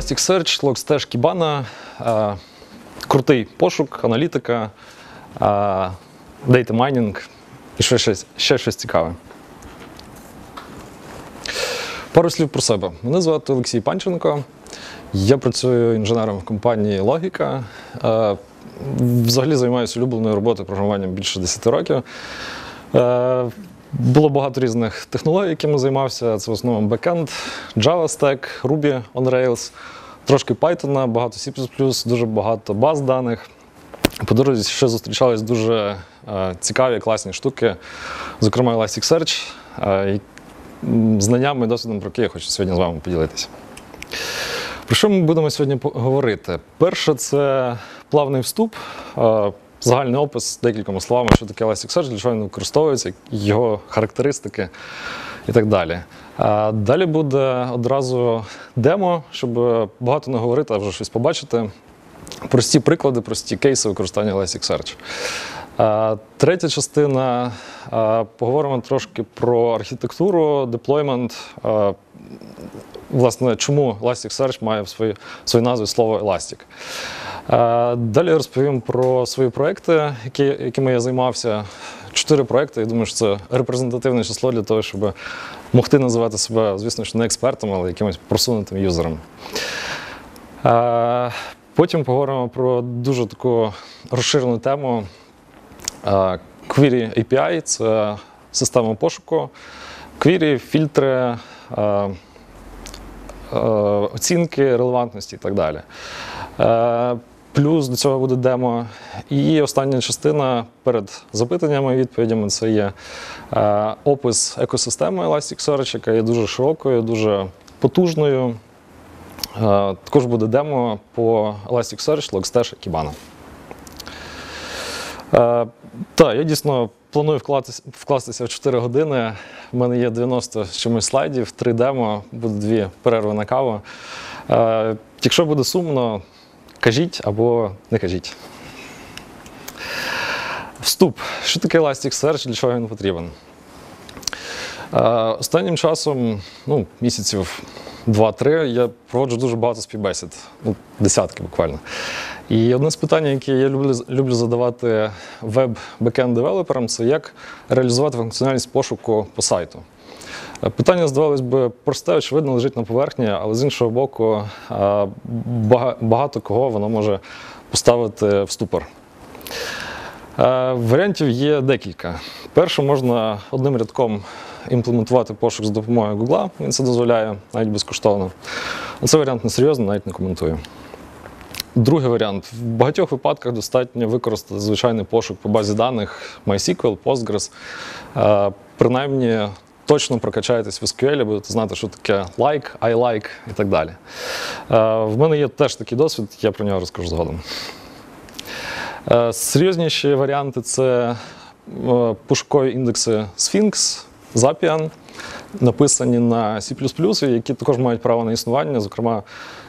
Elasticsearch, Logstash, Kibana, е, крутий пошук, аналітика, е, data mining і ще щось, ще щось цікаве. Пару слів про себе. Мене звати Олексій Панченко. Я працюю інженером в компанії Логіка. Е, Взагалі займаюся улюбленою роботою програмуванням більше 10 років. Е, Було багато різних технологій, якими займався. Це в основному бекенд, Java Ruby on Rails, трошки Python, багато C++, дуже багато баз даних. По дорозі ще зустрічались дуже е, цікаві, класні штуки, зокрема Elasticsearch, е, знаннями і досвідом, про які я хочу сьогодні з вами поділитися. Про що ми будемо сьогодні говорити? Перше, це плавний вступ, е, загальний опис декількома словами, що таке Elasticsearch, для чого він використовується, його характеристики і так далі. Далі буде одразу демо, щоб багато не говорити, а вже щось побачити. Прості приклади, прості кейси використання Elasticsearch. Третя частина поговоримо трошки про архітектуру, деплоймент. Власне, чому Elasticsearch має в своїй, в своїй назві слово Elastic. Е, Далі розповім про свої проекти, які, якими я займався. Чотири проекти. Я думаю, що це репрезентативне число для того, щоб могти називати себе, звісно, що не експертом, але якимось просунутим юзером. Е, Потім поговоримо про дуже таку розширену тему. Е, Query API це система пошуку, query, фільтри, оцінки релевантності і так далі. Е, Плюс до цього буде демо. І остання частина перед запитаннями і відповідями це є е, опис екосистеми Elasticsearch, яка є дуже широкою, дуже потужною. Е, Також буде демо по Elasticsearch, Logstash і Kibana. Е, Так, я дійсно планую вкластися, в 4 години. У мене є 90 чимось слайдів, 3 демо, буде дві перерви на каву. Е, Якщо буде сумно, кажіть або не кажіть. Вступ. Що таке Elasticsearch, для чого він потрібен? Е, Останнім часом, ну, місяців 2-3, я проводжу дуже багато співбесід, ну, десятки буквально. І одне з питань, яке я люблю, люблю задавати веб-бекенд девелоперам, це як реалізувати функціональність пошуку по сайту. Е, Питання, здавалось би, просте, очевидно, лежить на поверхні, але з іншого боку, е, багато кого воно може поставити в ступор. Е, Варіантів є декілька. Перше, можна одним рядком імплементувати пошук з допомогою Google. Він це дозволяє навіть безкоштовно. Але Це варіант несерйозний, навіть не коментую. Другий варіант. В багатьох випадках достатньо використати звичайний пошук по базі даних MySQL, Postgres. Е, Принаймні, точно прокачаєтесь в SQL, будете знати, що таке like, I like і так далі. Е, В мене є теж такий досвід, я про нього розкажу згодом. Е, Серйозніші варіанти це пошукові індекси Sphinx, Zapian, написані на C++, які також мають право на існування, зокрема,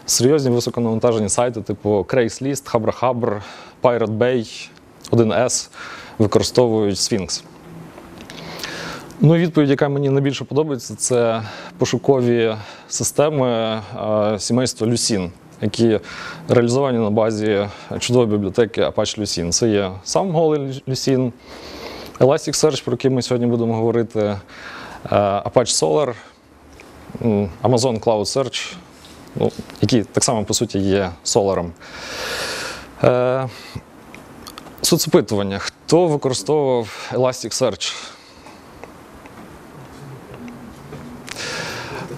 серйозні високонавантажені сайти, типу Craigslist, HabraHabr, Pirate Bay, 1С використовують Sphinx. Ну, і відповідь, яка мені найбільше подобається, це пошукові системи сімейства Lucene, які реалізовані на базі чудової бібліотеки Apache Lucene. Це є сам голий Lucene, Elasticsearch, про який ми сьогодні будемо говорити, е, Apache Solar, Amazon Cloud Search, ну, які так само, по суті, є Solar. Е, Соцопитування. Хто використовував Elasticsearch?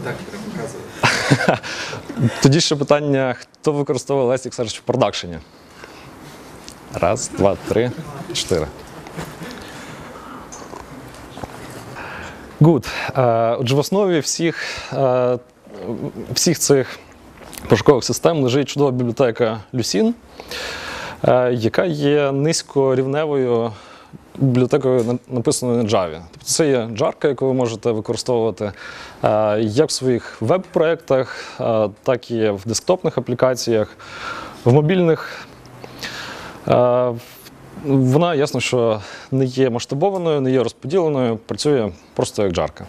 Так, треба. Тоді ще питання: хто використовував Elasticsearch в продакшені? Раз, два, три, чотири. Good. Е, Отже, в основі всіх, е, всіх цих пошукових систем лежить чудова бібліотека Lucene, е, яка є низькорівневою бібліотекою на- написаною на Java. Тобто це є джарка, яку ви можете використовувати е, як в своїх веб-проєктах, е, так і в десктопних аплікаціях, в мобільних. Вона ясно, що не є масштабованою, не є розподіленою, працює просто як джарка.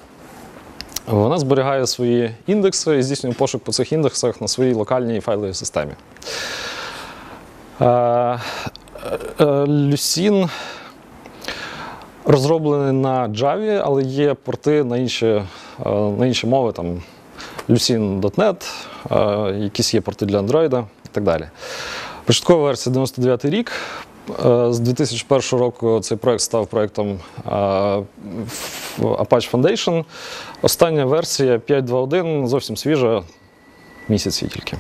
Вона зберігає свої індекси і здійснює пошук по цих індексах на своїй локальній файловій системі. Е, е, е, розроблений на Java, але є порти на інші, е, на інші мови, там Lucene.net, якісь є порти для Android і так далі. Початкова версія 99 рік. З 2001 року цей проект став проектом Apache Foundation. Остання версія 5.2.1 зовсім свіжа, місяці тільки.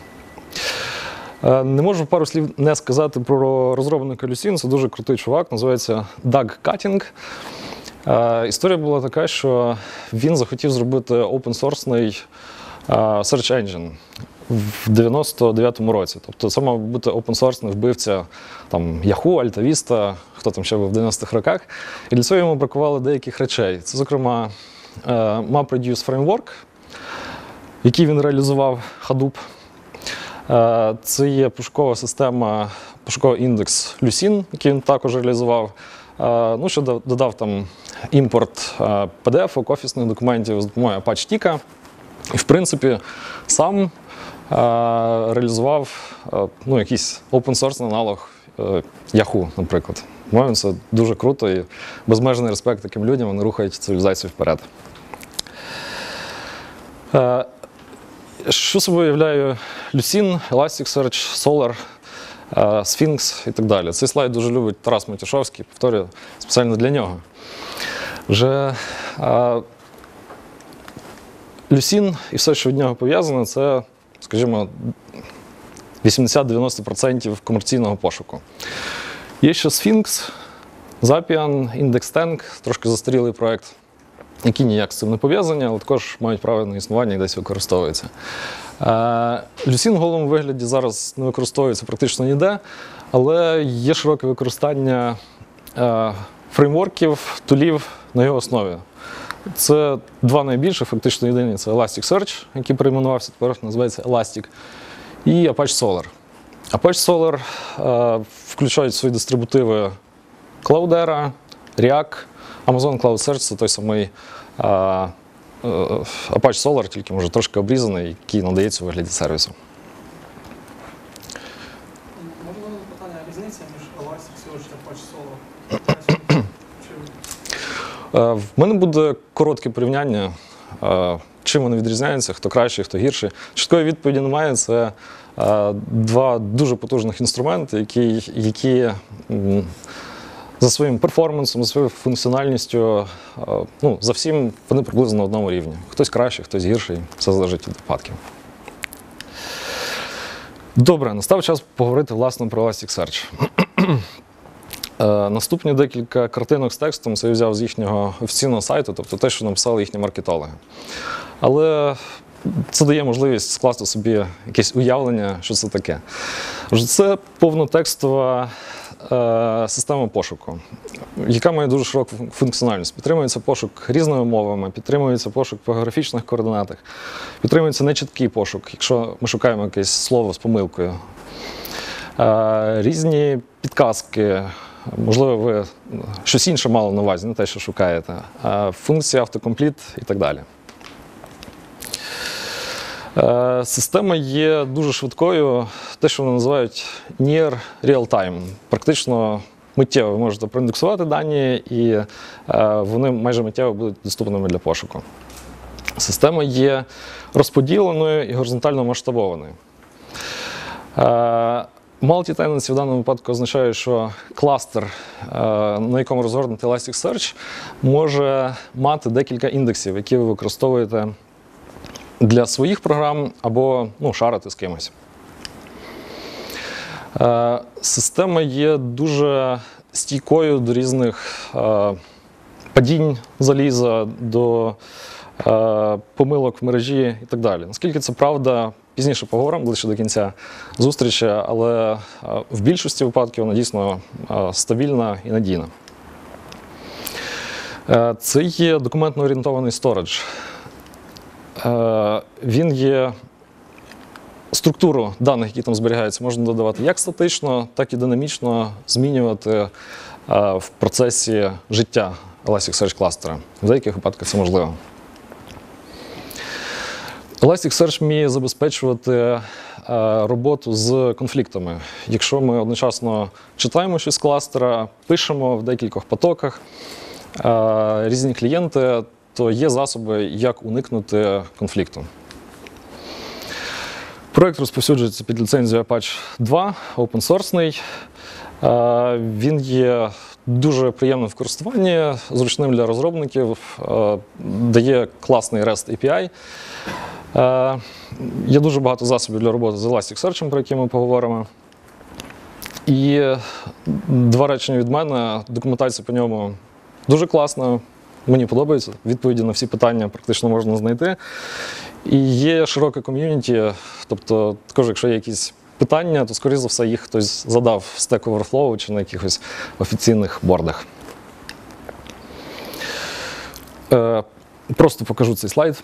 Е, Не можу пару слів не сказати про розробника Lucene. Це дуже крутий чувак, називається Doug Cutting. Е, Історія була така, що він захотів зробити open-source search engine в 99-му році. Тобто це мав бути open-source вбивця там, Yahoo, AltaVista, хто там ще був в 90-х роках. І для цього йому бракувало деяких речей. Це, зокрема, е, MapReduce Framework, який він реалізував Hadoop. Е, Це є пошукова система, пошуковий індекс Lucene, який він також реалізував. Е, Ну, що додав там імпорт PDF, офісних документів з допомогою Apache Tika. І, в принципі, сам реалізував ну, якийсь open-source аналог е, Yahoo, наприклад. По-моєму, це дуже круто і безмежний респект таким людям, вони рухають цивілізацію вперед. Е, що собою являє Lucene, Elasticsearch, Solar, е, Sphinx і так далі. Цей слайд дуже любить Тарас Матюшовський, повторюю, спеціально для нього. Вже Lucene і все, що від нього пов'язане, це, скажімо, 80-90% комерційного пошуку. Є ще Sphinx, Zapian, IndexTank, трошки застарілий проект, які ніяк з цим не пов'язані, але також мають право на існування і десь використовуються. Е, Lucene в голому вигляді зараз не використовується практично ніде, але є широке використання е, фреймворків, тулів на його основі. Це два найбільших, фактично єдині це Elasticsearch, який перейменувався, тепер називається Elastic, і Apache Solar. Apache Solar е, включають свої дистрибутиви Cloudera, React, Amazon Cloud Search це той самий е, е, Apache Solar, тільки може трошки обрізаний, який надається у вигляді сервісу. Можливо, питання різниця між Elasticsearch та Apache Solo? Е, В мене буде коротке порівняння, е, чим вони відрізняються, хто кращий, хто гірший. Чіткої відповіді немає. Це е, два дуже потужних інструменти, які, які за своїм перформансом, за своєю функціональністю, ну, за всім вони приблизно на одному рівні. Хтось кращий, хтось гірший. Все залежить від випадків. Добре, настав час поговорити власне про Elasticsearch. Е, Наступні декілька картинок з текстом це я взяв з їхнього офіційного сайту, тобто те, що написали їхні маркетологи. Але це дає можливість скласти собі якесь уявлення, що це таке. Це повнотекстова е, система пошуку, яка має дуже широку функціональність. Підтримується пошук різними мовами, підтримується пошук по географічних координатах, підтримується нечіткий пошук, якщо ми шукаємо якесь слово з помилкою. Е, різні підказки. Можливо, ви щось інше мали на увазі, не те, що шукаєте. Е, Функції автокомпліт і так далі. Е, Система є дуже швидкою, те, що вони називають near real-time. Практично миттєво ви можете проіндексувати дані, і е, вони майже миттєво будуть доступними для пошуку. Система є розподіленою і горизонтально масштабованою. Multi-tenancy в даному випадку означає, що кластер, е, на якому розгорнутий Elasticsearch, може мати декілька індексів, які ви використовуєте для своїх програм або ну, шарити з кимось. Е, Система є дуже стійкою до різних е, падінь заліза, до помилок в мережі і так далі. Наскільки це правда, пізніше поговоримо ближче до кінця зустрічі, але е, в більшості випадків вона дійсно е, стабільна і надійна. Е, Це є документно орієнтований сторидж. Е, Він є структуру даних, які там зберігаються, можна додавати як статично, так і динамічно змінювати в процесі життя Elasticsearch кластера. В деяких випадках це можливо. Elasticsearch вміє забезпечувати е, роботу з конфліктами. Якщо ми одночасно читаємо щось з кластера, пишемо в декількох потоках е, різні клієнти, то є засоби, як уникнути конфлікту. Проект розповсюджується під ліцензією Apache 2, open-source. Е, Він є дуже приємним в користуванні, зручним для розробників, дає класний REST API. Е, Є дуже багато засобів для роботи з Elasticsearch, про які ми поговоримо. І два речення від мене. Документація по ньому дуже класна. Мені подобається. Відповіді на всі питання практично можна знайти. І є широке ком'юніті. Тобто, також, якщо є якісь питання, то, скоріше за все, їх хтось задав в Stack Overflow чи на якихось офіційних бордах. Е, Просто покажу цей слайд.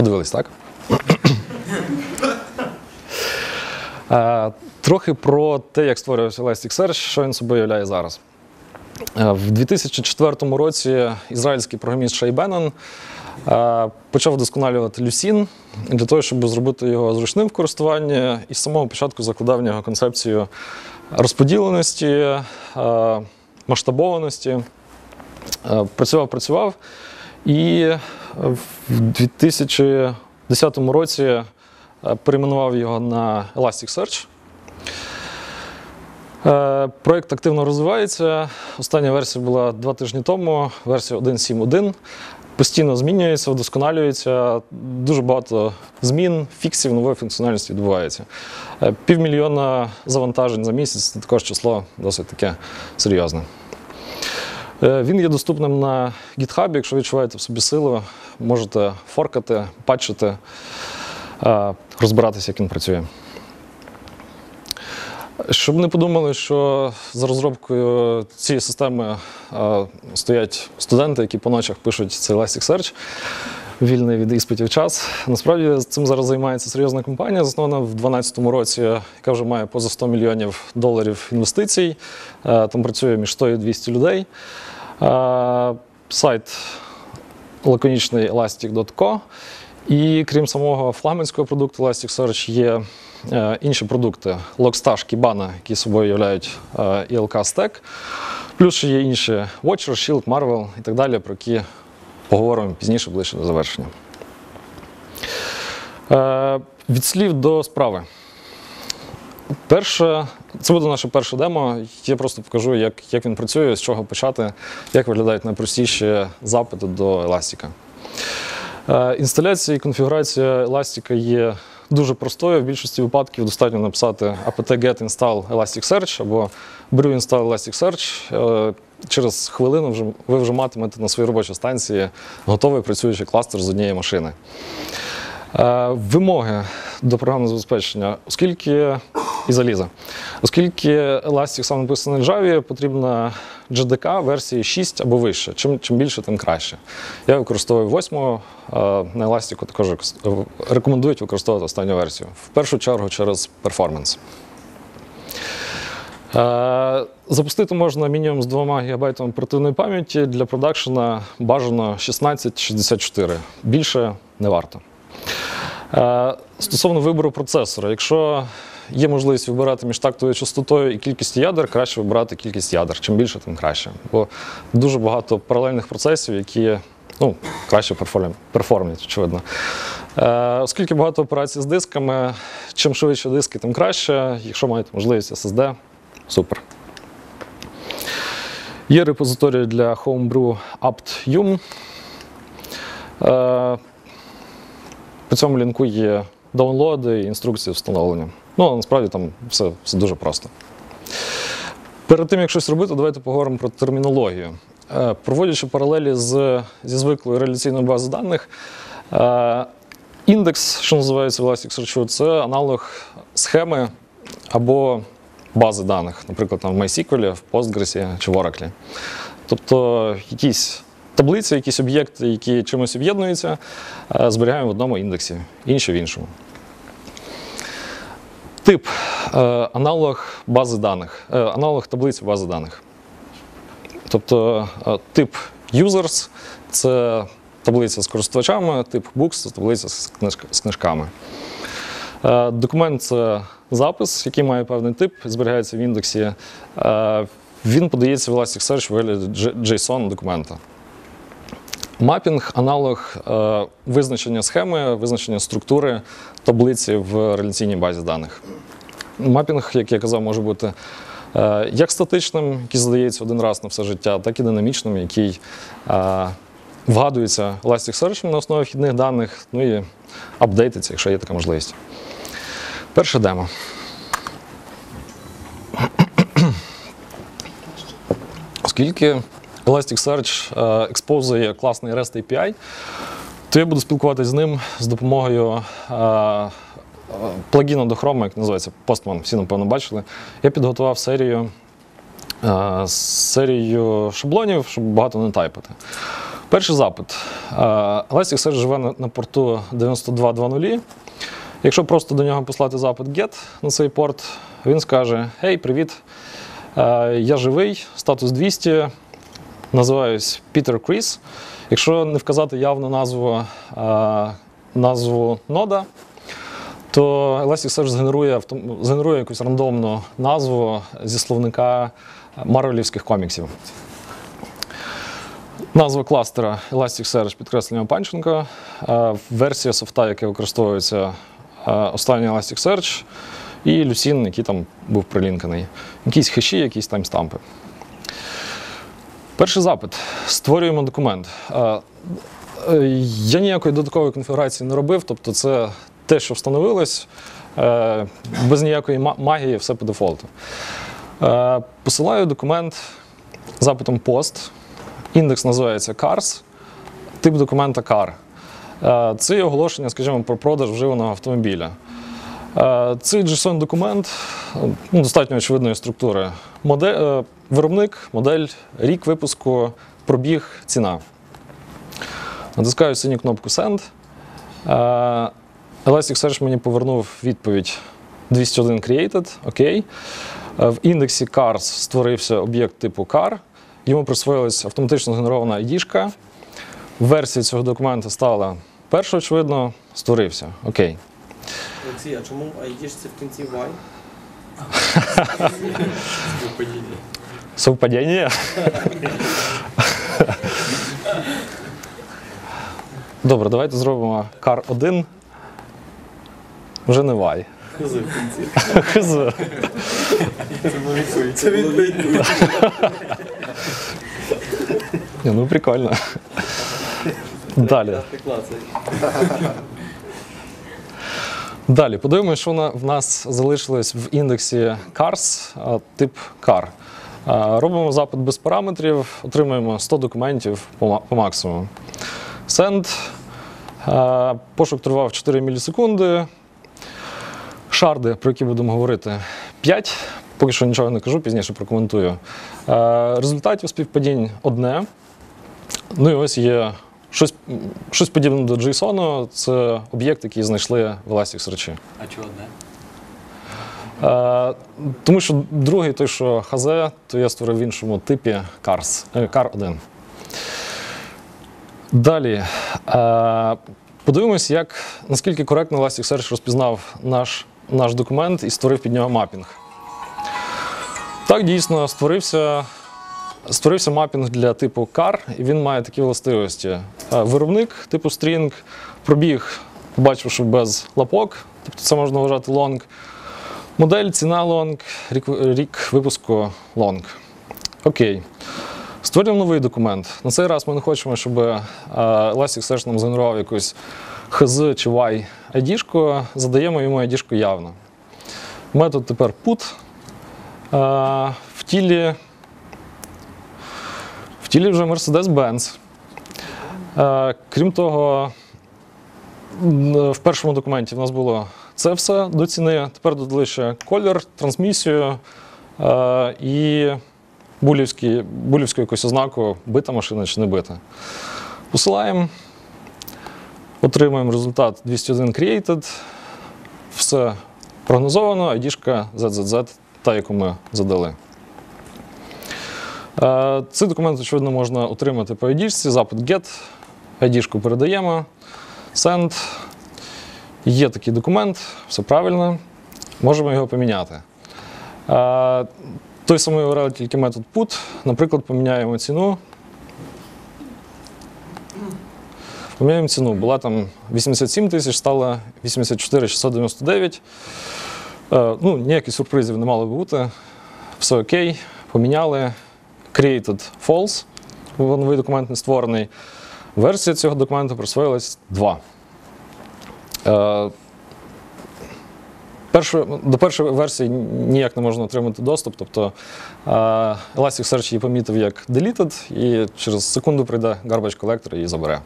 Подивились, так? Е, Трохи про те, як створювався Elasticsearch, що він собою являє зараз. Е, В 2004 році ізраїльський програміст Шей Беннон е, почав вдосконалювати Люсін для того, щоб зробити його зручним в користуванні, і з самого початку закладав в нього концепцію розподіленості, масштабованості. Працював, працював, і в 2010 році е, перейменував його на Elasticsearch. Е, Проєкт активно розвивається. Остання версія була два тижні тому, версія 1.7.1. Постійно змінюється, вдосконалюється. Дуже багато змін, фіксів, нової функціональності відбувається. Е, Півмільйона завантажень за місяць це також число досить таке серйозне. Е, Він є доступним на GitHub. Якщо відчуваєте в собі силу, можете форкати, патчити, е, розбиратися, як він працює. Щоб не подумали, що за розробкою цієї системи е, стоять студенти, які по ночах пишуть цей Elasticsearch, вільний від іспитів час. Насправді цим зараз займається серйозна компанія, заснована в 2012 році, яка вже має поза 100 мільйонів доларів інвестицій. Там працює між 100 і 200 людей. Сайт лаконічний elastic.co. І крім самого флагманського продукту Elasticsearch є е, інші продукти Logstash, Kibana, які собою являють е, ELK Stack. Плюс ще є інші Watcher, Shield, Marvel і так далі, про які поговоримо пізніше, ближче до завершення. Е, від слів до справи. Перше, це буде наше перше демо. Я просто покажу, як, як він працює, з чого почати, як виглядають найпростіші запити до Еластика. Е, Інсталяція і конфігурація Elastic є дуже простою. В більшості випадків достатньо написати apt-get install Elasticsearch або brew install Elasticsearch. Е, Через хвилину вже, ви вже матимете на своїй робочій станції готовий працюючий кластер з однієї машини. Е, Вимоги до програмного забезпечення, оскільки і заліза. Оскільки Elastic сам написаний в Java, потрібна JDK версії 6 або вище. Чим, чим більше, тим краще. Я використовую восьму, е, на Elastic також рекомендують використовувати останню версію. В першу чергу через перформанс. Е, Запустити можна мінімум з 2 ГБ оперативної пам'яті. Для продакшена бажано 1664. Більше не варто. Е, Стосовно вибору процесора, якщо є можливість вибирати між тактовою частотою і кількістю ядер, краще вибирати кількість ядер. Чим більше, тим краще. Бо дуже багато паралельних процесів, які ну, краще перформ- перформлять, очевидно. Е, оскільки багато операцій з дисками, чим швидше диски, тим краще. Якщо маєте можливість SSD, супер. Є репозиторій для Homebrew apt.yum. По цьому лінку є даунлоди і інструкції встановлення. Ну, але насправді там все, все дуже просто. Перед тим, як щось робити, давайте поговоримо про термінологію. Е, Проводячи паралелі з, зі звиклою реляційною базою даних, е, індекс, що називається Elasticsearch, це аналог схеми або бази даних, наприклад, там в MySQL, в Postgres чи в Oracle. Тобто якісь таблиці, якісь об'єкти, які чимось об'єднуються, е, зберігаємо в одному індексі, інші в іншому. Тип е, аналог бази даних, е, аналог таблиці бази даних. Тобто тип users це таблиця з користувачами, тип books це таблиця з, книжками. Документ це запис, який має певний тип, зберігається в індексі. Він подається в Elasticsearch в вигляді JSON документа. Мапінг аналог е, визначення схеми, визначення структури таблиці в реляційній базі даних. Мапінг, як я казав, може бути е, як статичним, який задається один раз на все життя, так і динамічним, який е, вгадується Elasticsearch на основі вхідних даних, ну і апдейтиться, якщо є така можливість. Перше демо. Оскільки Elasticsearch експозує класний REST API, то я буду спілкуватися з ним з допомогою е, е, плагіну до Chrome, як називається Postman, всі напевно бачили. Я підготував серію, е, серію шаблонів, щоб багато не тайпати. Перший запит. Elasticsearch живе на, порту 92.2.0. Якщо просто до нього послати запит GET на цей порт, він скаже: Гей, привіт, я живий, статус 200, називаюсь Пітер Кріс. Якщо не вказати явно назву, е, назву нода, то Elasticsearch згенерує, згенерує якусь рандомну назву зі словника марвелівських коміксів. Назва кластера Elasticsearch підкреслення Панченко. Е, Версія софта, яка використовується е, останній Elasticsearch, і Lucene, який там був прилінканий. Якісь хеші, якісь таймстампи. Перший запит. Створюємо документ. Е, Я ніякої додаткової конфігурації не робив, тобто це те, що встановилось, е, без ніякої магії, все по дефолту. Е, Посилаю документ запитом пост. Індекс називається CARS, тип документа CAR. Це є оголошення, скажімо, про продаж вживаного автомобіля. Е, Цей JSON-документ ну, достатньо очевидної структури. Модель, е, виробник, модель, рік випуску, пробіг, ціна. Натискаю синю кнопку Send. Е, Elasticsearch мені повернув відповідь 201 created, окей. В індексі cars створився об'єкт типу car. Йому присвоїлась автоматично згенерована ID-шка. Версія цього документа стала перша, очевидно, створився. Окей. Олексій, а чому айдішці в кінці Y? Співпадіння. Совпадіння? Добре, давайте зробимо car 1. Вже не Y. Хз в кінці. Хз. Це відповідь. Ну, прикольно. Далі. Далі, подивимося, що в нас залишилось в індексі cars, тип car. Робимо запит без параметрів, отримуємо 100 документів по, максимуму. Send. Пошук тривав 4 мілісекунди. Шарди, про які будемо говорити, 5. Поки що нічого не кажу, пізніше прокоментую. Результатів співпадінь одне. Ну і ось є щось, щось подібне до JSON. Це об'єкт, який знайшли в Elasticsearch. А чого одне? Е, тому що другий, той, що ХЗ, то я створив в іншому типі CARS, е, CAR 1. Далі. Е, подивимось, як, наскільки коректно Elasticsearch розпізнав наш, наш документ і створив під нього мапінг. Так, дійсно, створився, створився мапінг для типу car, і він має такі властивості. Е, виробник типу string, пробіг, побачив, що без лапок, тобто це можна вважати long. Модель, ціна лонг, рік, рік випуску лонг. Окей. Створюємо новий документ. На цей раз ми не хочемо, щоб е, Elasticsearch нам згенерував якусь хз чи y ID-шку, задаємо йому ID-шку явно. Метод тепер put. Е, В тілі, тілі вже Mercedes-Benz. Е, Крім того, в першому документі в нас було це все до ціни. Тепер додали ще колір, трансмісію е, і булівську якусь ознаку, бита машина чи не бита. Посилаємо, отримуємо результат 201 created. Все прогнозовано, ID-шка ZZZ, та, яку ми задали. Е, Цей документ, очевидно, можна отримати по ID, запит GET, ID-шку передаємо, send. Є такий документ, все правильно, можемо його поміняти. Е, Той самий URL, тільки метод put. Наприклад, поміняємо ціну. Поміняємо ціну. Була там 87 тисяч, стала 84 699. Е, Ну, ніяких сюрпризів не мало бути. Все окей, поміняли. Created false. Новий документ не створений. Версія цього документу присвоїлась 2. Е, до першої версії ніяк не можна отримати доступ. Тобто е, Elasticsearch її помітив як deleted, і через секунду прийде garbage collector і її забере.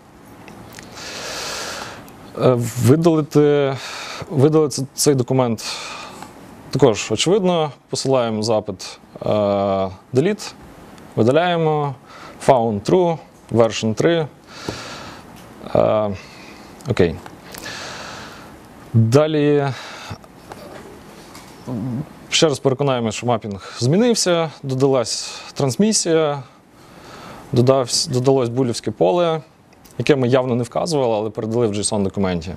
Е, Видалити, видалити цей документ також очевидно. Посилаємо запит е, delete, видаляємо, found true, version 3. Е, окей. Далі ще раз переконаємо, що мапінг змінився, додалась трансмісія, додалось булівське поле, яке ми явно не вказували, але передали в JSON документі. Е,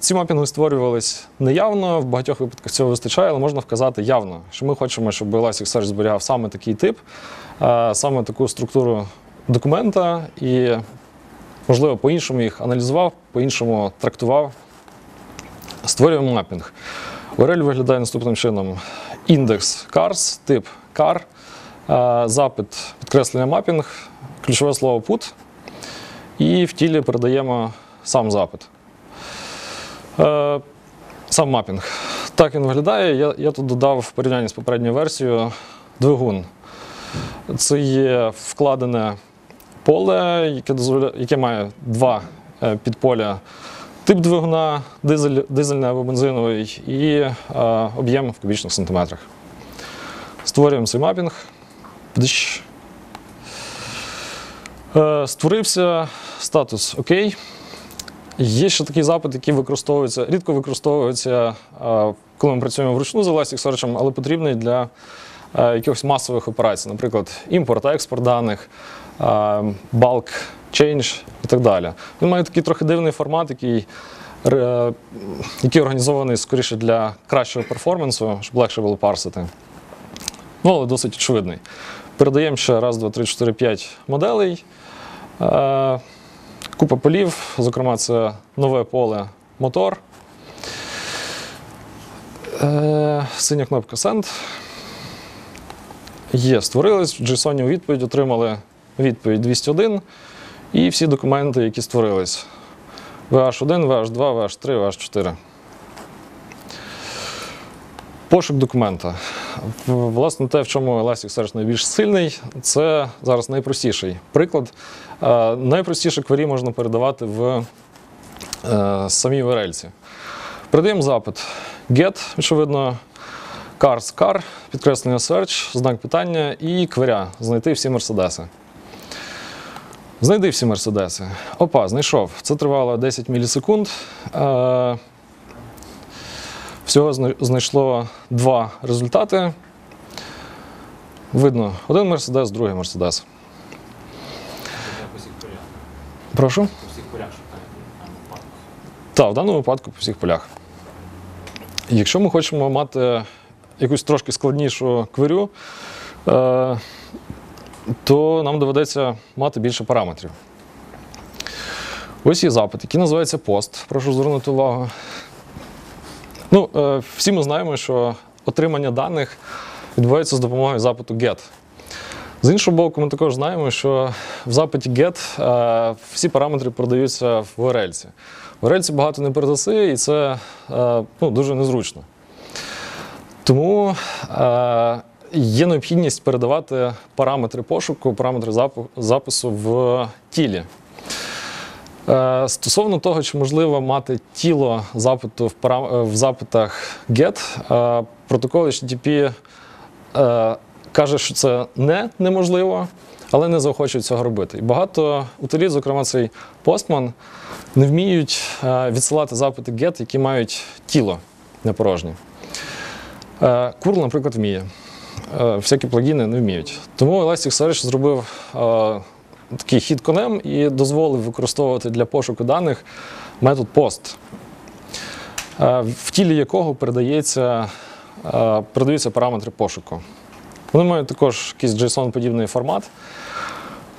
Ці мапінги створювались неявно, в багатьох випадках цього вистачає, але можна вказати явно, що ми хочемо, щоб Elasticsearch зберігав саме такий тип, е, саме таку структуру документа і, можливо, по-іншому їх аналізував, по-іншому трактував. Створюємо мапінг. URL виглядає наступним чином: індекс cars, тип car, е, запит підкреслення мапінг, ключове слово put, і в тілі передаємо сам запит. Е, Сам мапінг. Так він виглядає. Я, я тут додав в порівнянні з попередньою версією двигун. Це є вкладене поле, яке, дозволяє, яке має два е, підполя. Тип двигуна, дизель, дизельний або бензиновий, і е, об'єм в кубічних сантиметрах. Створюємо цей мапінг. Е, створився статус ОК. Є ще такий запит, який використовується, рідко використовується, е, коли ми працюємо вручну з Elasticsearch, але потрібний для е, якихось масових операцій, наприклад, імпорт, експорт даних, е, bulk change і так далі. Він має такий трохи дивний формат, який, який організований скоріше для кращого перформансу, щоб легше було парсити. Ну, але досить очевидний. Передаємо ще раз, два, три, чотири, п'ять моделей. Купа полів, зокрема, це нове поле мотор. Е, Синя кнопка Send. Є, створились. В JSON у відповідь отримали відповідь 201 і всі документи, які створились. VH1, VH2, VH3, VH4. Пошук документа. Власне, те, в чому Elasticsearch найбільш сильний, це зараз найпростіший приклад. Е, Найпростіше квері можна передавати в е, самій URL. Передаємо запит get, очевидно, cars car, підкреслення search, знак питання і кверя знайти всі мерседеси. Знайди всі мерседеси. Опа, знайшов. Це тривало 10 мілісекунд. Е, Всього знайшло два результати. Видно, один мерседес, другий мерседес. По всіх полях. Прошу. По всіх полях шукають. Там випадку. Так, в даному випадку по всіх полях. Якщо ми хочемо мати якусь трошки складнішу квирю, е, то нам доведеться мати більше параметрів. Ось є запит, який називається пост. Прошу звернути увагу. Ну, е, всі ми знаємо, що отримання даних відбувається з допомогою запиту GET. З іншого боку, ми також знаємо, що в запиті GET е, всі параметри продаються в URL. В URL багато не передаси, і це е, ну, дуже незручно. Тому е, є необхідність передавати параметри пошуку, параметри запису в тілі. Е, Стосовно того, чи можливо мати тіло запиту в, парам- в запитах GET, е, протокол HTTP е, каже, що це не неможливо, але не заохочують цього робити. І багато утиліт, зокрема цей Postman, не вміють е, відсилати запити GET, які мають тіло не порожнє. Е, Curl, наприклад, вміє. е, всякі плагіни не вміють. Тому Elasticsearch зробив такий хід конем і дозволив використовувати для пошуку даних метод POST, в тілі якого передаються параметри пошуку. Вони мають також якийсь JSON-подібний формат.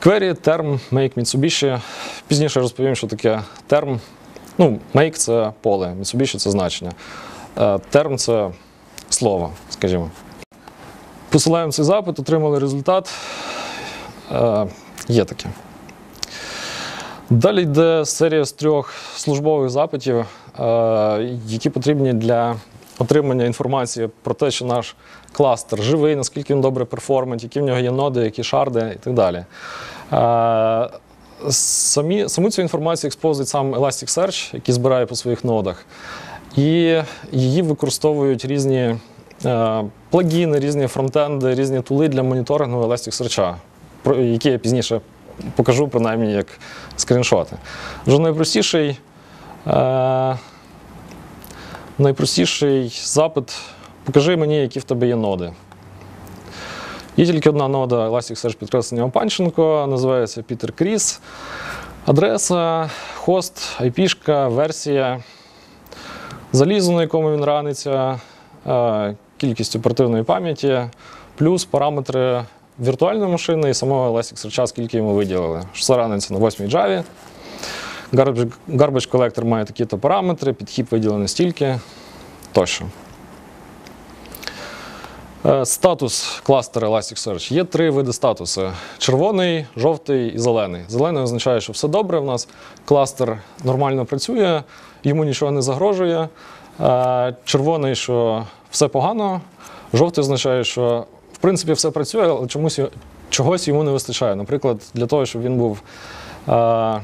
Query, term, make Mitsubishi. Пізніше розповім, що таке term. Ну, make це поле, Mitsubishi це значення. Е, Term це слово, скажімо. Посилаємо цей запит, отримали результат. Е, Є таке. Далі йде серія з трьох службових запитів, е, які потрібні для отримання інформації про те, що наш кластер живий, наскільки він добре перформить, які в нього є ноди, які шарди і так далі. Е, Самі, саму цю інформацію експозить сам Elasticsearch, який збирає по своїх нодах. І її використовують різні е, плагіни, різні фронтенди, різні тули для моніторингу Elasticsearch, які я пізніше покажу, принаймні, як скріншоти. Вже найпростіший, е, найпростіший запит покажи мені, які в тебе є ноди. Є тільки одна нода Elasticsearch підкреслення Панченко, називається Peter Кріс. Адреса, хост, IP, версія, залізо, на якому він раниться, е, кількість оперативної пам'яті, плюс параметри віртуальної машини і самого Elasticsearch, скільки йому виділили. Що це раниться на 8 Java. Garbage, Collector має такі-то параметри, підхіп виділений стільки тощо. Е, Статус кластера Elasticsearch. Є три види статуси: червоний, жовтий і зелений. Зелений означає, що все добре. У нас кластер нормально працює, йому нічого не загрожує. Е, Червоний, що все погано. Жовтий означає, що в принципі все працює, але чомусь чогось йому не вистачає. Наприклад, для того, щоб він був е,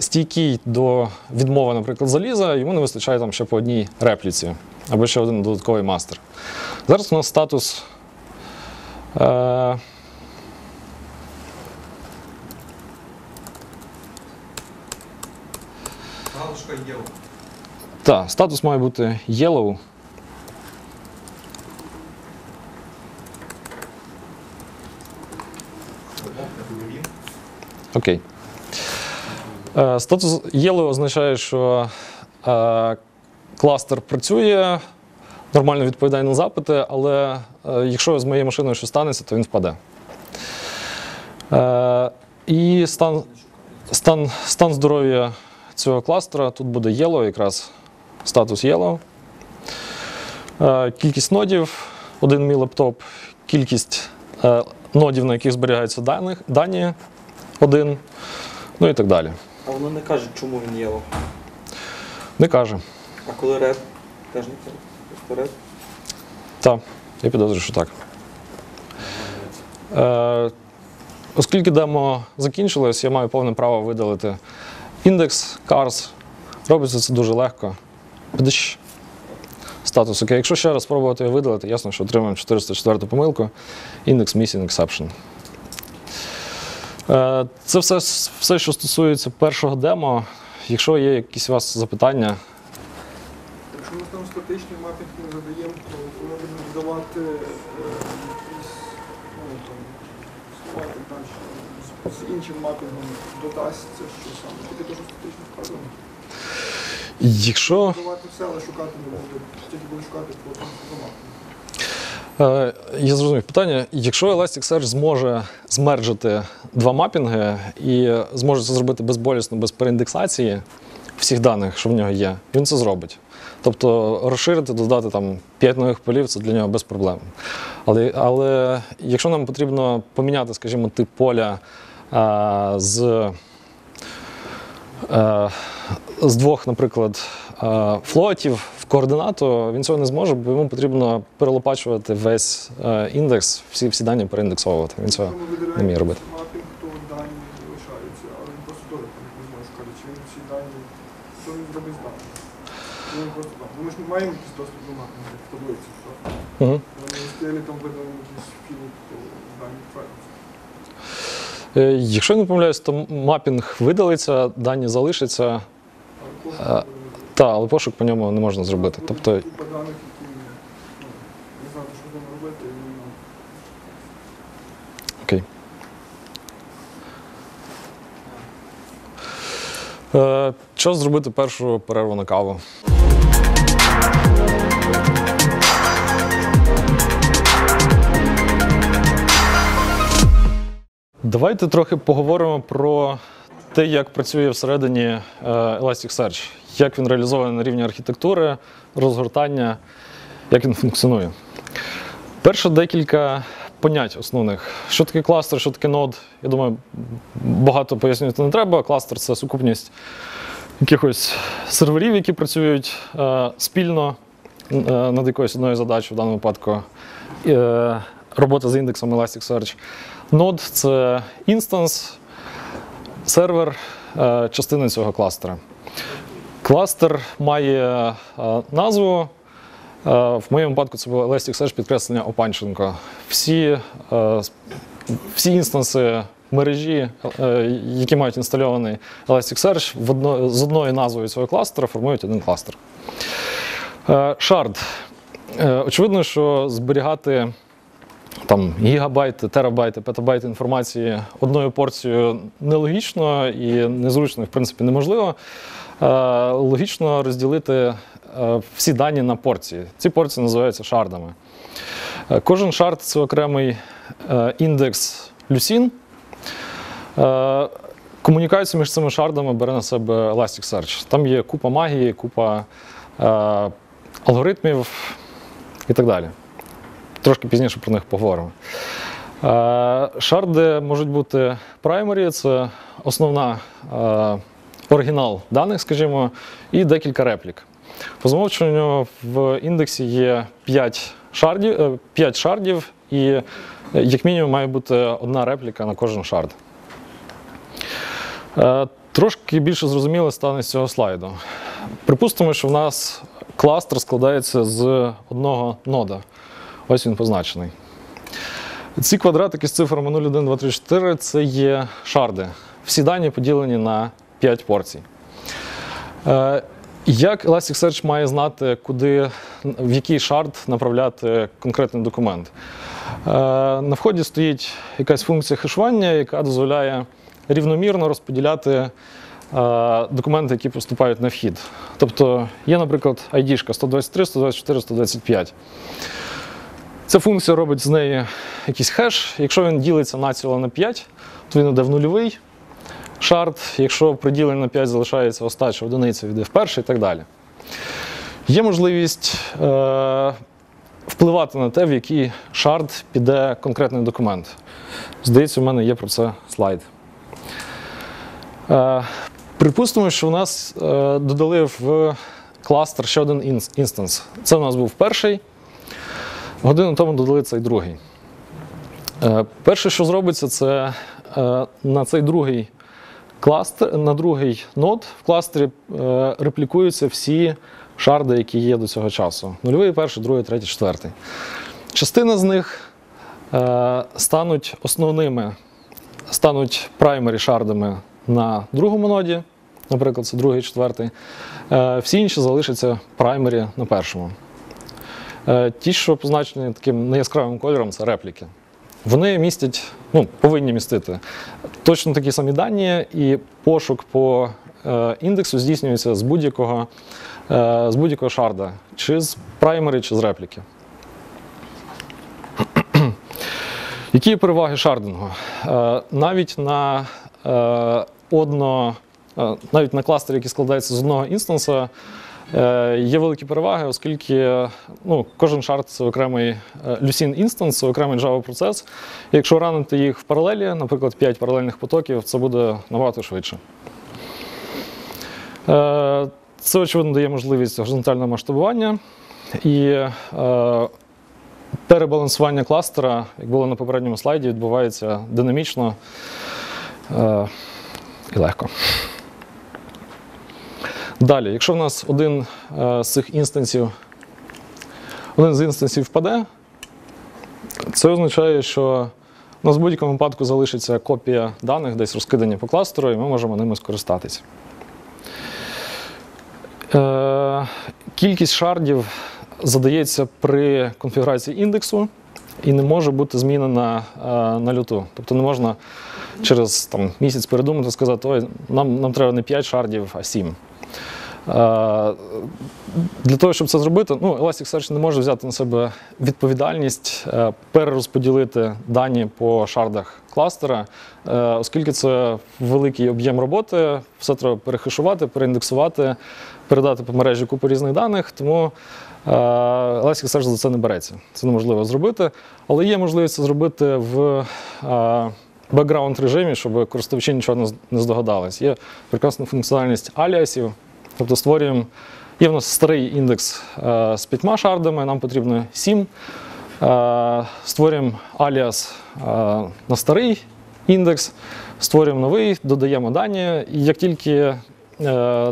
стійкий до відмови, наприклад, заліза, йому не вистачає там ще по одній репліці або ще один додатковий мастер. Зараз у нас статус. Е, Галочка є. та, статус має бути yellow. Окей. Е, Статус Yellow означає, що е, кластер працює, нормально відповідає на запити, але е, якщо з моєю машиною щось станеться, то він впаде. Е, і стан, стан, стан здоров'я цього кластера тут буде Yellow, якраз статус Yellow. Е, кількість нодів, один мій лептоп, кількість нодів, на яких зберігаються даних, дані, один, ну і так далі. А воно не каже, чому він єло. Не каже. А коли реп, теж не. Просто реп. Так, я підозрюю, що так. Е, оскільки демо закінчилось, я маю повне право видалити індекс, cars. Робиться це дуже легко. Пдищ. Статус окей. Якщо ще раз спробувати видалити, ясно, що отримаємо 404 помилку. Індекс missing exception. Е, Це все, все, що стосується першого демо. Якщо є якісь у вас запитання, статичний мапінг не задаємо, то коли будемо здавати е, якісь, ну, там, слова так далі, з, іншим мапінгом додасться, що саме. Тільки дуже статично вказано. якщо Давати все, але шукати не буде. Тільки буде шукати по мапінгу. Е, Я зрозумів питання. Якщо Elasticsearch зможе змерджити два мапінги і зможе це зробити безболісно, без переіндексації всіх даних, що в нього є, він це зробить. Тобто розширити, додати там 5 нових полів це для нього без проблем. Але, але якщо нам потрібно поміняти, скажімо, тип поля е, з, е, з двох, наприклад, е, флотів в координату, він цього не зможе, бо йому потрібно перелопачувати весь індекс, всі, всі дані переіндексовувати. Він цього не вміє робити. маємо якісь доступ до мапи, в таблиці. Ми стояли там видно якісь. Е, якщо я не помиляюсь, то мапінг видалиться, дані залишаться. Е, але пошук по ньому не можна зробити. Тобто, ну, не знати, що будемо робити, і ну, окей. Е, Що зробити першу перерву на каву? Давайте трохи поговоримо про те, як працює всередині е, Elasticsearch, як він реалізований на рівні архітектури, розгортання, як він функціонує. Перше декілька понять основних. Що таке кластер, що таке нод. Я думаю, багато пояснювати не треба. Кластер це сукупність якихось серверів, які працюють е, спільно над якоюсь одною задачею, в даному випадку е, робота з індексом Elasticsearch. Node це інстанс, сервер, е, частина цього кластера. Кластер має е, назву. Е, В моєму випадку це було Elasticsearch підкреслення Опанченко. Всі, е, всі інстанси мережі, е, які мають інстальований Elasticsearch, з одною назвою цього кластера формують один кластер. Е, Shard. Е, Очевидно, що зберігати там гігабайти, терабайти, петабайти інформації одною порцією нелогічно і незручно, в принципі, неможливо. Е, Логічно розділити всі дані на порції. Ці порції називаються шардами. Кожен шард це окремий індекс люсін. Комунікацію між цими шардами бере на себе Elasticsearch. Там є купа магії, купа алгоритмів і так далі. Трошки пізніше про них поговоримо. Е, Шарди можуть бути primary, це основна е, оригінал даних, скажімо, і декілька реплік. По замовчуванню в індексі є 5 шардів, е, 5 шардів, і е, як мінімум має бути одна репліка на кожен шард. Трошки більше зрозуміло стане з цього слайду. Припустимо, що в нас кластер складається з одного нода. Ось він позначений. Ці квадратики з цифрами 0, 1, 2, 3, 4 це є шарди. Всі дані поділені на 5 порцій. Е, Як Elasticsearch має знати, куди, в який шард направляти конкретний документ? Е, На вході стоїть якась функція хешування, яка дозволяє рівномірно розподіляти документи, які поступають на вхід. Тобто є, наприклад, ID 123, 124, 125. Ця функція робить з неї якийсь хеш. Якщо він ділиться націло на 5, то він йде в нульовий шард. Якщо при діленні на 5 залишається остача одиниця, йде в перший і так далі. Є можливість е, впливати на те, в який шард піде конкретний документ. Здається, у мене є про це слайд. Е, припустимо, що у нас е, додали в кластер ще один інстанс. Це у нас був перший. Годину тому додали цей другий. Е, Перше, що зробиться, це е, на цей другий кластер, на другий node в кластері реплікуються всі шарди, які є до цього часу. Нульовий, перший, другий, третій, четвертий. Частина з них стануть основними, стануть праймері шардами на другому ноді, наприклад, це другий, четвертий. Е, Всі інші залишаться праймері на першому. Е, Ті, що позначені таким неяскравим кольором, це репліки. Вони містять, ну, повинні містити точно такі самі дані, і пошук по е, індексу здійснюється з будь-якого, з будь-якого шарда, чи з primary, чи з репліки. Які переваги шардингу? Навіть на одно, навіть на кластері, який складається з одного інстанса, Е, Є великі переваги, оскільки ну, кожен шард це окремий Lucene інстанс, це окремий Java процес. Якщо ранити їх в паралелі, наприклад, 5 паралельних потоків, це буде набагато швидше. Е, Це, очевидно, дає можливість горизонтального масштабування і е, перебалансування кластера, як було на попередньому слайді, відбувається динамічно е, і легко. Далі, якщо в нас один е, з цих інстансів, один з інстансів впаде, це означає, що у нас в будь-якому випадку залишиться копія даних, десь розкидані по кластеру, і ми можемо ними скористатися. Е, кількість шардів задається при конфігурації індексу і не може бути змінена е, на люту. Тобто не можна через там, місяць передумати, сказати, ой, нам, нам треба не 5 шардів, а 7. Е, Для того, щоб це зробити, ну, Elasticsearch не може взяти на себе відповідальність е, перерозподілити дані по шардах кластера, е, оскільки це великий об'єм роботи, все треба перехешувати, переіндексувати, передати по мережі купу різних даних. Тому Elasticsearch за це не береться. Це неможливо зробити. Але є можливість це зробити в бекграунд режимі, щоб користувачі нічого не здогадались. Є прекрасна функціональність аліасів. Тобто створюємо. Є в нас старий індекс е, з п'ятьма шардами, нам потрібно сім. Е, створюємо аліас е, на старий індекс, створюємо новий, додаємо дані. І як тільки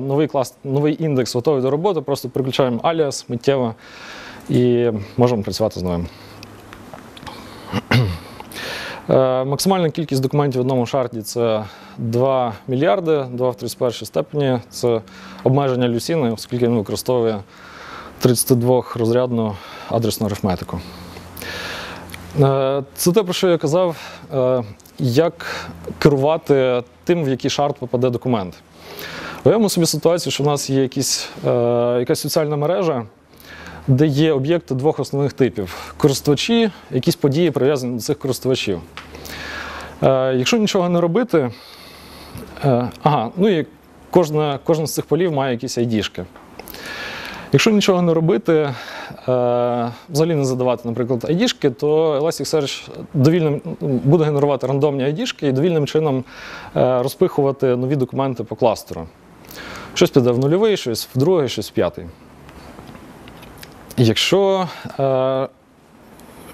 новий, клас, новий індекс готовий до роботи, просто переключаємо аліас миттєво і можемо працювати з новим. Е, Максимальна кількість документів в одному шарді це 2 мільярди, 2 в 31 степені. Це обмеження Люсіни, оскільки він використовує 32 розрядну адресну арифметику. Е, Це те, про що я казав, е, як керувати тим, в який шард попаде документ. Уявимо собі ситуацію, що в нас є якісь, якась соціальна мережа, де є об'єкти двох основних типів: користувачі, якісь події прив'язані до цих користувачів. Е, Якщо нічого не робити, е, ага, ну і кожна, кожен з цих полів має якісь айдішки. Якщо нічого не робити, е, взагалі не задавати, наприклад, айдішки, то Elasticsearch довільним, буде генерувати рандомні айдішки і довільним чином е, розпихувати нові документи по кластеру. Щось піде в нульовий, щось в другий, щось в п'ятий. Якщо е,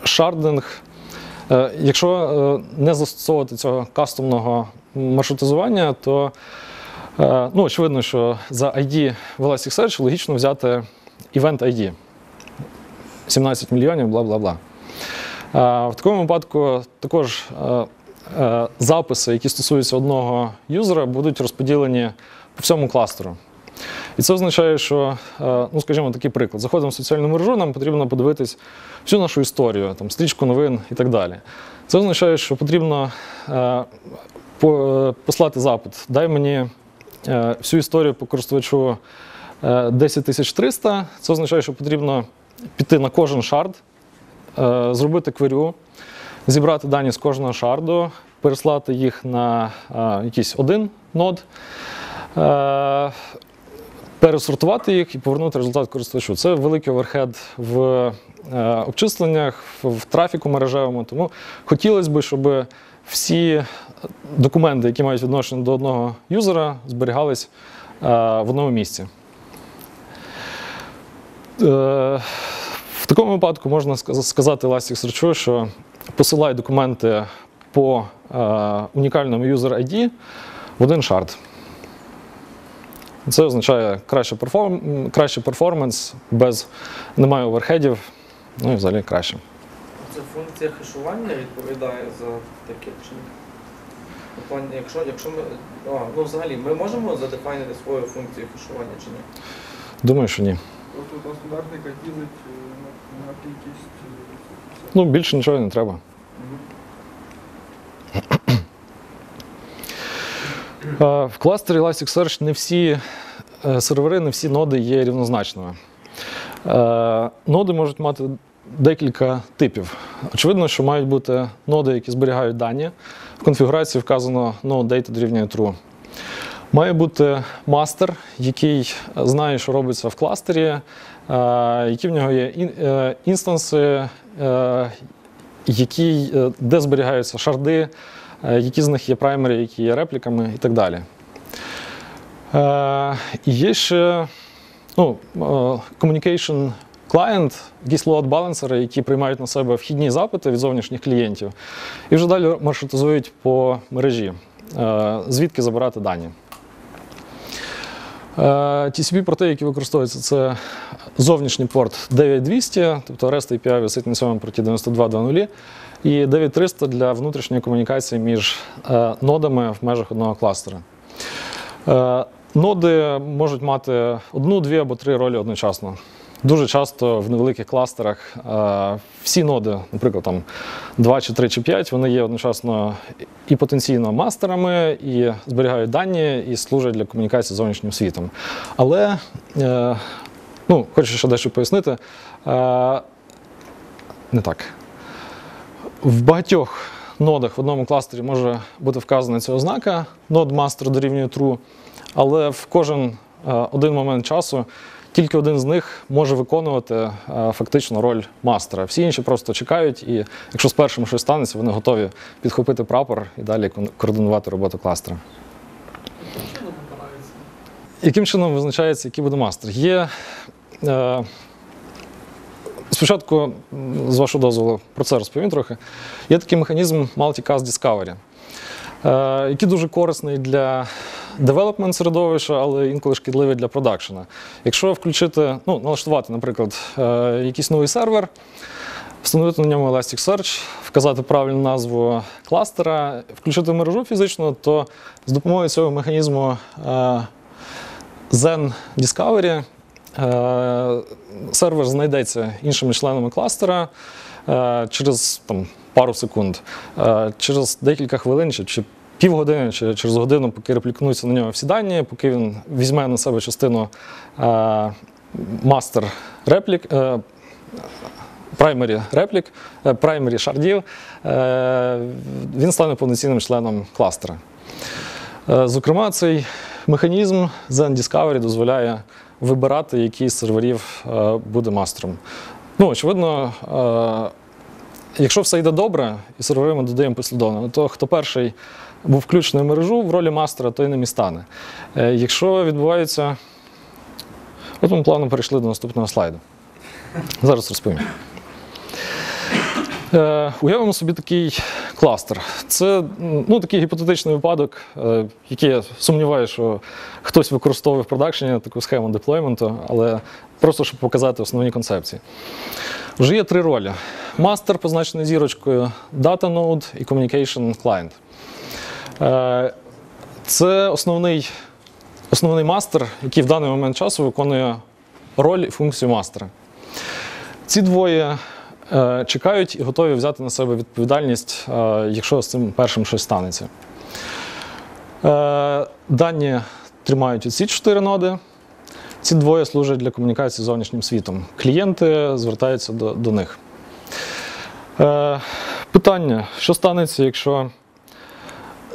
шардинг, е, якщо е, не застосовувати цього кастомного маршрутизування, то е, ну, очевидно, що за ID в Elasticsearch логічно взяти Event ID. 17 мільйонів, бла бла бла. Е, в такому випадку також е, е, записи, які стосуються одного юзера, будуть розподілені по всьому кластеру. І це означає, що, е, ну скажімо, такий приклад. Заходимо в соціальну мережу, нам потрібно подивитись всю нашу історію, там, стрічку новин і так далі. Це означає, що потрібно е, е, послати запит. Дай мені всю історію по користувачу е, 10300. Це означає, що потрібно піти на кожен шард, зробити квирю, зібрати дані з кожного шарду, переслати їх на якийсь один node. Пересортувати їх і повернути результат користувачу. Це великий overhead в е, обчисленнях, в, трафіку мережевому. Тому хотілося б, щоб всі документи, які мають відношення до одного юзера, зберігались е, в одному місці. Е, в такому випадку можна сказ- сказати Elasticsearch, що посилай документи по унікальному user ID в один шард. Це означає краще перформ... кращий перформанс, без немає оверхедів, ну і взагалі краще. Це функція хешування відповідає за таке чи ні? Якщо, якщо ми. А, ну взагалі, ми можемо задефайнити свою функцію хешування чи ні? Думаю, що ні. Просто та стандартника ділить е, на, кількість. е. Ну, більше нічого не треба. Мгм. Е, В кластері Elasticsearch не всі е, сервери, не всі ноди є рівнозначними. Е, Ноди можуть мати декілька типів. Очевидно, що мають бути ноди, які зберігають дані. В конфігурації вказано node data дорівнює true. Має бути мастер, який знає, що робиться в кластері, які в нього є інстанси, які, де зберігаються шарди, які з них є праймері, які є репліками і так далі. Е, є ще ну, е, communication client, якісь load балансери, які приймають на себе вхідні запити від зовнішніх клієнтів, і вже далі маршрутизують по мережі, е, звідки забирати дані. Е, TCP порти, які використовуються, це зовнішній порт 9200, тобто REST API висить на цьому порті 92.2.0, і 9300 для внутрішньої комунікації між е, нодами в межах одного кластера. Е, Ноди можуть мати одну, дві або три ролі одночасно. дуже часто в невеликих кластерах е, всі ноди, наприклад, там 2 чи 3 чи 5, вони є одночасно і потенційно мастерами, і зберігають дані, і служать для комунікації з зовнішнім світом. Але ну, хочу ще дещо пояснити. Не так. В багатьох нодах в одному кластері може бути вказана ця ознака нод master дорівнює true, але в кожен е, один момент часу тільки один з них може виконувати е, фактично роль мастера. Всі інші просто чекають, і якщо з першим щось станеться, вони готові підхопити прапор і далі координувати роботу кластера. Яким чином обирається? Яким чином визначається, який буде мастер? Є е, спочатку, з вашого дозволу, про це розповім трохи. Є такий механізм Multicast Discovery, е, який дуже корисний для девелопмент середовища, але інколи шкідливий для продакшена. Якщо включити, ну, налаштувати, наприклад, е, якийсь новий сервер, встановити на ньому Elasticsearch, вказати правильну назву кластера, включити мережу фізично, то з допомогою цього механізму е, Zen Discovery сервер знайдеться іншими членами кластера е, через там, пару секунд. Е, через декілька хвилин чи, півгодини, чи через годину, поки реплікнуться на нього всі дані, поки він візьме на себе частину е, мастер реплік. Е, Primary реплік, е, primary шардів, е, він стане повноцінним членом кластера. Е, Зокрема, цей механізм Zen Discovery дозволяє вибирати, який з серверів е, буде мастером. Ну, очевидно, е, якщо все йде добре, і сервери ми додаємо послідовно, то хто перший був включений в мережу в ролі мастера, той ним і стане. Е, Якщо відбувається. От ми плавно перейшли до наступного слайду. Зараз розповім. Е, уявимо собі такий кластер. Це ну, такий гіпотетичний випадок, е, який я сумніваюся, що хтось використовує в продакшені таку схему деплойменту, але просто щоб показати основні концепції. Вже є три ролі: мастер, позначений зірочкою, Data Node і Communication Client. Е, Це основний, основний мастер, який в даний момент часу виконує роль і функцію мастера. Ці двоє чекають і готові взяти на себе відповідальність, е, якщо з цим першим щось станеться. Е, дані тримають ці чотири ноди. Ці двоє служать для комунікації з зовнішнім світом. Клієнти звертаються до, до них. Е, питання: що станеться, якщо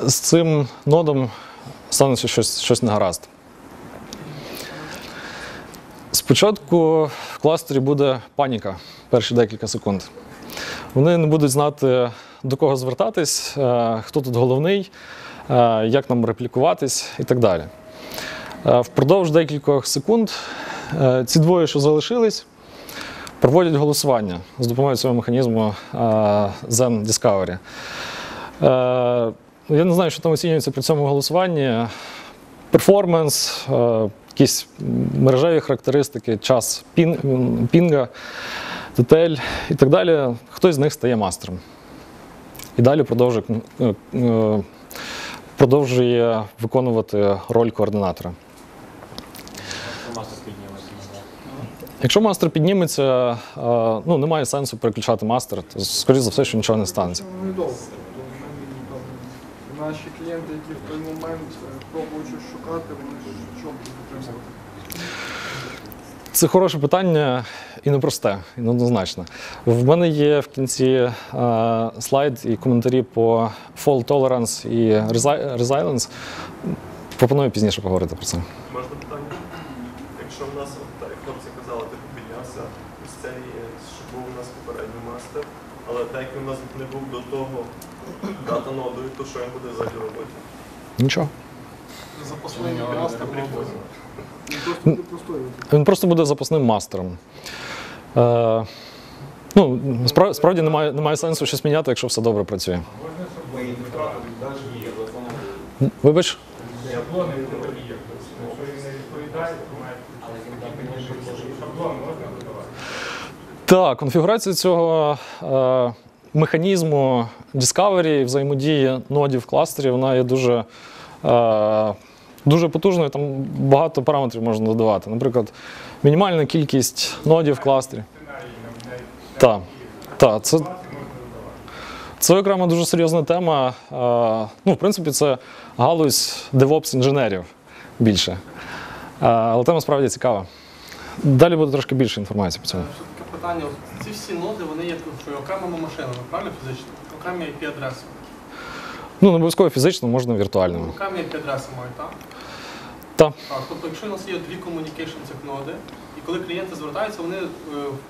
з цим нодом станеться щось, щось негаразд? Спочатку в кластері буде паніка перші декілька секунд. Вони не будуть знати, до кого звертатись, е, хто тут головний, е, як нам реплікуватись і так далі. Е, Впродовж декількох секунд ці двоє, що залишились, проводять голосування з допомогою цього механізму Zen Discovery. Я не знаю, що там оцінюється при цьому голосуванні. Перформанс, якісь мережеві характеристики, час пінга, детель і так далі. Хтось з них стає мастером. І далі продовжує, е, е, продовжує виконувати роль координатора. Якщо мастер підніметься, е, ну, немає сенсу переключати мастер, то, скоріш за все, що нічого не станеться. Ми, Наші клієнти, які в той момент пробують щось шукати, вони ж що будуть отримувати? Це хороше питання і непросте, і неоднозначне. В мене є в кінці е, слайд і коментарі по fault tolerance і resi- resilience. Пропоную пізніше поговорити про це. Можна питання? Якщо в нас, от, як хлопці казали, типу піднявся цей, е, що був у нас попередній мастер, але так як він у нас не був до того дата нодою, то що він буде взагалі робити? Нічого. Запасний Нього мастер. Він просто. Він просто буде запасним мастером. Е, ну, справді, справді немає, немає сенсу щось міняти, якщо все добре працює. Вибач, Так, конфігурація цього е, механізму Discovery взаємодії нодів в кластері, вона є дуже е, дуже потужно, там багато параметрів можна додавати. Наприклад, мінімальна кількість нодів в кластері. Так, так, це, це окрема дуже серйозна тема. Е, Ну, в принципі, це галузь DevOps інженерів більше. Е, Але тема справді цікава. Далі буде трошки більше інформації по цьому. Питання. Ці всі ноди, вони є окремими машинами, правильно фізично? Окремі IP-адреси. Ну, не обов'язково фізично, можна віртуальними. Окремі IP-адреси мають, так? Так. Так, тобто, якщо у нас є дві communication цих ноди, і коли клієнти звертаються, вони е,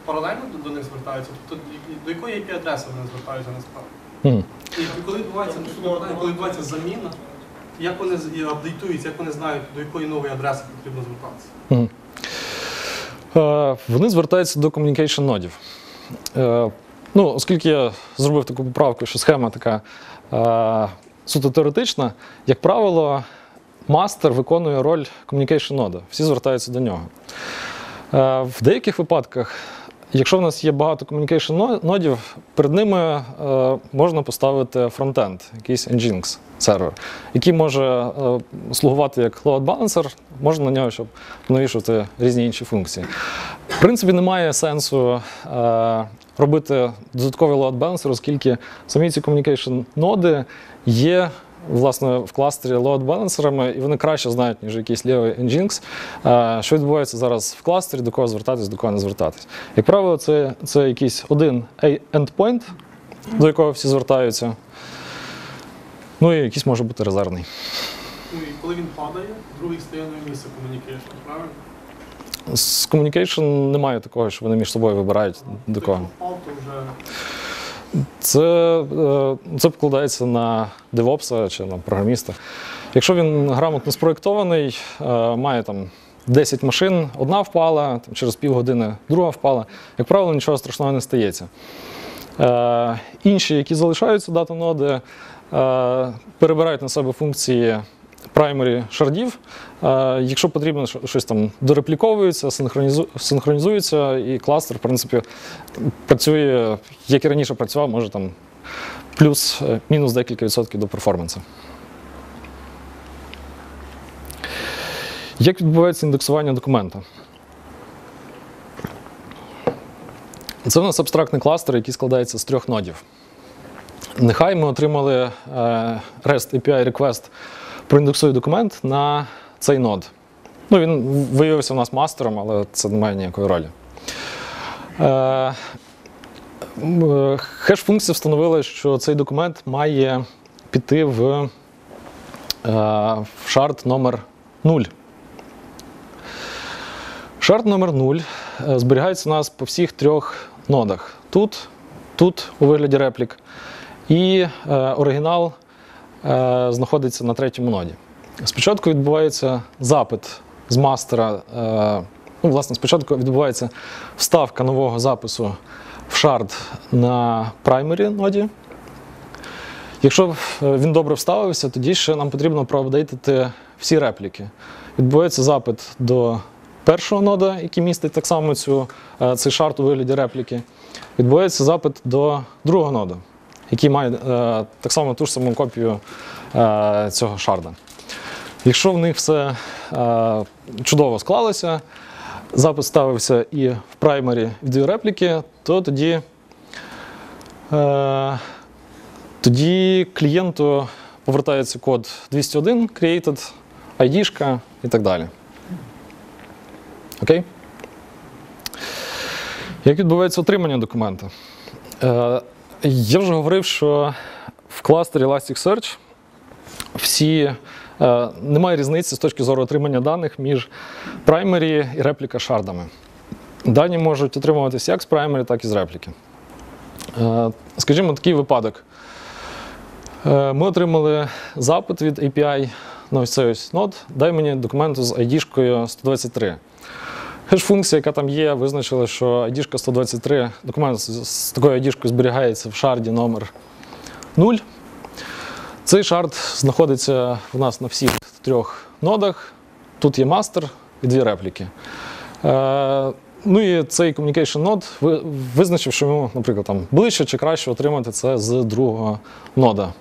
паралельно до, до них звертаються, тобто до якої IP-адреси вони звертаються насправді? Мгм. І коли відбувається коли відбувається заміна, як вони апдейтуються, як вони знають, до якої нової адреси потрібно звертатися? Е, Вони звертаються до communication нодів. Е, Ну, оскільки я зробив таку поправку, що схема така суто теоретична, як правило, мастер виконує роль communication нода. Всі звертаються до нього. Е, В деяких випадках, якщо в нас є багато communication нодів, перед ними е, можна поставити фронтенд, якийсь Nginx сервер, який може е, слугувати як load balancer, можна на нього, щоб навішувати різні інші функції. В принципі, немає сенсу е, робити додатковий load balancer, оскільки самі ці communication ноди є. Власне, в кластері load балансерами, і вони краще знають, ніж якийсь лівий Nginx, е, що відбувається зараз в кластері, до кого звертатись, до кого не звертатись. Як правило, це, це якийсь один endpoint, до якого всі звертаються. Ну і якийсь може бути резервний. Ну і коли він падає, другий стає на місце communication, правильно? З communication немає такого, що вони між собою вибирають до кого. Це, е, це покладається на девопса чи на програміста. Якщо він грамотно спроєктований, е, має там 10 машин, одна впала, там, через півгодини друга впала, як правило, нічого страшного не стається. Е, Інші, які залишаються дата-ноди, е, перебирають на себе функції праймері шардів. Е, Якщо потрібно, щось там дорепліковується, синхронізується, і кластер, в принципі, працює, як і раніше працював, може там плюс, е, декілька відсотків до перформансу. Як відбувається індексування документа? Це у нас абстрактний кластер, який складається з трьох нодів. Нехай ми отримали е, REST API request проіндексує документ на цей нод. Ну, він виявився у нас мастером, але це не має ніякої ролі. Е, е, Хеш-функція встановила, що цей документ має піти в, е, в шарт номер 0. Шарт номер 0 е, зберігається у нас по всіх трьох нодах. Тут, тут у вигляді реплік, і оригінал знаходиться на третьому ноді. Спочатку відбувається запит з мастера. Е, ну, власне, спочатку відбувається вставка нового запису в шард на праймері ноді. Якщо е, він добре вставився, тоді ще нам потрібно проапдейтити всі репліки. Відбувається запит до першого нода, який містить так само цю, е, цей шарт у вигляді репліки. Відбувається запит до другого нода, який має е, так само ту ж саму копію е, цього шарда. Якщо в них все е, чудово склалося, запис ставився і в праймері в дві репліки, то тоді, тоді клієнту повертається код 201 created, ID і так далі. Окей? Як відбувається отримання документа? Я вже говорив, що в кластері Elasticsearch всі е, немає різниці з точки зору отримання даних між праймері і репліка шардами. Дані можуть отримуватися як з праймері, так і з репліки. Е, скажімо, такий випадок. Е, ми отримали запит від API на ось цей ось нод. Дай мені документу з ID-шкою 123. Хеш-функція, яка там є, визначила, що ID 123, документ з, такою ID зберігається в шарді номер 0. Цей шард знаходиться у нас на всіх трьох нодах. Тут є мастер і дві репліки. Е, ну і цей communication node визначив, що йому, наприклад, там ближче чи краще отримати це з другого нода.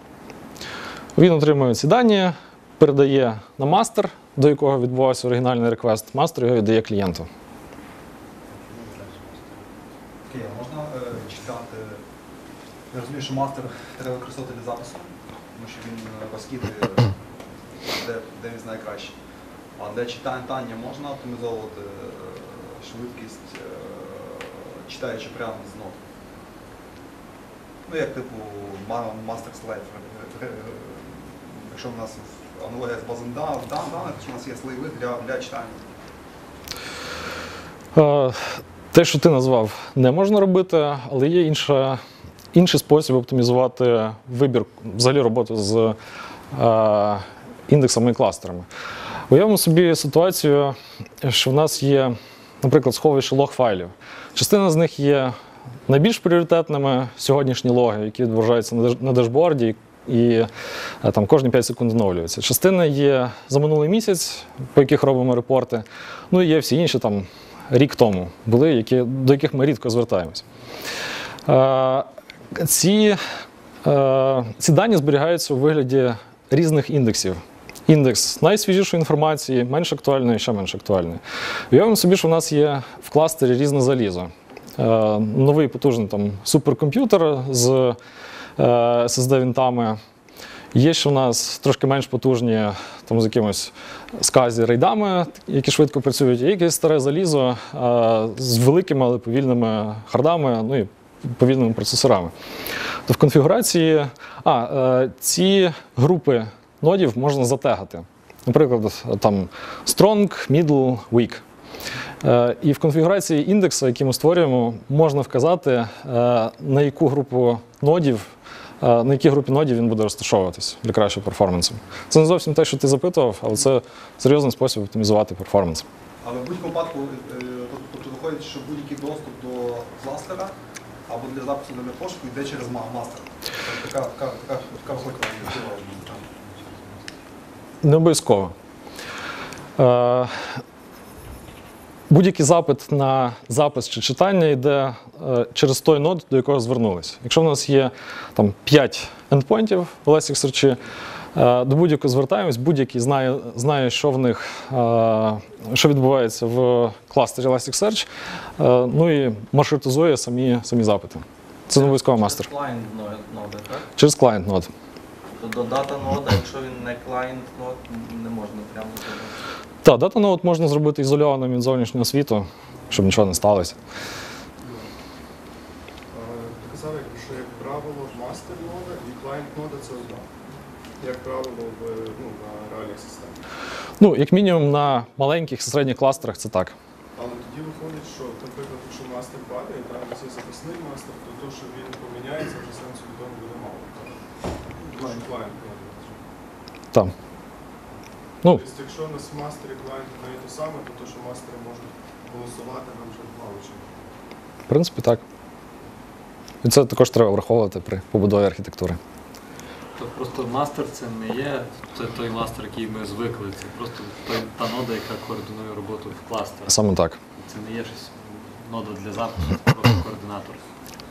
Він отримує ці дані, передає на мастер, до якого відбувався оригінальний request, мастер його віддає клієнту. Окей, а можна е, читати. Розумію, що мастер треба використовувати для запису, тому що він е, розкидує, де, де він знає краще. А для читання можна оптимізовувати е, швидкість, е, читаючи прямо з нот. Ну, як типу ма- master-slave. Якщо в нас аналогія з базом да- да- даних, то у нас є slave-и для, для читання. Те, що ти назвав, не можна робити, але є інша, інший спосіб оптимізувати вибір взагалі роботи з е, індексами і кластерами. Уявимо собі ситуацію, що в нас є, наприклад, сховище лог файлів. Частина з них є найбільш пріоритетними сьогоднішні логи, які відображаються на деш- на дашборді. І е, там кожні 5 секунд оновлюються. Частина є за минулий місяць, по яких робимо репорти. Ну і є всі інші там рік тому були, які, до яких ми рідко звертаємось. Ці, е, ці дані зберігаються у вигляді різних індексів. Індекс найсвіжішої інформації, менш актуальної, ще менш актуальної. Уявимо собі, що в нас є в кластері різне залізо. Е, новий потужний там, суперкомп'ютер з е, SSD-вінтами. Є ще в нас трошки менш потужні там, з якимось сказі рейдами, які швидко працюють, є якесь старе залізо е, з великими, але повільними хардами, ну і повільними процесорами. То в конфігурації а, е, ці групи нодів можна затегати. Наприклад, там strong, middle, weak. Е, І в конфігурації індексу, який ми створюємо, можна вказати, е, на яку групу нодів, на якій групі нодів він буде розташовуватись для кращого перформансу. Це не зовсім те, що ти запитував, але це серйозний спосіб оптимізувати перформанс. Але в будь-якому випадку, тобто виходить, що будь-який доступ до кластера або для запису для пошуку йде через ма- мастер. Тобто Така, така, така, така. Не обов'язково. Е, Будь-який запит на запис чи читання йде е, через той node, до якого звернулись. Якщо в нас є там 5 ендпойнтів в Elasticsearch, до будь-якого звертаємось, будь-який знає, знає, що в них е, що відбувається в кластері Elasticsearch, е, ну і маршрутизує самі, самі запити. Це не обов'язково мастер. Через client ноди, так? Через client node. То до дата нода, якщо він не client нод, не можна прямо туди. Так, data node можна зробити ізольованим від зовнішнього світу, щоб нічого не сталося. Ти казав, що як правило master нода і клієнт нода це одна. Як правило, в ну, на реальних системах. Ну, як мінімум, на маленьких середніх кластерах це так. Але тоді виходить, що, наприклад, якщо мастер падає, там це запасний мастер, то то, що він поміняється, вже сенсу від того буде мало. так? Клієнт. Там. Ну, Тобто, якщо у нас мастер і клієнт одне те саме, то то, що мастери можуть голосувати, нам вже мало чим. в принципі, так. І це також треба враховувати при побудові архітектури. То просто мастер це не є це той мастер, який ми звикли. Це просто той, та нода, яка координує роботу в кластері. Саме так. Це не є щось нода для запису, це просто координатор.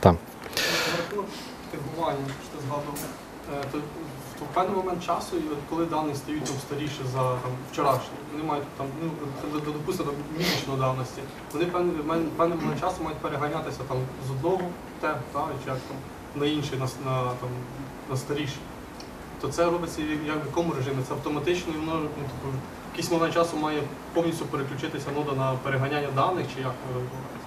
Там. Рахунок тегування, що ти згадував, е, то, в певний момент часу, і от коли дані стають там, старіше за там, вчорашні, вони мають там, ну, до- до- допустимо, там, місячної давності, вони в певний, момент часу мають переганятися там, з одного тег, та, чи як там, на інший, на, с- на, там, на старіший. То це робиться як в якому режимі? Це автоматично, і воно ну, типу, в якийсь момент часу має повністю переключитися нода на переганяння даних, чи як воно відбувається?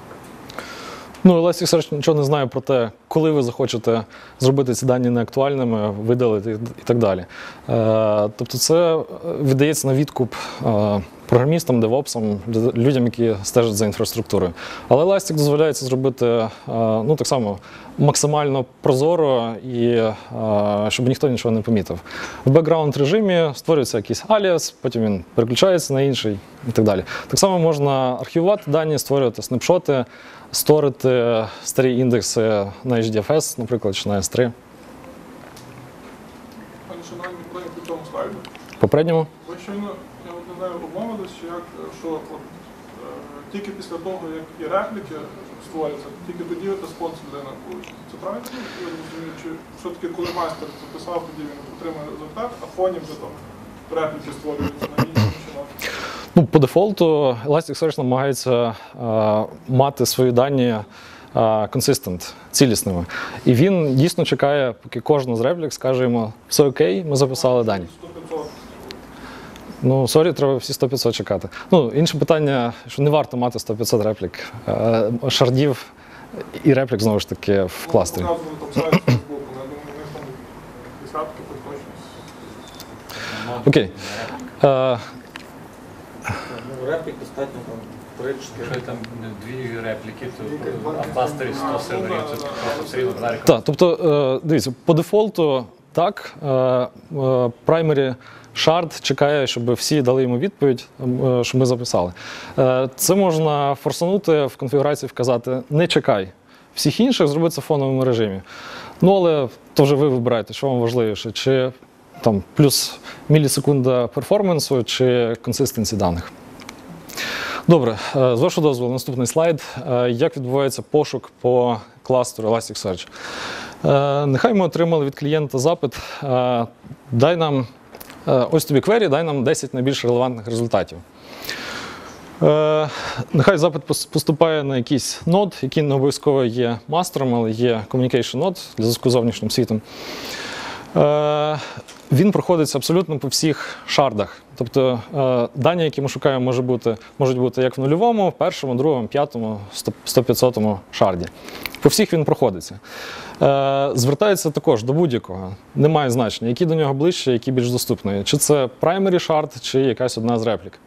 Ну, Elasticsearch нічого не знає про те, коли ви захочете зробити ці дані неактуальними, видалити і так далі. Е, тобто це віддається на відкуп е, програмістам, девопсам, людям, які стежать за інфраструктурою. Але Elastic дозволяє це зробити е, ну, так само максимально прозоро і е, щоб ніхто нічого не помітив. В бекграунд режимі створюється якийсь аліас, потім він переключається на інший і так далі. Так само можна архівувати дані, створювати снапшоти, сторити старі індекси на HDFS, наприклад, чи на S3. Пані шановні колеги, по цьому слайду. Попередньому Ви щойно, я не знаю, обмовились, що, от, е, тільки після того, як і репліки створюються, тільки тоді респонс буде на получення. Це правильно? Я розумію, чи все-таки коли майстер записав, тоді він отримує результат, а фоні вже там репліки створюються на іншому. Ну, по default-у Elasticsearch намагається е, мати свої дані consistent, цілісними. І він дійсно чекає, поки кожна з реплік скаже йому, все окей, ми записали дані. 100-500. Ну, сорі, треба всі 100-500 чекати. Ну, інше питання, що не варто мати 100-500 реплік. Е, шардів і реплік знову ж таки в кластері. Ну, точності. Окей. Е, Ну, реплік достатньо там Якщо там дві репліки, то а в кластері 100 серверів, це просто все рівно. Так, тобто, е, дивіться, по дефолту так, е, shard чекає, щоб всі дали йому відповідь, е, що ми записали. Е, Це можна форсанути в конфігурації, вказати не чекай. Всіх інших зробити це в фоновому режимі. Ну, але то вже ви вибираєте, що вам важливіше, чи там плюс мілісекунда перформансу, чи консистенції даних. Добре, е, з вашого дозволу, наступний слайд. Як відбувається пошук по кластеру Elasticsearch? Нехай ми отримали від клієнта запит. Дай нам ось тобі query, дай нам 10 найбільш релевантних результатів. Е, Нехай запит поступає на якийсь нод, який не обов'язково є мастером, але є communication нод для зв'язку з зовнішнім світом. Е, Він проходиться абсолютно по всіх шардах. Тобто е, дані, які ми шукаємо, може бути, можуть бути як в нульовому, першому, другому, п'ятому, 100-500 шарді. По всіх він проходиться. Е, Звертається також до будь-якого. Немає значення, які до нього ближче, які більш доступні. Чи це primary shard, чи якась одна з реплік.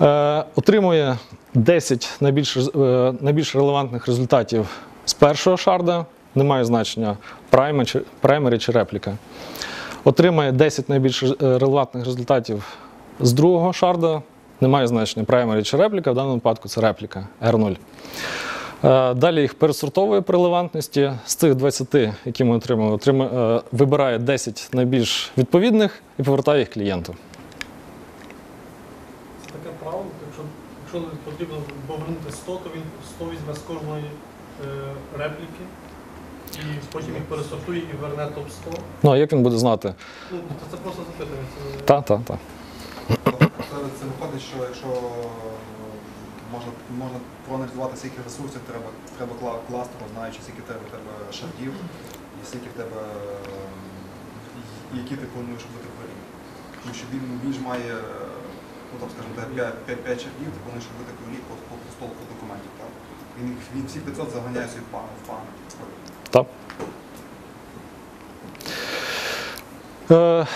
Е, Отримує 10 найбільш, е, найбільш релевантних результатів з першого шарда, немає значення primary чи, репліка. Отримає 10 найбільш релевантних результатів з другого шарда, немає значення primary чи репліка, в даному випадку це репліка R0. Е, Далі їх пересортовує при релевантності. З цих 20, які ми отримали, е, вибирає 10 найбільш відповідних і повертає їх клієнту. Це таке правило, якщо, якщо потрібно повернути 100, то він 100 візьме з кожної е, репліки і потім їх пересортує і верне топ-100. Ну а як він буде знати? Ну, це просто запитання. Це... Та, та, та. Це, виходить, що якщо можна, можна проаналізувати, скільки ресурсів треба, треба кла- кластеру, знаючи, скільки тебе, тебе шардів і скільки в тебе, е, які ти плануєш бути горі. Тому що він, він ж має, ну там, скажімо, тебе 5, 5 шардів, ти плануєш бути горі по, по, по столку документів. Так? Він, він всі 500 заганяє собі в пам'ять. в пам'ять. Та. Е,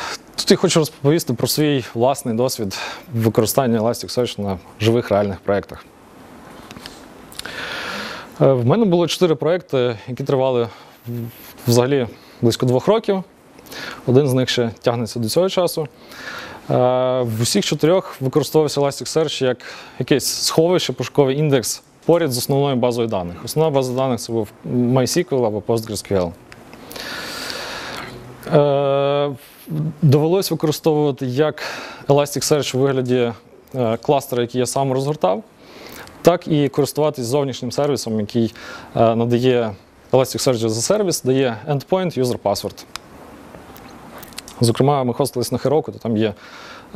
Тут я хочу розповісти про свій власний досвід використання Elasticsearch на живих реальних проєктах. Е, В мене було чотири проєкти, які тривали взагалі близько двох років. Один з них ще тягнеться до цього часу. Е, В усіх чотирьох використовувався Elasticsearch як якесь сховище, пошуковий індекс поряд з основною базою даних. Основна база даних це був MySQL або PostgreSQL. Довелось використовувати як Elasticsearch у вигляді е, кластера, який я сам розгортав, так і користуватись зовнішнім сервісом, який е, надає Elasticsearch as a Service, дає endpoint user password. Зокрема, ми хостились на Heroku, то там є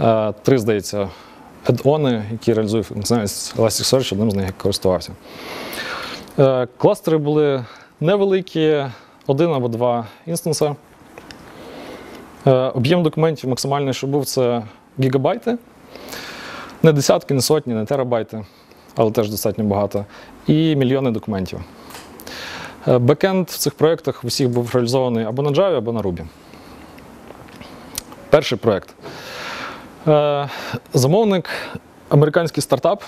е, три, здається, адони, які реалізують функціональність Elasticsearch, одним з них я користувався. Кластери були невеликі, один або два інстанси. Е, Об'єм документів максимальний, що був, це гігабайти. Не десятки, не сотні, не терабайти, але теж достатньо багато. І мільйони документів. Е, Бекенд в цих проєктах усіх був реалізований або на Java, або на Ruby. Перший проєкт. Е, Замовник американський стартап,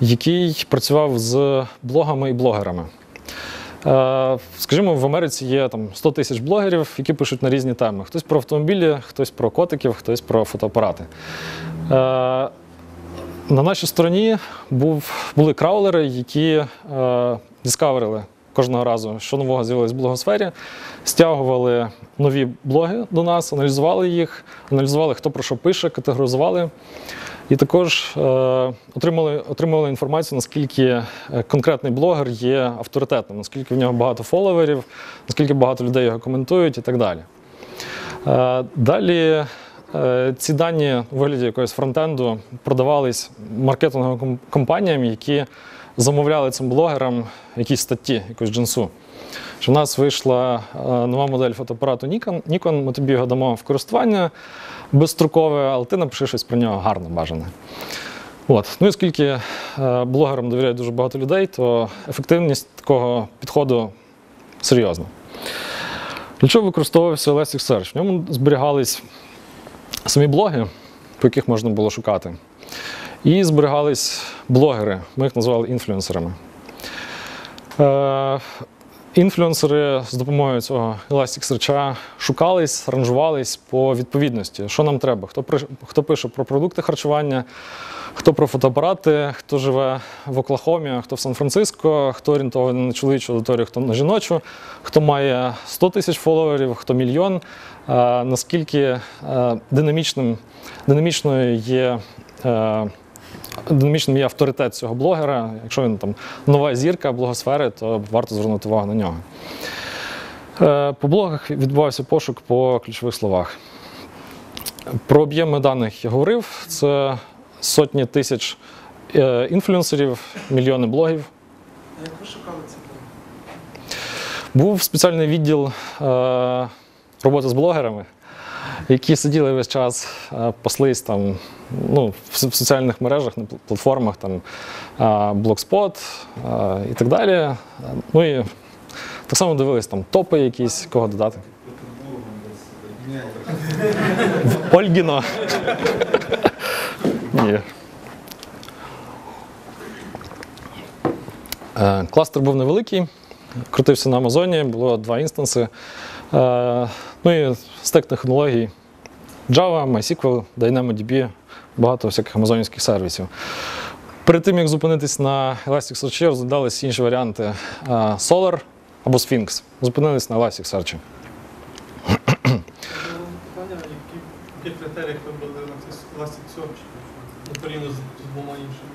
який працював з блогами і блогерами. Е, Скажімо, в Америці є там 100 тисяч блогерів, які пишуть на різні теми. Хтось про автомобілі, хтось про котиків, хтось про фотоапарати. Е, На нашій стороні був, були краулери, які е, дискаверили кожного разу, що нового з'явилось в блогосфері, стягували нові блоги до нас, аналізували їх, аналізували, хто про що пише, категоризували. І також е, отримали, отримували інформацію, наскільки е, конкретний блогер є авторитетним, наскільки в нього багато фоловерів, наскільки багато людей його коментують і так далі. Е, далі е, ці дані у вигляді якогось фронтенду продавались маркетинговим компаніям, які замовляли цим блогерам якісь статті, якусь джинсу. Що в нас вийшла нова модель фотоапарату Nikon. Nikon, ми тобі його дамо в користування безстрокове, але ти напиши щось про нього гарно бажане. От. Ну і оскільки е, блогерам довіряють дуже багато людей, то ефективність такого підходу серйозна. Для чого використовувався Elasticsearch? В ньому зберігались самі блоги, по яких можна було шукати. І зберігались блогери, ми їх назвали інфлюенсерами. Е, інфлюенсери з допомогою цього Elasticsearch шукались, ранжувались по відповідності, що нам треба, хто, при- хто пише про продукти харчування, хто про фотоапарати, хто живе в Оклахомі, хто в Сан-Франциско, хто орієнтований на чоловічу аудиторію, хто на жіночу, хто має 100 тисяч фоловерів, хто мільйон. Е, наскільки е, динамічним, динамічною є. Динамічним є авторитет цього блогера. Якщо він там нова зірка блогосфери, то варто звернути увагу на нього. Е, По блогах відбувався пошук по ключових словах. Про об'єми даних я говорив. Це сотні тисяч е, інфлюенсерів, мільйони блогів. А як ви шукали дані? Був спеціальний відділ е, роботи з блогерами, які сиділи весь час, паслись там, ну, в, соціальних мережах, на платформах, там, Blogspot і так далі. Ну і так само дивились там топи якісь, кого додати. В Ольгіно. Ні. Е, Кластер був невеликий, крутився на Амазоні, було два інстанси. Е, Ну і стек технологій Java, MySQL, DynamoDB, багато всяких амазонівських сервісів. Перед тим, як зупинитись на Elasticsearch, розглядались інші варіанти Solar або Sphinx. Зупинились на Elasticsearch. Які, критеріях ви брали на Elasticsearch? Порівняно з, двома іншими.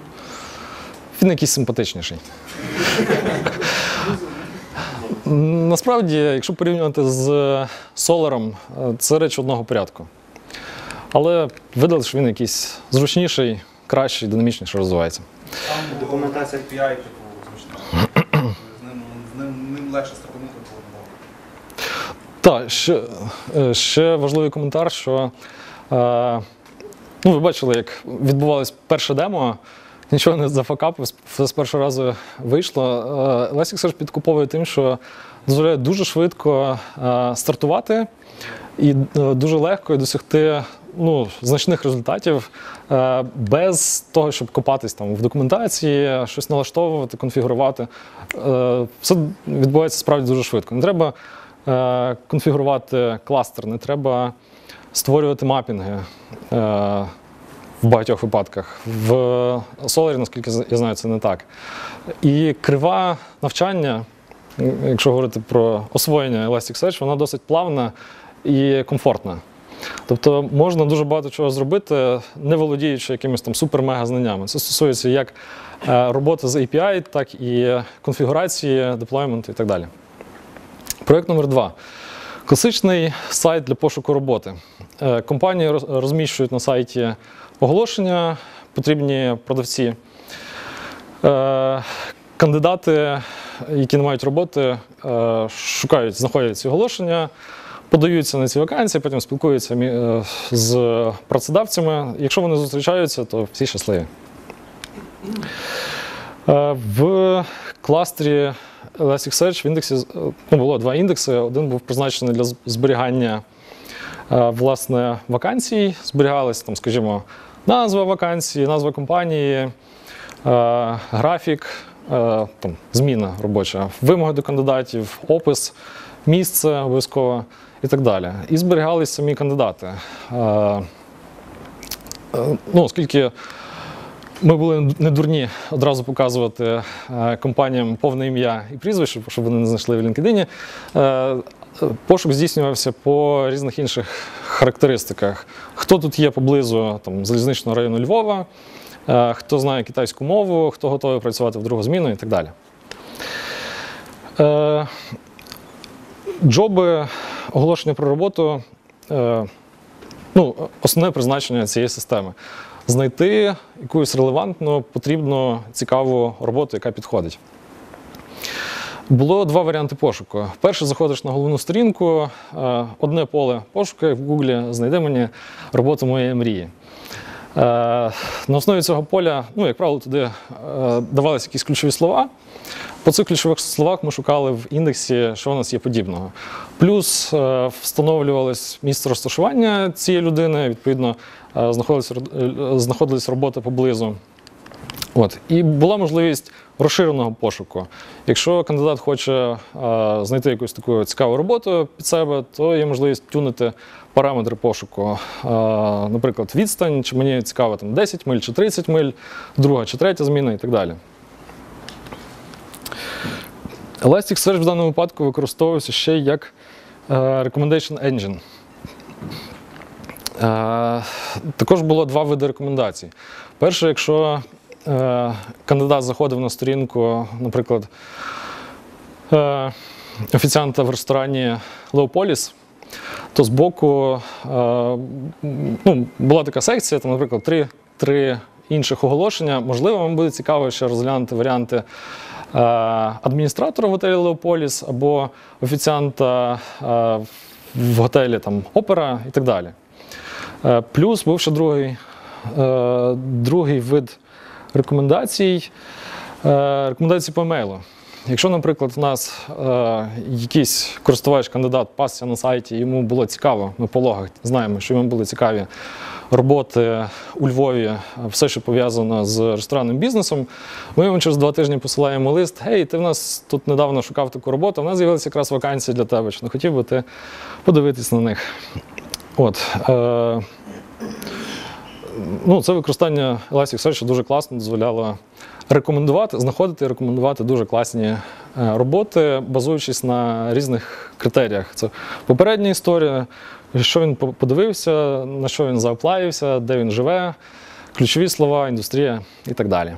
Він якийсь симпатичніший. Насправді, якщо порівнювати з Solar, е, це реч одного порядку. Але видали, що він якийсь зручніший, кращий, динамічніше розвивається. Там Документація. API типу зручна. З ним, з ним, ним легше стрибнути було. Так, ще, е, ще важливий коментар, що е, ну, ви бачили, як відбувалось перше демо, нічого не зафакапив, все з першого разу вийшло. Е, Elasticsearch підкуповує тим, що дозволяє дуже швидко е, стартувати і дуже легко досягти ну, значних результатів е, без того, щоб копатись там в документації, щось налаштовувати, конфігурувати. Е, Все відбувається справді дуже швидко. Не треба е, конфігурувати кластер, не треба створювати мапінги в багатьох випадках. В Solary, наскільки я знаю, це не так. І крива навчання, якщо говорити про освоєння Elasticsearch, вона досить плавна і комфортна. Тобто можна дуже багато чого зробити, не володіючи якимись там супер-мега знаннями. Це стосується як е, роботи з API, так і конфігурації, деплойменту і так далі. Проєкт номер два. Класичний сайт для пошуку роботи. Е, Компанії розміщують на сайті оголошення, потрібні продавці. Е, Кандидати, які не мають роботи, шукають, знаходять ці оголошення, подаються на ці вакансії, потім спілкуються е, з працедавцями. Якщо вони зустрічаються, то всі щасливі. Е, В кластері Elasticsearch в індексі е, ну, було два індекси. Один був призначений для зберігання власне вакансій. Зберігалась там, скажімо, назва вакансії, назва компанії, графік, там, зміна робоча, вимоги до кандидатів, опис, місце обов'язково і так далі. І зберігались самі кандидати. Е, е, Ну, оскільки ми були не дурні одразу показувати е, компаніям повне ім'я і прізвище, щоб вони не знайшли в LinkedIn. Пошук здійснювався по різних інших характеристиках. Хто тут є поблизу там, залізничного району Львова, хто знає китайську мову, хто готовий працювати в другу зміну і так далі. Джоби, оголошення про роботу. е, ну, основне призначення цієї системи. Знайти якусь релевантну, потрібну, цікаву роботу, яка підходить. Було два варіанти пошуку. Перший заходиш на головну сторінку, е, одне поле пошуку в Гуглі, знайди мені роботу моєї мрії. Е, На основі цього поля, ну, як правило, туди давалися якісь ключові слова. По цих ключових словах ми шукали в індексі, що у нас є подібного. Плюс е, встановлювалось місце розташування цієї людини, відповідно, е, е, знаходились роботи поблизу. От. І була можливість розширеного пошуку. Якщо кандидат хоче е, знайти якусь таку цікаву роботу під себе, то є можливість тюнити параметри пошуку. Е, наприклад, відстань, чи мені цікаво там, 10 миль чи 30 миль, друга чи третя зміна і так далі. Elasticsearch в даному випадку використовувався ще як е, recommendation engine. Е, Також було два види рекомендацій. Перше, якщо е, кандидат заходив на сторінку, наприклад, офіціанта в ресторані Леополіс, то збоку ну, була така секція, там, наприклад, три, три інших оголошення. Можливо, вам буде цікаво ще розглянути варіанти адміністратора в готелі Леополіс або офіціанта е, в готелі там, Опера і так далі. Е, Плюс був ще другий, е, другий вид рекомендацій, е, рекомендацій по емейлу. Якщо, наприклад, в нас е, якийсь користувач, кандидат пасся на сайті, йому було цікаво, ми по логах знаємо, що йому були цікаві роботи у Львові, е, все, що пов'язано з ресторанним бізнесом, ми йому через два тижні посилаємо лист: Гей, ти в нас тут недавно шукав таку роботу, в нас з'явилися якраз вакансії для тебе. Чи не хотів би ти подивитись на них? От. Е, ну, це використання Elasticsearch дуже класно дозволяло рекомендувати, знаходити і рекомендувати дуже класні е, роботи, базуючись на різних критеріях. Це попередня історія, що він подивився, на що він зааплаївся, де він живе, ключові слова, індустрія і так далі.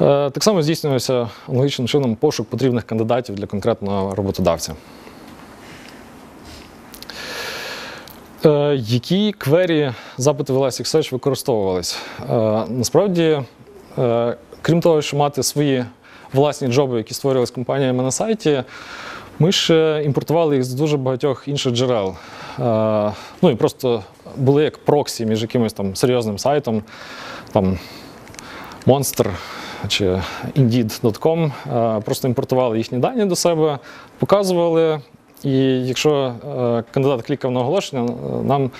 Е, Так само здійснювався аналогічним чином пошук потрібних кандидатів для конкретного роботодавця. Е, Які квері запити в Elasticsearch використовувались? Е, Насправді, крім того, що мати свої власні джоби, які створювалися компаніями на сайті, ми ще імпортували їх з дуже багатьох інших джерел. Е, Ну і просто були як проксі між якимось там серйозним сайтом, там Monster чи Indeed.com, е, просто імпортували їхні дані до себе, показували. І якщо е, кандидат клікав на оголошення, е, нам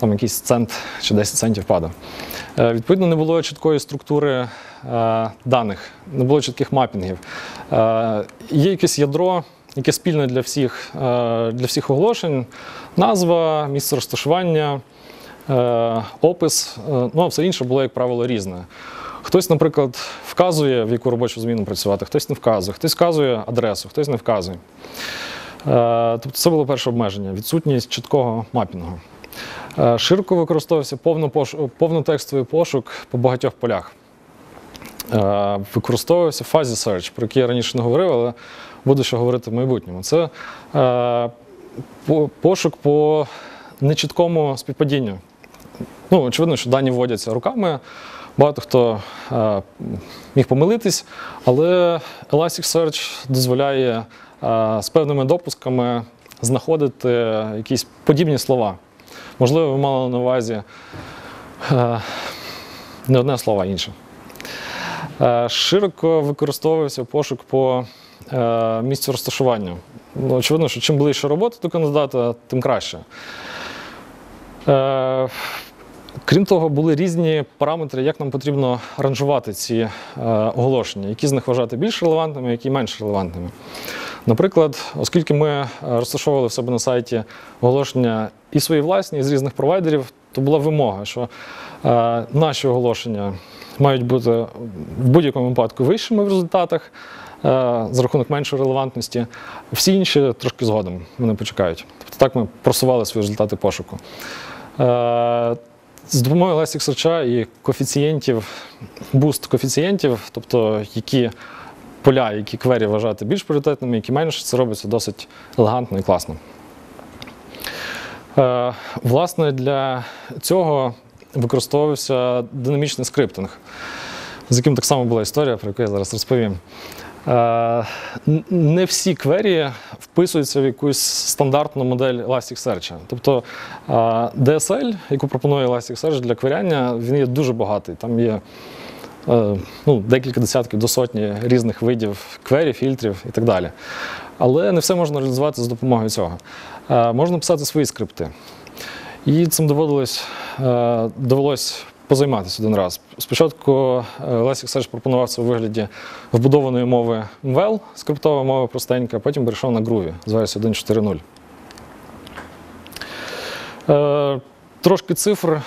там якийсь цент чи 10 центів падав. Е, відповідно, не було чіткої структури е, даних, не було чітких мапінгів. Е, є якесь ядро, яке спільне для всіх, е, для всіх оголошень, назва, місце розташування, е, опис, е, ну а все інше було, як правило, різне. Хтось, наприклад, вказує, в яку робочу зміну працювати, хтось не вказує, хтось вказує адресу, хтось не вказує. Тобто це було перше обмеження відсутність чіткого мапінгу. Широко використовувався повнотекстовий пошук по багатьох полях. Використовувався фазі search, про який я раніше не говорив, але буду ще говорити в майбутньому. Це е, пошук по нечіткому співпадінню. Ну, очевидно, що дані вводяться руками. Багато хто е, міг помилитись, але Elasticsearch дозволяє е, з певними допусками знаходити якісь подібні слова. Можливо, ви мали на увазі е, не одне слово, а інше. Е, Широко використовувався пошук по місцю розташування. Ну, очевидно, що чим ближче робота до кандидата, тим краще. Е, Крім того, були різні параметри, як нам потрібно ранжувати ці е, оголошення, які з них вважати більш релевантними, які менш релевантними. Наприклад, оскільки ми е, розташовували в себе на сайті оголошення і свої власні, і з різних провайдерів, то була вимога, що е, наші оголошення мають бути в будь-якому випадку вищими в результатах е, за рахунок меншої релевантності. Всі інші трошки згодом вони почекають. Тобто так ми просували свої результати пошуку. Е, з допомогою Elasticsearch і коефіцієнтів, буст коефіцієнтів, тобто які поля, які квері вважати більш пріоритетними, які менше, це робиться досить елегантно і класно. Е, Власне, для цього використовувався динамічний скриптинг, з яким так само була історія, про яку я зараз розповім. Е, Не всі квері вписуються в якусь стандартну модель Elasticsearch. Тобто е, DSL, яку пропонує Elasticsearch для кверяння, він є дуже багатий. Там є е, ну, декілька десятків до сотні різних видів квері, фільтрів і так далі. Але не все можна реалізувати за допомогою цього. Можна писати свої скрипти. І цим доводилось, довелось позайматися один раз. Спочатку е, Elasticsearch пропонував це у вигляді вбудованої мови MVL, скриптова мова простенька, потім перейшов на Groovy з версії 1.4.0. Е, Трошки цифр,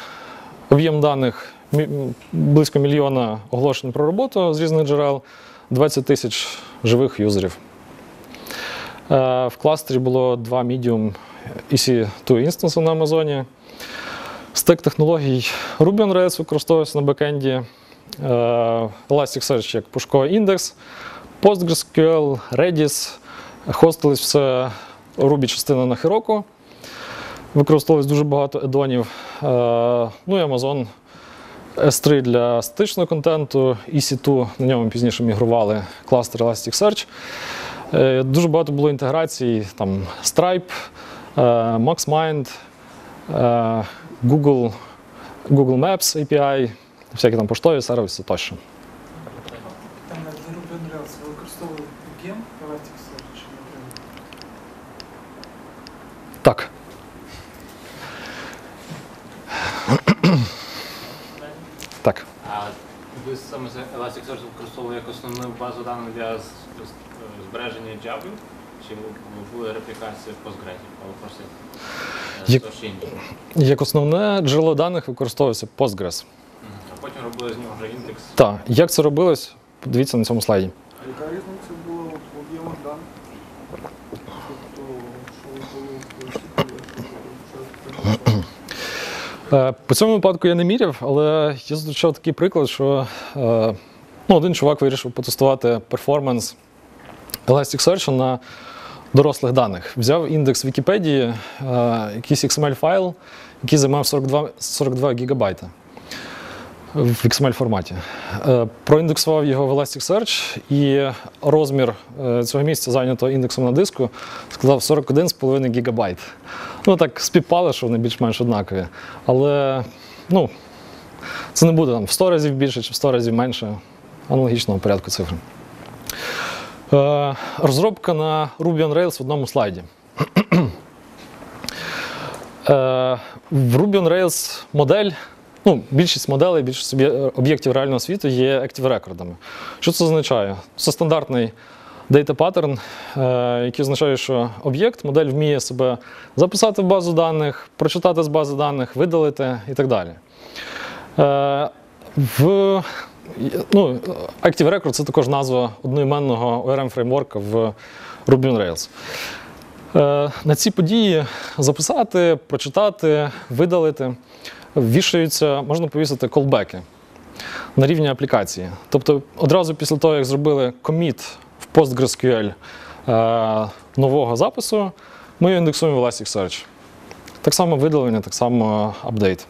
об'єм даних близько мільйона оголошень про роботу з різних джерел, 20 тисяч живих юзерів. Е, В кластері було два medium EC2 інстанси на Амазоні. Стек технологій Ruby on Rails використовується на бекенді. Е, Elasticsearch як пошуковий індекс, PostgreSQL, Redis. Хостились все Ruby частина на Heroku. Використовувалось дуже багато едонів. Е, Ну і Amazon S3 для статичного контенту, EC2, на ньому пізніше мігрували кластер Elasticsearch. Е, Дуже багато було інтеграцій, там Stripe, MaxMind, Google, Google Maps API, всякі там поштові сервіси тощо. Ви використовували гем Elasticsearch? Так. Так. А ви саме Elasticsearch використовували як основну базу даних для збереження Java? Чи були реплікації в Postgres? Як- Як основне джерело даних використовується Postgres. А потім робили з нього вже індекс. Так, як це робилось? Подивіться на цьому слайді. А яка різниця була в об'ємах даних? Тобто, Е, По цьому випадку я не міряв, але я зустрічав такий приклад, що е, ну, один чувак вирішив потестувати перформанс Elasticsearch на дорослих даних. Взяв індекс Вікіпедії, е, якийсь XML-файл, який займав 42, 42 гігабайта в XML форматі. Е, Проіндексував його в Elasticsearch і розмір е, цього місця, зайнятого індексом на диску, складав 41,5 гігабайт. Ну так співпало, що вони більш-менш однакові. Але ну, це не буде там в 100 разів більше чи в 100 разів менше аналогічного порядку цифр. Е, розробка на Ruby on Rails в одному слайді. Е, в Ruby on Rails модель, ну, більшість моделей, більшість об'єктів реального світу є Active рекордами. Що це означає? Це стандартний data pattern, е, який означає, що об'єкт, модель вміє себе записати в базу даних, прочитати з бази даних, видалити і так далі. В ну, Active Record це також назва одноіменного ORM фреймворка в Ruby on Rails. Е, На ці події записати, прочитати, видалити, вішаються, можна повісити колбеки на рівні аплікації. Тобто одразу після того, як зробили коміт в PostgreSQL е, нового запису, ми його індексуємо в Elasticsearch. Так само видалення, так само апдейт.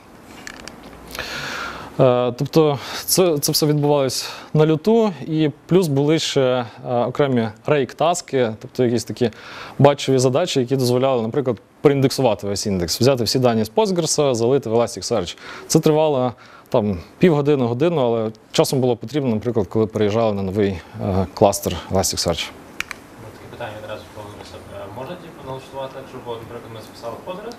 Е, Тобто це, це все відбувалось на люту, і плюс були ще е, окремі рейк-таски, тобто якісь такі батчові задачі, які дозволяли, наприклад, проіндексувати весь індекс, взяти всі дані з Postgres, залити в Elasticsearch. Це тривало там півгодини, годину, але часом було потрібно, наприклад, коли переїжджали на новий е, кластер Elasticsearch. Ну, Таке питання відразу повернуся. Можна типу, налаштувати так, щоб, наприклад, ми записали Postgres,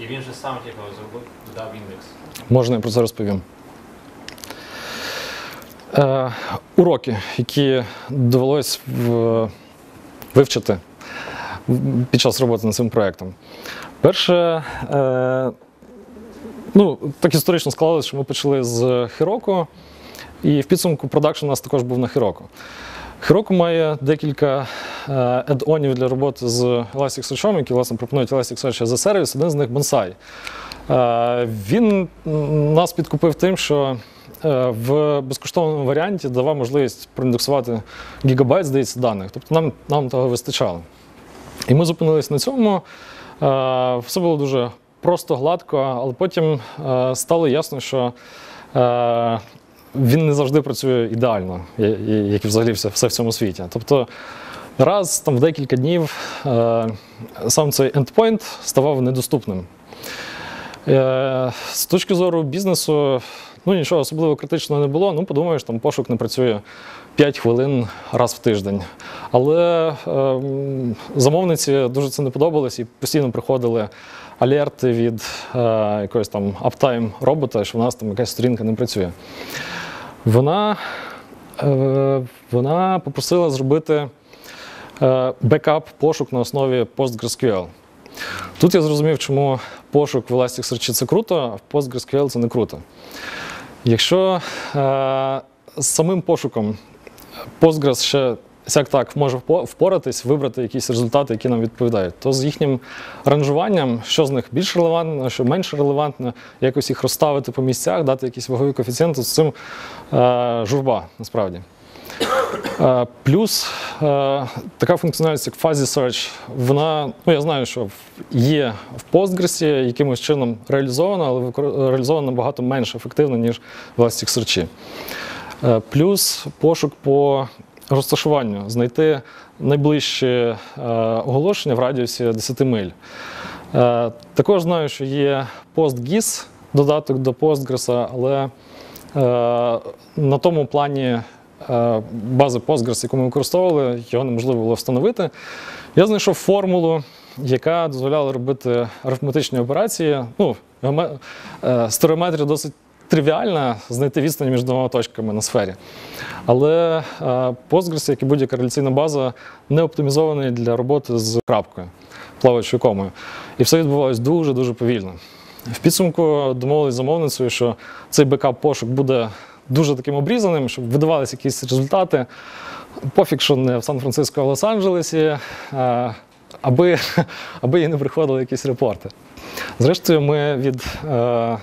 і він же сам типу, зробив, додав індекс. Можна я про це розповім. Е, уроки, які довелось в, вивчити під час роботи над цим проєктом. Перше, е, ну, так історично склалося, що ми почали з Heroku, і в підсумку продакшн у нас також був на Heroku. Heroku має декілька е, add-on-ів для роботи з Elasticsearch, які власне пропонують Elasticsearch as a service. Один з них Bonsai. Е, Він нас підкупив тим, що е, в безкоштовному варіанті давав можливість проіндексувати гігабайт, здається, даних. Тобто нам, нам того вистачало. І ми зупинились на цьому. Е, Все було дуже просто гладко, але потім е, стало ясно, що е, він не завжди працює ідеально, як і взагалі все, в цьому світі. Тобто раз там в декілька днів е, сам цей endpoint ставав недоступним. Е, з точки зору бізнесу, ну нічого особливо критичного не було. Ну, подумаєш, там пошук не працює 5 хвилин раз в тиждень. Але е, замовниці дуже це не подобалось і постійно приходили алерти від е, якогось там uptime робота, що в нас там якась сторінка не працює. Вона, е, вона попросила зробити е, бекап пошук на основі PostgreSQL. Тут я зрозумів, чому пошук в Elasticsearch це круто, а в PostgreSQL це не круто. Якщо е, з самим пошуком Postgres ще сяк так може впоратись, вибрати якісь результати, які нам відповідають, то з їхнім ранжуванням, що з них більш релевантно, що менш релевантно, якось їх розставити по місцях, дати якісь вагові коефіцієнти, з цим е, журба насправді. Е, Плюс е, така функціональність, як Fuzzy Search, вона, ну я знаю, що є в Postgres якимось чином реалізована, але реалізована набагато менш ефективно, ніж в Elasticsearch. Е, Плюс пошук по розташуванню, знайти найближче оголошення в радіусі 10 миль. Також знаю, що є PostGIS, додаток до Postgres, але на тому плані бази Postgres, яку ми використовували, його неможливо було встановити. Я знайшов формулу, яка дозволяла робити арифметичні операції. Ну, е, стереометрія досить тривіальна, знайти відстань між двома точками на сфері. Але е, Postgres, як і будь-яка реляційна база, не оптимізований для роботи з крапкою, плаваючою комою. І все відбувалось дуже-дуже повільно. В підсумку домовились замовницею, що цей бекап-пошук буде дуже таким обрізаним, щоб видавалися якісь результати. Пофіг, що не в Сан-Франциско, а в Лос-Анджелесі, е, аби, аби їй не приходили якісь репорти. Зрештою, ми від е,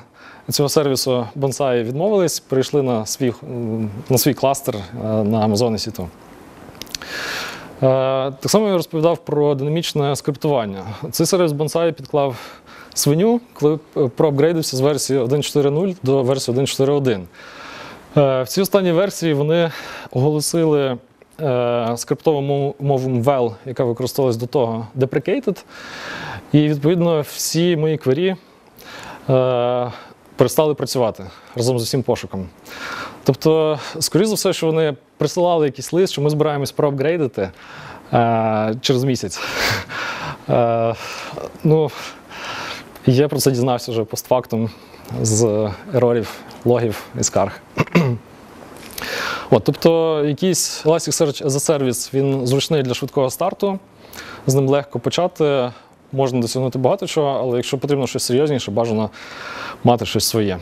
цього сервісу Bonsai відмовились, перейшли на свій, на свій кластер е, на Amazon EC2. Е, Так само я розповідав про динамічне скриптування. Цей сервіс Bonsai підклав свиню, коли проапгрейдився з версії 1.4.0 до версії 1.4.1. Е, В цій останній версії вони оголосили е, скриптову мову- Vel, яка використовувалась до того, deprecated. І відповідно всі мої квері е, перестали працювати разом з усім пошуком. Тобто, скоріш за все, що вони присилали якийсь лист, що ми збираємось проапгрейдити через місяць. Ну, я про це дізнався вже постфактум з ерорів, логів і скарг. От, тобто, якийсь Elasticsearch as a Service, він зручний для швидкого старту, з ним легко почати, можна досягнути багато чого, але якщо потрібно щось серйозніше, бажано мати щось своє.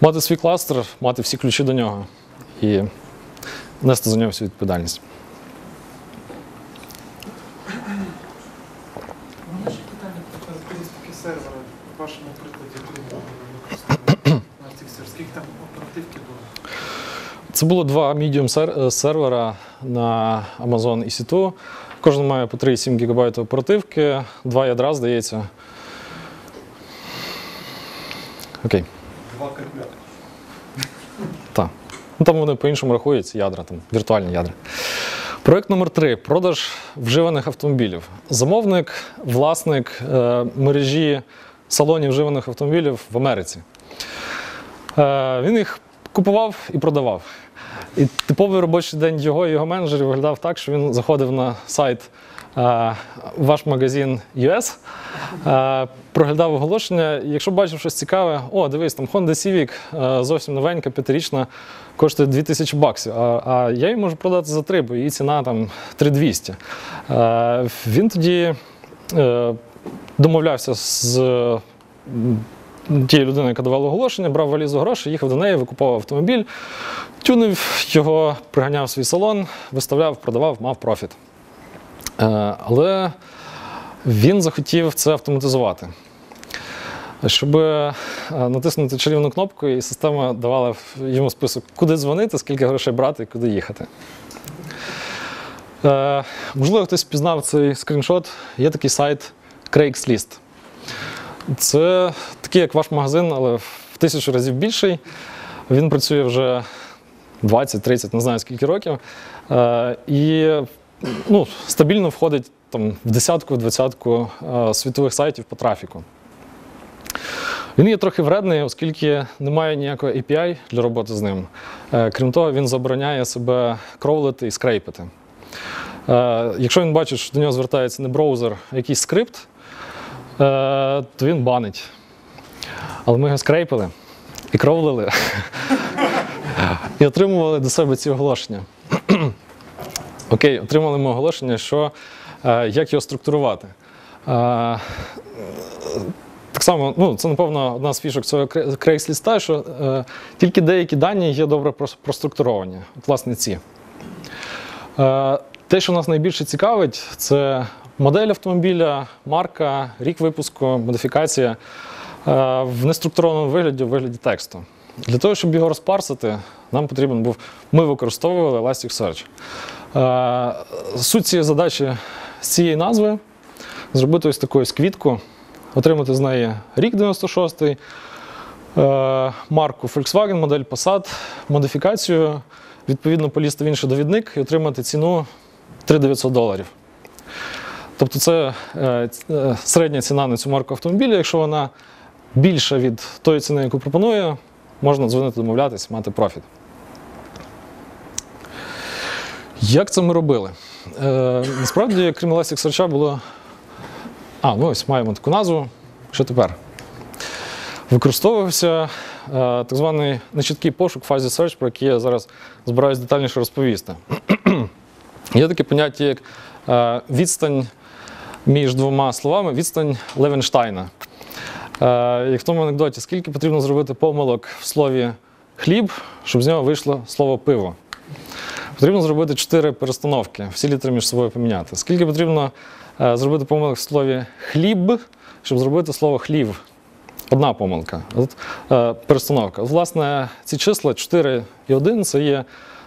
Мати свій кластер, мати всі ключі до нього і нести за нього всю відповідальність. У мене ще питання про характеристики сервера. В вашому прикладі, коли ви використовували Elasticsearch, скільки там оперативки було? Це було два medium е, сервера на Amazon EC2. Кожен має по 3,7 ГБ оперативки, два ядра, здається. Окей. Два калькулятори. Так. Ну, там вони по-іншому рахуються ядра, там віртуальні ядра. Проект номер 3 продаж вживаних автомобілів. Замовник, власник е, мережі салонів вживаних автомобілів в Америці. Е, він їх купував і продавав. І типовий робочий день його і його менеджерів виглядав так, що він заходив на сайт е, ваш магазин US, е, проглядав оголошення. і Якщо бачив щось цікаве, о, дивись, там Honda Civic, е, зовсім новенька, п'ятирічна, коштує 2000 баксів. А, а я її можу продати за 3, бо її ціна там 3200. Е, він тоді домовлявся з м, тією людиною, яка давала оголошення, брав валізу грошей, їхав до неї, викуповував автомобіль, тюнив його, приганяв свій салон, виставляв, продавав, мав профіт. Е, але він захотів це автоматизувати. Щоб е, натиснути чарівну кнопку, і система давала йому список, куди дзвонити, скільки грошей брати і куди їхати. Е, можливо, хтось впізнав цей скріншот. Є такий сайт Craigslist. Це такий, як ваш магазин, але в тисячу разів більший. Він працює вже 20-30, не знаю скільки років. Е, і ну, стабільно входить там, в десятку, двадцятку е, світових сайтів по трафіку. Він є трохи вредний, оскільки немає ніякого API для роботи з ним. Е, Крім того, він забороняє себе кровлити і скрейпити. Якщо він бачить, що до нього звертається не браузер, а якийсь скрипт, то він банить. Але ми його скрейпили і кровлили, і отримували до себе ці оголошення. Окей, отримали ми оголошення, що е, як його структурувати. Е, так само, ну, це, напевно, одна з фішок цього Craigslist, що е, тільки деякі дані є добре проструктуровані. От, власне, ці. Е, те, що нас найбільше цікавить, це модель автомобіля, марка, рік випуску, модифікація е, в неструктурованому вигляді, в вигляді тексту. Для того, щоб його розпарсити, нам потрібен був. Ми використовували Elasticsearch. Е, Суть цієї задачі з цієї назви зробити ось таку ось квітку, отримати з неї рік 96, е, марку Volkswagen, модель Passat, модифікацію, відповідно полізти в інший довідник і отримати ціну 3900 доларів. Тобто це е, е, середня ціна на цю марку автомобіля. Якщо вона більша від тої ціни, яку пропоную, можна дзвонити, домовлятись, мати профіт. Як це ми робили? Е, насправді, крім Elasticsearch було. А, ну ось маємо таку назву. Що тепер? Використовувався е, так званий нечіткий пошук фазі search, про який я зараз збираюсь детальніше розповісти. Є таке поняття, як е, відстань між двома словами, відстань Левенштайна. Е, як в тому анекдоті, скільки потрібно зробити помилок в слові хліб, щоб з нього вийшло слово пиво. Потрібно зробити чотири перестановки, всі літери між собою поміняти. Скільки потрібно е, зробити помилок в слові хліб, щоб зробити слово хлів? Одна помилка. От, е, перестановка. От, власне, ці числа 4 і 1 це є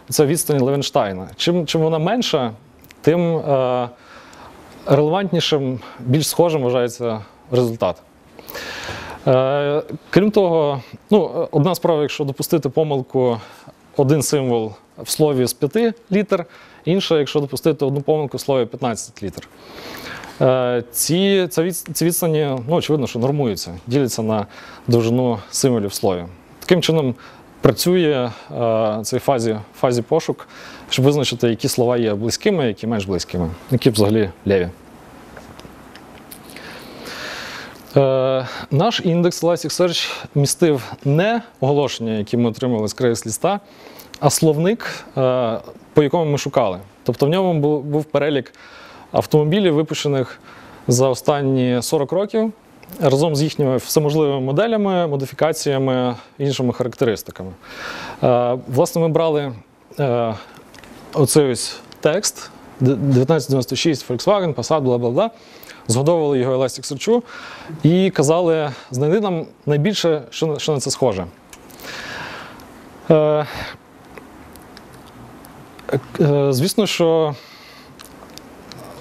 це відстань Левенштайна. Чим, чим вона менша, тим е, релевантнішим, більш схожим вважається результат. Е, крім того, ну, одна справа, якщо допустити помилку один символ в слові з 5 літер, інша, якщо допустити одну помилку в слові 15 літер. Е, Ці, ці відстані, ну, очевидно, що нормуються, діляться на довжину символів в слові. Таким чином працює е, цей фазі, фазі пошук, щоб визначити, які слова є близькими, які менш близькими, які взагалі леві. Е, наш індекс Elasticsearch містив не оголошення, які ми отримали з Craigslist, а словник, е, по якому ми шукали. Тобто в ньому був, був перелік автомобілів, випущених за останні 40 років, разом з їхніми всеможливими моделями, модифікаціями, іншими характеристиками. Е, власне, ми брали е, оцей ось текст 1996 Volkswagen, Passat, бла бла бла. Згодовували його Elasticsearch і казали, знайди нам найбільше, що, що на це схоже. Е, е, звісно, що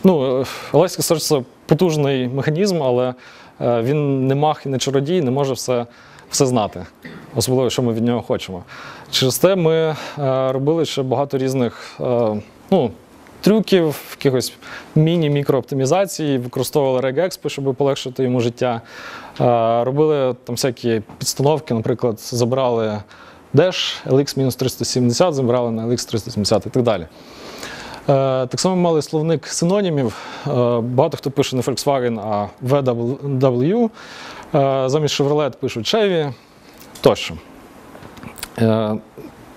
ну, Elasticsearch це потужний механізм, але е, він не мах і не чародій, не може все, все знати, особливо, що ми від нього хочемо. Через те ми е, робили ще багато різних е, ну, трюків, якихось міні-мікрооптимізацій, використовували regex, щоб полегшити йому життя. Е, Робили там всякі підстановки, наприклад, забрали Dash LX-370, забрали на LX370 і так далі. Так само мали словник синонімів. Багато хто пише не Volkswagen, а VW. Замість Chevrolet пишуть Chevy тощо. Е,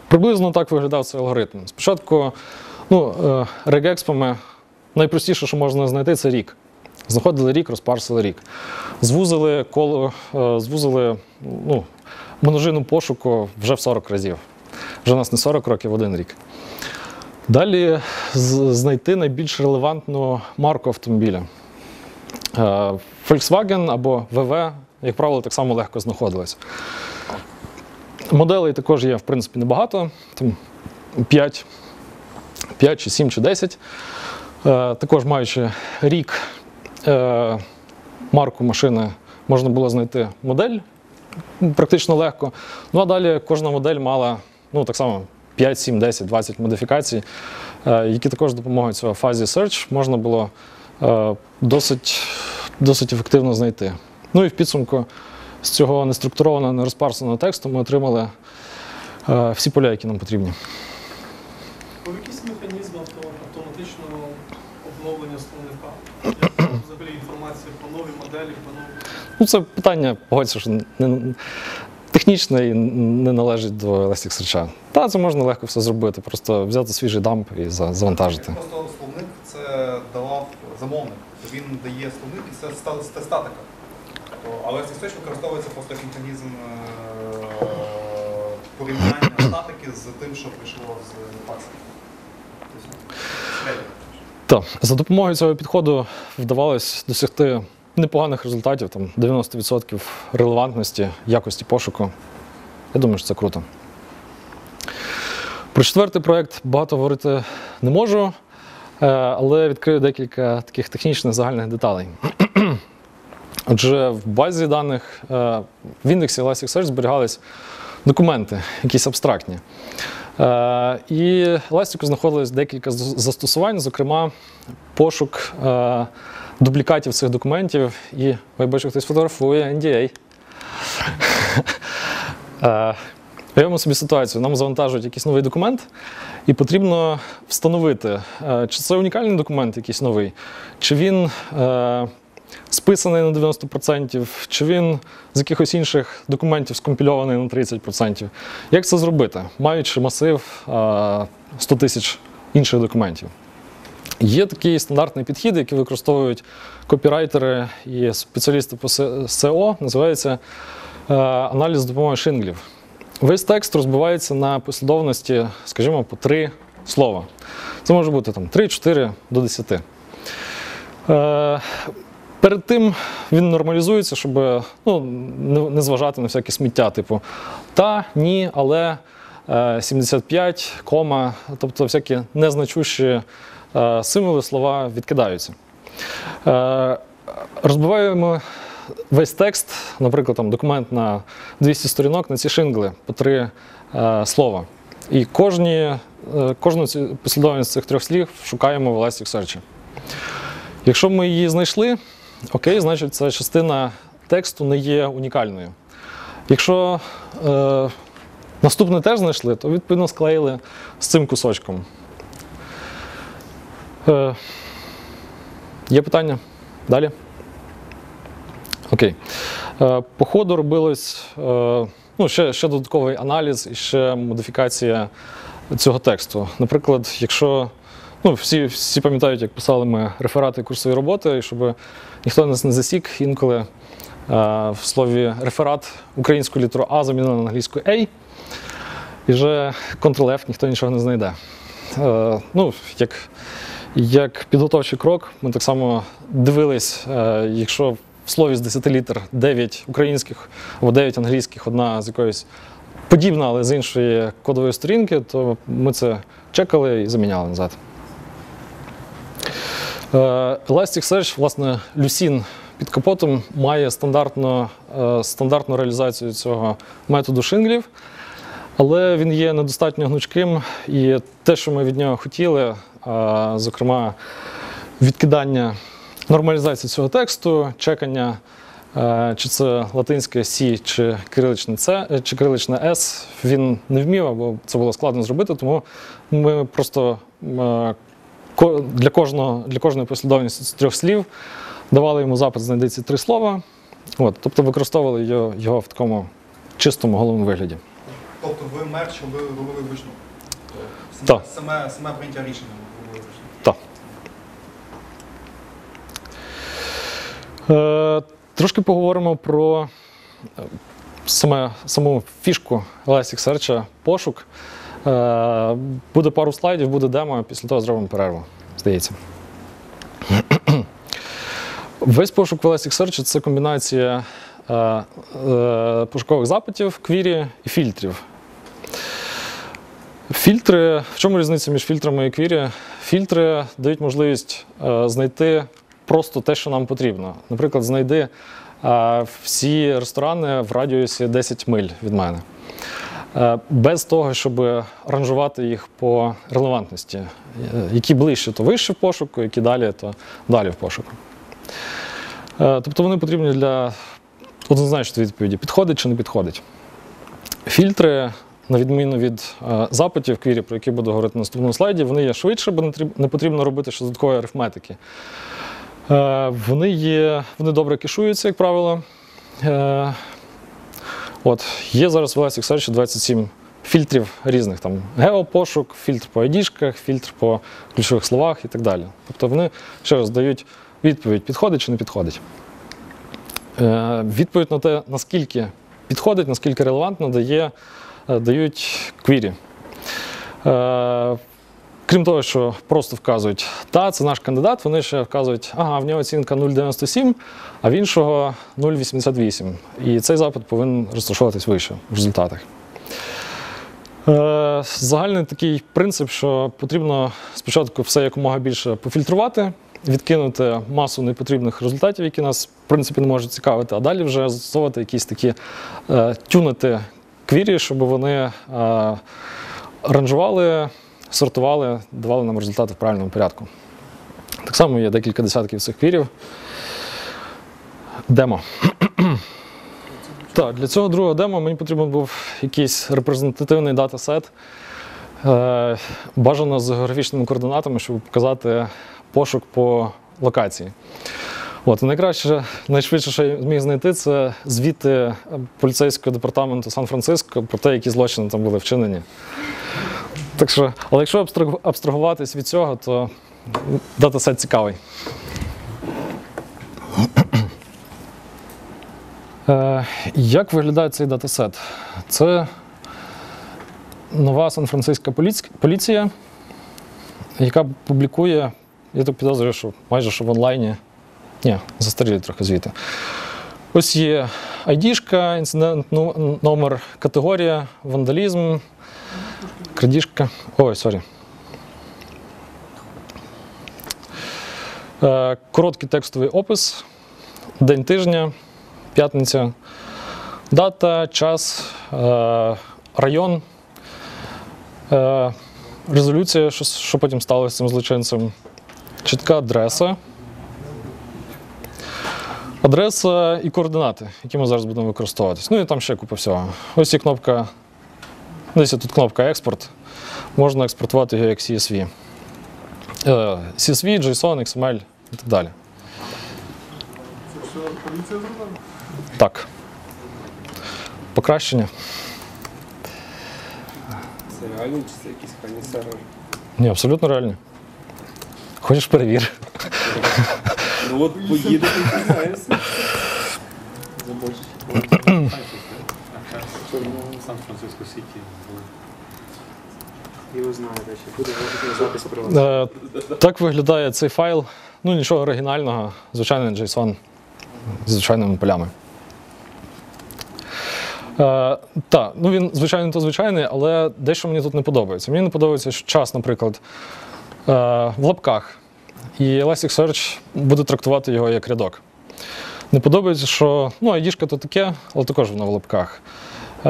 Приблизно так виглядав цей алгоритм. Спочатку ну, е, регекспами найпростіше, що можна знайти, це рік. Знаходили рік, розпарсили рік. Звузили коло, е, звузили ну, множину пошуку вже в 40 разів. Вже у нас не 40 років, один рік. Далі знайти найбільш релевантну марку автомобіля. Volkswagen або VW, як правило, так само легко знаходились. Моделей також є, в принципі, небагато, там 5. 5 чи 7 чи 10. Е, Також маючи рік е, марку машини, можна було знайти модель практично легко. Ну а далі кожна модель мала ну, так само 5, 7, 10, 20 модифікацій, е, які також допомогою цього фазі search можна було е, досить, досить ефективно знайти. Ну і в підсумку з цього неструктурованого, нерозпарсеного тексту ми отримали е, всі поля, які нам потрібні. Був якийсь механізм автоматичного обновлення словника? Взагалі інформація про нові моделі, про нові. Ну, це питання, погодься, що не, технічне і не належить до Elasticsearch. Та, це можна легко все зробити, просто взяти свіжий дамп і завантажити. Просто словник це давав замовник. Він дає словник і це ста- це статика. То- Але використовується просто як механізм е, порівняння статики з тим, що прийшло з пакса. Тобто. Так, за допомогою цього підходу вдавалось досягти непоганих результатів, там 90% релевантності, якості пошуку. Я думаю, що це круто. Про четвертий проєкт багато говорити не можу, е, але відкрию декілька таких технічних загальних деталей. Отже, в базі даних е, в індексі Elasticsearch зберігались документи, якісь абстрактні. Е, І Elastic знаходилось декілька застосувань, зокрема, пошук е, дублікатів цих документів. І ой, бачу, хтось фотографує NDA. Уявимо собі ситуацію. Нам завантажують якийсь новий документ, і потрібно встановити, чи це унікальний документ, якийсь новий, чи він списаний на 90%, чи він з якихось інших документів скомпільований на 30%. Як це зробити, маючи масив е, 100 тисяч інших документів? Є такий стандартний підхід, який використовують копірайтери і спеціалісти по SEO, називається е, аналіз з допомогою шинглів. Весь текст розбивається на послідовності, скажімо, по три слова. Це може бути там 3-4 до 10. Е, Перед тим він нормалізується, щоб ну, не, зважати на всяке сміття, типу та, ні, але е, 75, кома, тобто всякі незначущі е, символи, слова відкидаються. Е, розбиваємо весь текст, наприклад, там, документ на 200 сторінок на ці шингли по три е, слова. І кожні, е, кожну послідовність цих трьох слів шукаємо в Elasticsearch. Якщо ми її знайшли, окей, значить ця частина тексту не є унікальною. Якщо е, наступне теж знайшли, то відповідно склеїли з цим кусочком. Е, є питання? Далі? Окей. Е, по ходу робилось е, ну, ще, ще додатковий аналіз і ще модифікація цього тексту. Наприклад, якщо ну, всі, всі пам'ятають, як писали ми реферати курсові роботи, і щоб ніхто нас не засік, інколи е, в слові реферат українську літеру А замінили на англійську A, і вже Ctrl-F ніхто нічого не знайде. Е, ну, як, як підготовчий крок, ми так само дивились, е, якщо в слові з 10 літер 9 українських або 9 англійських, одна з якоїсь подібна, але з іншої кодової сторінки, то ми це чекали і заміняли назад. Е, Elasticsearch, власне, Lucene під капотом має стандартну, е, стандартну реалізацію цього методу шинглів, але він є недостатньо гнучким, і те, що ми від нього хотіли, е, зокрема, відкидання нормалізації цього тексту, чекання, чи це латинське C, чи кириличне е, чи кириличне S, він не вмів, або це було складно зробити, тому ми просто для, кожного, для кожної послідовності з трьох слів давали йому запит, знайди ці три слова. От, тобто використовували його, його в такому чистому головному вигляді. Тобто ви мерч ви робили вручну. Так. Саме, саме, саме прийняття рішення робили вручну. Так. Е, трошки поговоримо про е, саме, саму фішку Elasticsearch, пошук. Е, буде пару слайдів, буде демо, після того зробимо перерву, здається. Весь пошук в Elasticsearch – це комбінація е, е, пошукових запитів, квірі і фільтрів. Фільтри. В чому різниця між фільтрами і квірі? Фільтри дають можливість знайти просто те, що нам потрібно. Наприклад, знайди всі ресторани в радіусі 10 миль від мене. Е, без того, щоб ранжувати їх по релевантності. Е, Які ближче, то вище в пошуку, які далі, то далі в пошуку. Е, тобто вони потрібні для однозначної відповіді: підходить чи не підходить. Фільтри, на відміну від запитів квірі, про які буду говорити на наступному слайді, вони є швидше, бо не потрібно робити ще додаткової арифметики. Вони, є, вони добре кешуються, як правило. От, є зараз в Elasticsearch 27 фільтрів різних. Там геопошук, фільтр по ID-шках, фільтр по ключових словах і так далі. Тобто вони ще раз дають відповідь, підходить чи не підходить. Е, відповідь на те, наскільки підходить, наскільки релевантно, дає, е, дають квірі. Е, крім того, що просто вказують, та, це наш кандидат, вони ще вказують, ага, в нього оцінка 0,97, а в іншого 0,88. І цей запит повинен розташовуватись вище в результатах. Е, Загальний такий принцип, що потрібно спочатку все якомога більше пофільтрувати, відкинути масу непотрібних результатів, які нас в принципі не можуть цікавити, а далі вже застосовувати якісь такі е, тюнити квірі, щоб вони е, ранжували, сортували, давали нам результати в правильному порядку. Так само є декілька десятків цих квірів. Демо. Так, для цього другого демо мені потрібен був якийсь репрезентативний датасет, е, бажано з географічними координатами, щоб показати пошук по локації. От, найкраще, найшвидше, що я зміг знайти, це звіти поліцейського департаменту Сан-Франциско про те, які злочини там були вчинені. Так що, але якщо абстрагуватись від цього, то датасет цікавий. Е, Як виглядає цей датасет? Це нова Сан-Франциска поліція, яка публікує, я так підозрюю, що майже що в онлайні. Ні, застарілі трохи звіти. Ось є ID-шка, інцидент, ну- номер, категорія, вандалізм, крадіжка. Ой, sorry. Е, Короткий текстовий опис, день тижня, п'ятниця, дата, час, е, район, е, резолюція, що, потім сталося з цим злочинцем, чітка адреса. Адреса і координати, які ми зараз будемо використовуватись. Ну і там ще купа всього. Ось є кнопка. Є тут кнопка експорт. Можна експортувати його як CSV. Е, CSV, JSON, XML і так далі. Це все поліція зробила? Так. Покращення. Це реально чи це якісь храні сервери? Ні, абсолютно реальні. Хочеш перевір. Ну от поїдемо і дізнаємося. Забочиш. Сан-Франциско Сіті. І ви знаєте, що буде запис приватний. Е, так виглядає цей файл. Ну, нічого оригінального, звичайний JSON зі звичайними полями. Е, так, ну він звичайно то звичайний, але дещо мені тут не подобається. Мені не подобається, що час, наприклад, е, в лапках. І Elasticsearch буде трактувати його як рядок. Не подобається, що ну, ID то таке, але також воно в лапках. Е,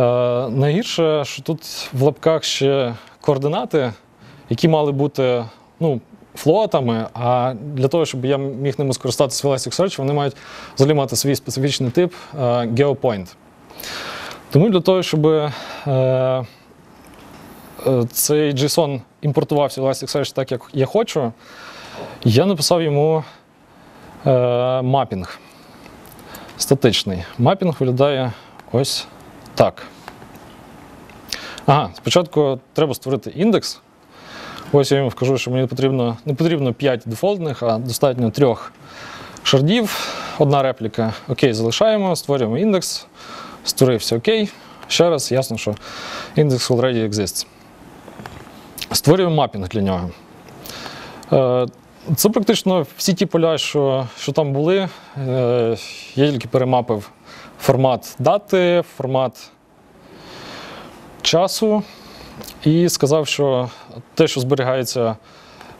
найгірше, що тут в лапках ще координати, які мали бути ну, флотами, а для того, щоб я міг ними скористатися в Elasticsearch, вони мають взагалі мати свій специфічний тип е, GeoPoint. Тому для того, щоб е, цей JSON імпортувався в Elasticsearch так, як я хочу, я написав йому мапінг статичний. Мапінг виглядає ось так. Ага, спочатку треба створити індекс. Ось я йому вкажу, що мені потрібно, не потрібно 5 дефолтних, а достатньо трьох шардів, одна репліка. Окей, залишаємо, створюємо індекс, створився окей. Ще раз, ясно, що індекс already exists. Створюємо мапінг для нього. Е, Це практично всі ті поля, що, що там були. Е, Я тільки перемапив формат дати, формат часу і сказав, що те, що зберігається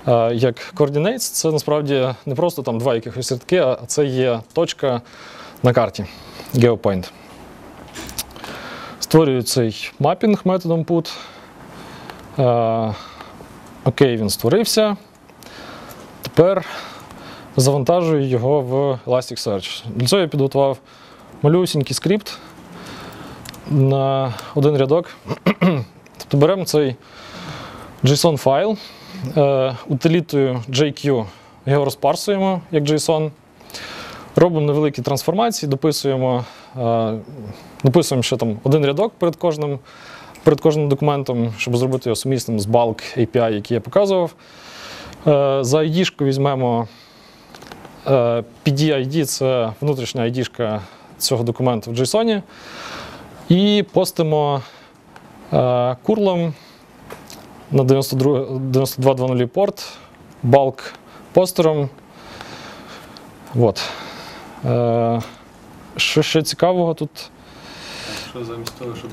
е, як coordinates, це насправді не просто там два якихось рядки, а це є точка на карті GeoPoint. Створюю цей мапінг методом put. Е, Окей, він створився. Тепер завантажую його в Elasticsearch. Для цього я підготував малюсінький скрипт на один рядок. тобто беремо цей JSON файл, е, утилітою JQ його розпарсуємо як JSON, робимо невеликі трансформації, дописуємо, е, дописуємо ще там один рядок перед кожним, перед кожним документом, щоб зробити його сумісним з bulk API, який я показував. Е, За ID візьмемо PD-ID, це внутрішня ID цього документу в JSON. І постимо е, курлом на 92 9200 порт, балк постером. От. Е, що ще цікавого тут? Що замість того, щоб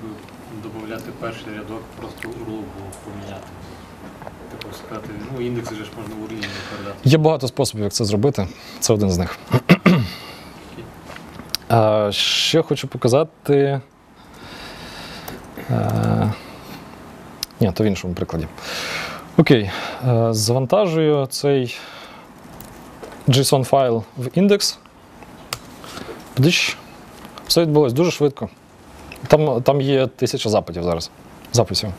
додати перший рядок, просто URL було поміняти. Типу сказати, ну індекси ж можна в не передати. Є багато способів, як це зробити. Це один з них. Е, ще хочу показати. Е, ні, то в іншому прикладі. Окей. Е, завантажую цей JSON файл в індекс. Все відбулось дуже швидко. Там, там є тисяча запитів зараз. Записів.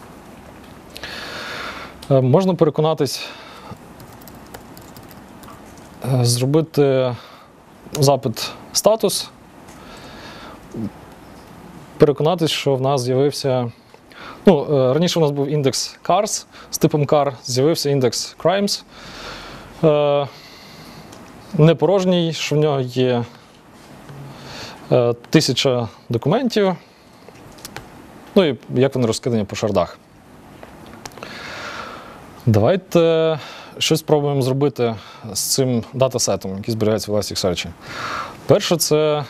Е, можна переконатись, е, зробити запит статус, переконатись, що в нас з'явився. Ну, е, раніше у нас був індекс cars з типом car, з'явився індекс crimes. Е, Не порожній, що в нього є е, тисяча документів. Ну і як вони розкидані по шардах. Давайте щось спробуємо зробити з цим датасетом, який зберігається в Elasticsearch. Перше, це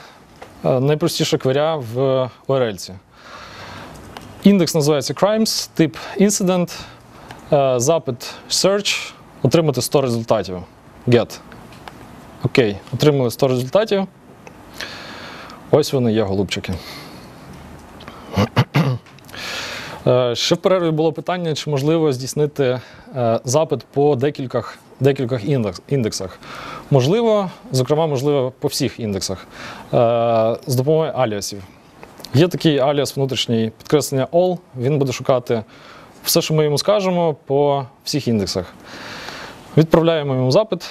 найпростіша кверя в URL. Індекс називається crimes, тип incident, е, запит search, отримати 100 результатів. Get. Окей, отримали 100 результатів. Ось вони є, голубчики. Е, Ще в перерві було питання, чи можливо здійснити е, запит по декількох, декількох індекс, індексах. Можливо, зокрема, можливо, по всіх індексах е, з допомогою аліасів. Є такий аліас внутрішній підкреслення all, він буде шукати все, що ми йому скажемо, по всіх індексах. Відправляємо йому запит,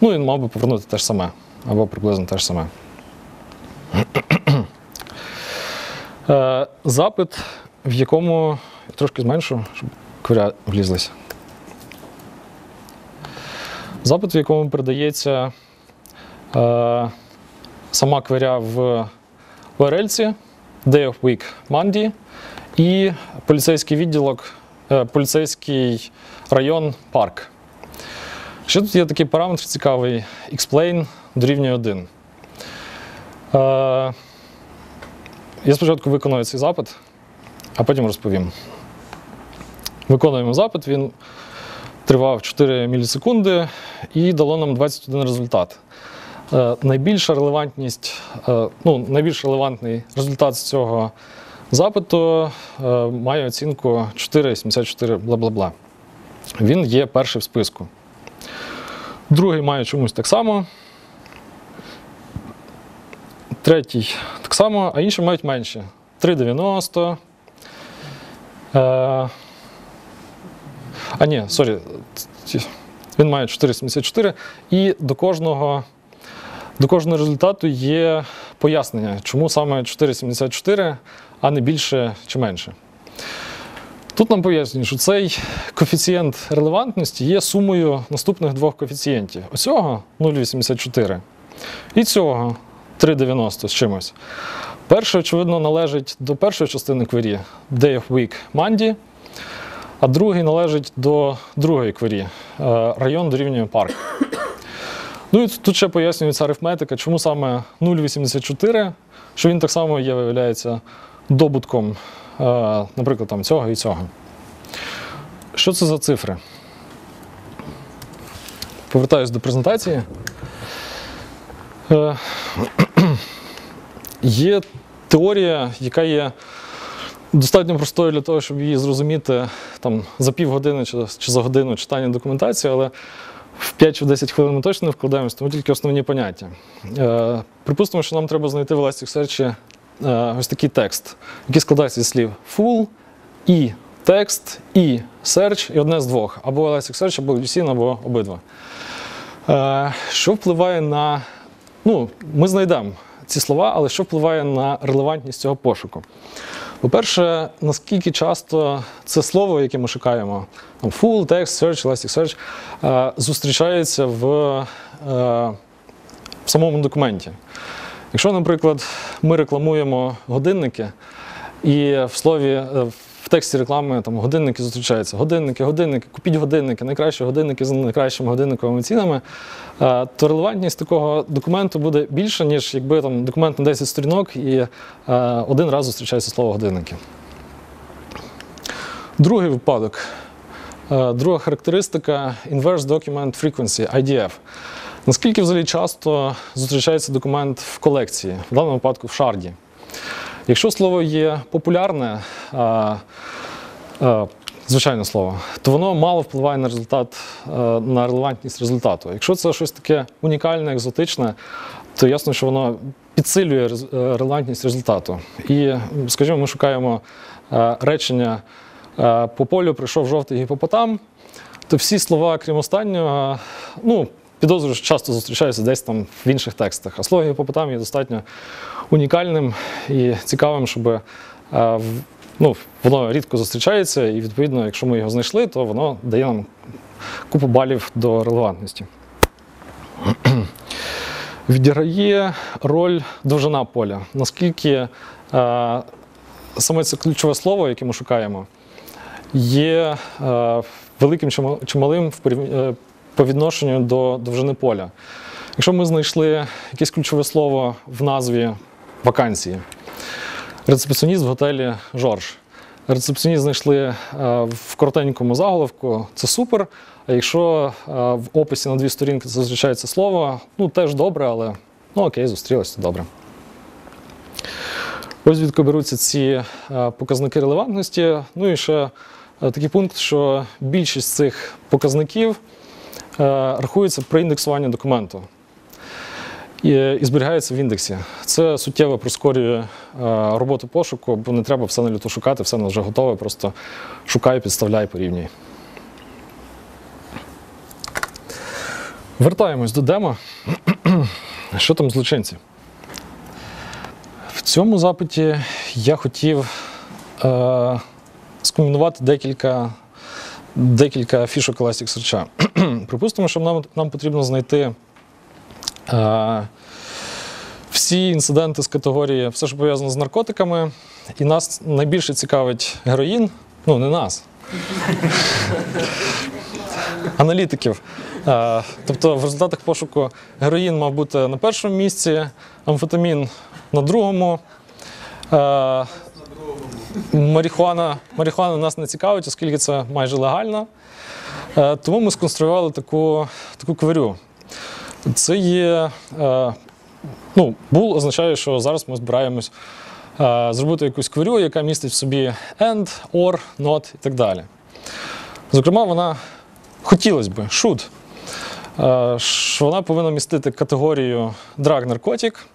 ну він мав би повернути те ж саме, або приблизно те ж саме. Е, Запит, в якому трошки зменшу, щоб кваря влізлась. Запит, в якому передається е, сама кваря в URL, Day of Week Monday і поліцейський відділок, е, поліцейський район парк. Ще тут є такий параметр цікавий: explain дорівнює 1. Е, я спочатку виконую цей запит, а потім розповім. Виконуємо запит, він тривав 4 мілісекунди і дало нам 21 результат. Е, найбільша релевантність, е, ну, найбільш релевантний результат з цього запиту е, має оцінку 4,74 бла-бла-бла. Він є перший в списку. Другий має чомусь так само. Третій так само, а інші мають менше. 3,90. А ні, sorry. Він має 4,74. І до кожного, до кожного результату є пояснення, чому саме 4,74, а не більше чи менше. Тут нам пояснюють, що цей коефіцієнт релевантності є сумою наступних двох коефіцієнтів. Оцього 0,84 і цього 3,90 з чимось. Перший, очевидно, належить до першої частини квері Day of Week Monday, а другий належить до другої квері е, район дорівнює парк. Ну і тут ще пояснюється арифметика, чому саме 0,84, що він так само є, виявляється, добутком, е, наприклад, там, цього і цього. що це за цифри? Повертаюсь до презентації. Е, Є теорія, яка є достатньо простою для того, щоб її зрозуміти там, за півгодини чи, чи за годину читання документації, але в 5 чи в 10 хвилин ми точно не вкладаємось, тому тільки основні поняття. Е, припустимо, що нам треба знайти в Elasticsearch е, ось такий текст, який складається зі слів full, і текст, і search, і одне з двох. Або Elasticsearch, або Lucene, або обидва. Е, що впливає на. Ну, ми знайдемо ці слова, але що впливає на релевантність цього пошуку? По-перше, наскільки часто це слово, яке ми шукаємо, там full, text, search, Elasticsearch, е, зустрічається в, е, в самому документі. Якщо, наприклад, ми рекламуємо годинники, і в слові, е, в тексті реклами там годинники зустрічаються. Годинники, годинники, купіть годинники, найкращі годинники з найкращими годинниковими цінами, е, то релевантність такого документу буде більша, ніж якби там документ на 10 сторінок і е, один раз зустрічається слово годинники. Другий випадок. Е, Друга характеристика Inverse Document Frequency, IDF. Наскільки взагалі часто зустрічається документ в колекції, в даному випадку в шарді? Якщо слово є популярне, звичайне слово, то воно мало впливає на результат, е, на релевантність результату. Якщо це щось таке унікальне, екзотичне, то ясно, що воно підсилює е, релевантність результату. І, скажімо, ми шукаємо е, речення по полю прийшов жовтий гіпопотам, то всі слова, крім останнього, ну, підозрюю, що часто зустрічаються десь там в інших текстах. А слово гіпопотам є достатньо унікальним і цікавим, щоб е, ну, воно рідко зустрічається, і відповідно, якщо ми його знайшли, то воно дає нам купу балів до релевантності. Відіграє роль довжина поля. Наскільки е, саме це ключове слово, яке ми шукаємо, є е, великим чи малим по відношенню до довжини поля. Якщо ми знайшли якесь ключове слово в назві вакансії, рецепціоніст в готелі Жорж. Рецепціоніст знайшли е, в коротенькому заголовку, це супер. А якщо е, в описі на дві сторінки зустрічається слово, ну теж добре, але ну окей, зустрілося добре. Ось звідки беруться ці е, показники релевантності. Ну і ще такий пункт, що більшість цих показників рахується при індексуванні документу і, зберігається в індексі. Це суттєво прискорює е, роботу пошуку, бо не треба все на люту шукати, все вже готове, просто шукай, підставляй, порівнюй. Вертаємось до демо. Що там злочинці? В цьому запиті я хотів е, скомбінувати декілька, декілька фішок Elasticsearch. Припустимо, що нам, нам потрібно знайти всі інциденти з категорії, все, що пов'язано з наркотиками, і нас найбільше цікавить героїн, ну не нас. Аналітиків. Тобто в результатах пошуку героїн мав бути на першому місці, амфетамін на другому. Марихуана, марихуана нас не цікавить, оскільки це майже легально. Тому ми сконструювали таку, таку кварю. Це є. е, Ну, bool означає, що зараз ми збираємось е, зробити якусь кварю, яка містить в собі and, or, not і так далі. Зокрема, вона хотілося б, should, е, що вона повинна містити категорію drug наркотик.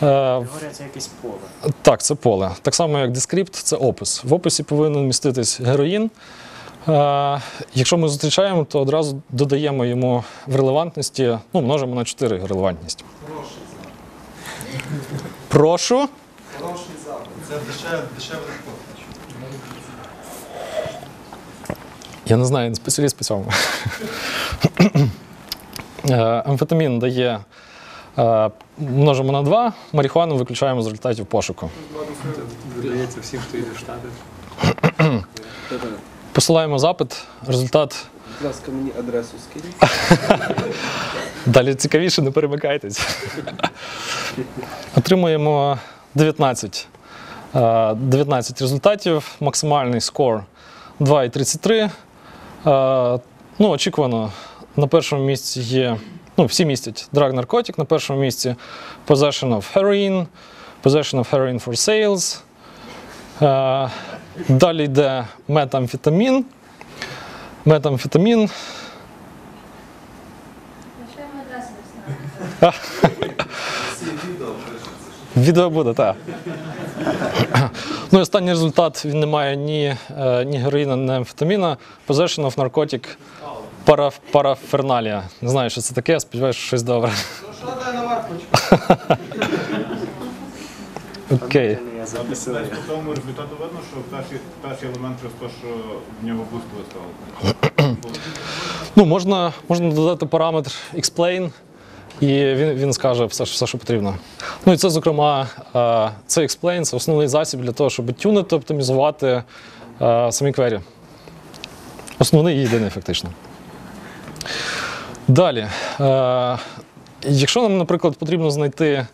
Говорять, це якесь поле. Так, це поле. Так само, як дескрипт, це опис. В описі повинен міститись героїн. Якщо ми зустрічаємо, то одразу додаємо йому в релевантності, ну, множимо на 4 релевантність. Прошу. Хороший запит. Це дешевий дешевий. Я не знаю, я не спеціаліст по цьому. Е, Амфетамін дає е, множимо на 2, марихуану виключаємо з результатів пошуку. Здається, всім, хто йде в Штати. Посилаємо запит, результат Будь ласка, мені адресу скинь. Далі цікавіше, не перемикайтесь. Отримуємо 19, е, 19 результатів, максимальний скор 2,33. Е, ну, очікувано, на першому місці є. Ну, всі містять drug наркотик на першому місці. Possession of heroin, possession of heroin for sales. Далі йде метамфетамін. Метамфетамін. Що Відео буде, так. Ну, і останній результат він не має ні, е, ні героїна, ні амфетаміна. Possession of narcotic пара, параферналія. Не знаю, що це таке, сподіваюся, що щось добре. Окей. Я записую. По тому результату видно, що перший, перший елемент через те, що в нього бустили стало. Ну, можна, можна додати параметр explain, і він, він скаже все, все, що потрібно. Ну і це, зокрема, е, це explain, це основний засіб для того, щоб тюнити, оптимізувати е, самі квері. Основний і єдиний, фактично. Далі. Е, Якщо нам, наприклад, потрібно знайти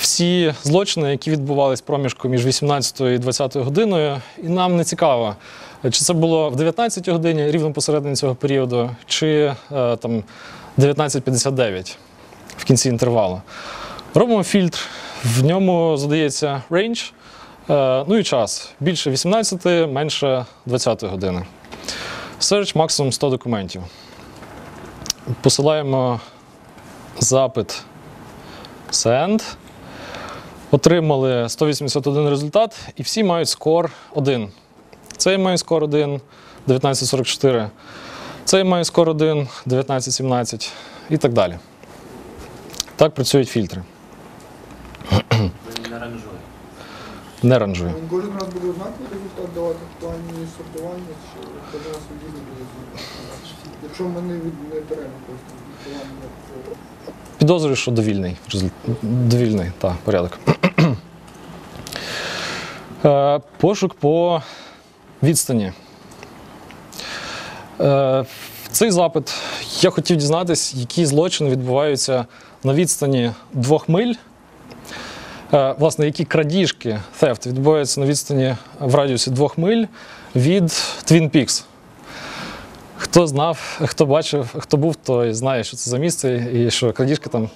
всі злочини, які відбувались проміжку між 18 і 20 годиною, і нам не цікаво, чи це було в 19 годині, рівно посередині цього періоду, чи е, там 19.59 в кінці інтервалу. Робимо фільтр, в ньому задається range, е, ну і час. Більше 18, менше 20 години. Search максимум 100 документів. Посилаємо запит send. Отримали 181 результат, і всі мають скор 1. Цей має скор 1, 1944. Цей має скор 1, 1917 і так далі. Так працюють фільтри. Не ранжує. Не ранжую. Він кожен раз буде однаковий результат давати в плані сортування, чи кожен раз відрізний буде? Якщо ми не, беремо просто по Підозрюю, що довільний Довільний, так, порядок. Е, Пошук по відстані. Е, Цей запит я хотів дізнатися, які злочини відбуваються на відстані двох миль. Е, Власне, які крадіжки theft відбуваються на відстані в радіусі двох миль від Twin Peaks. Хто знав, хто бачив, хто був, той знає, що це за місце і що крадіжки там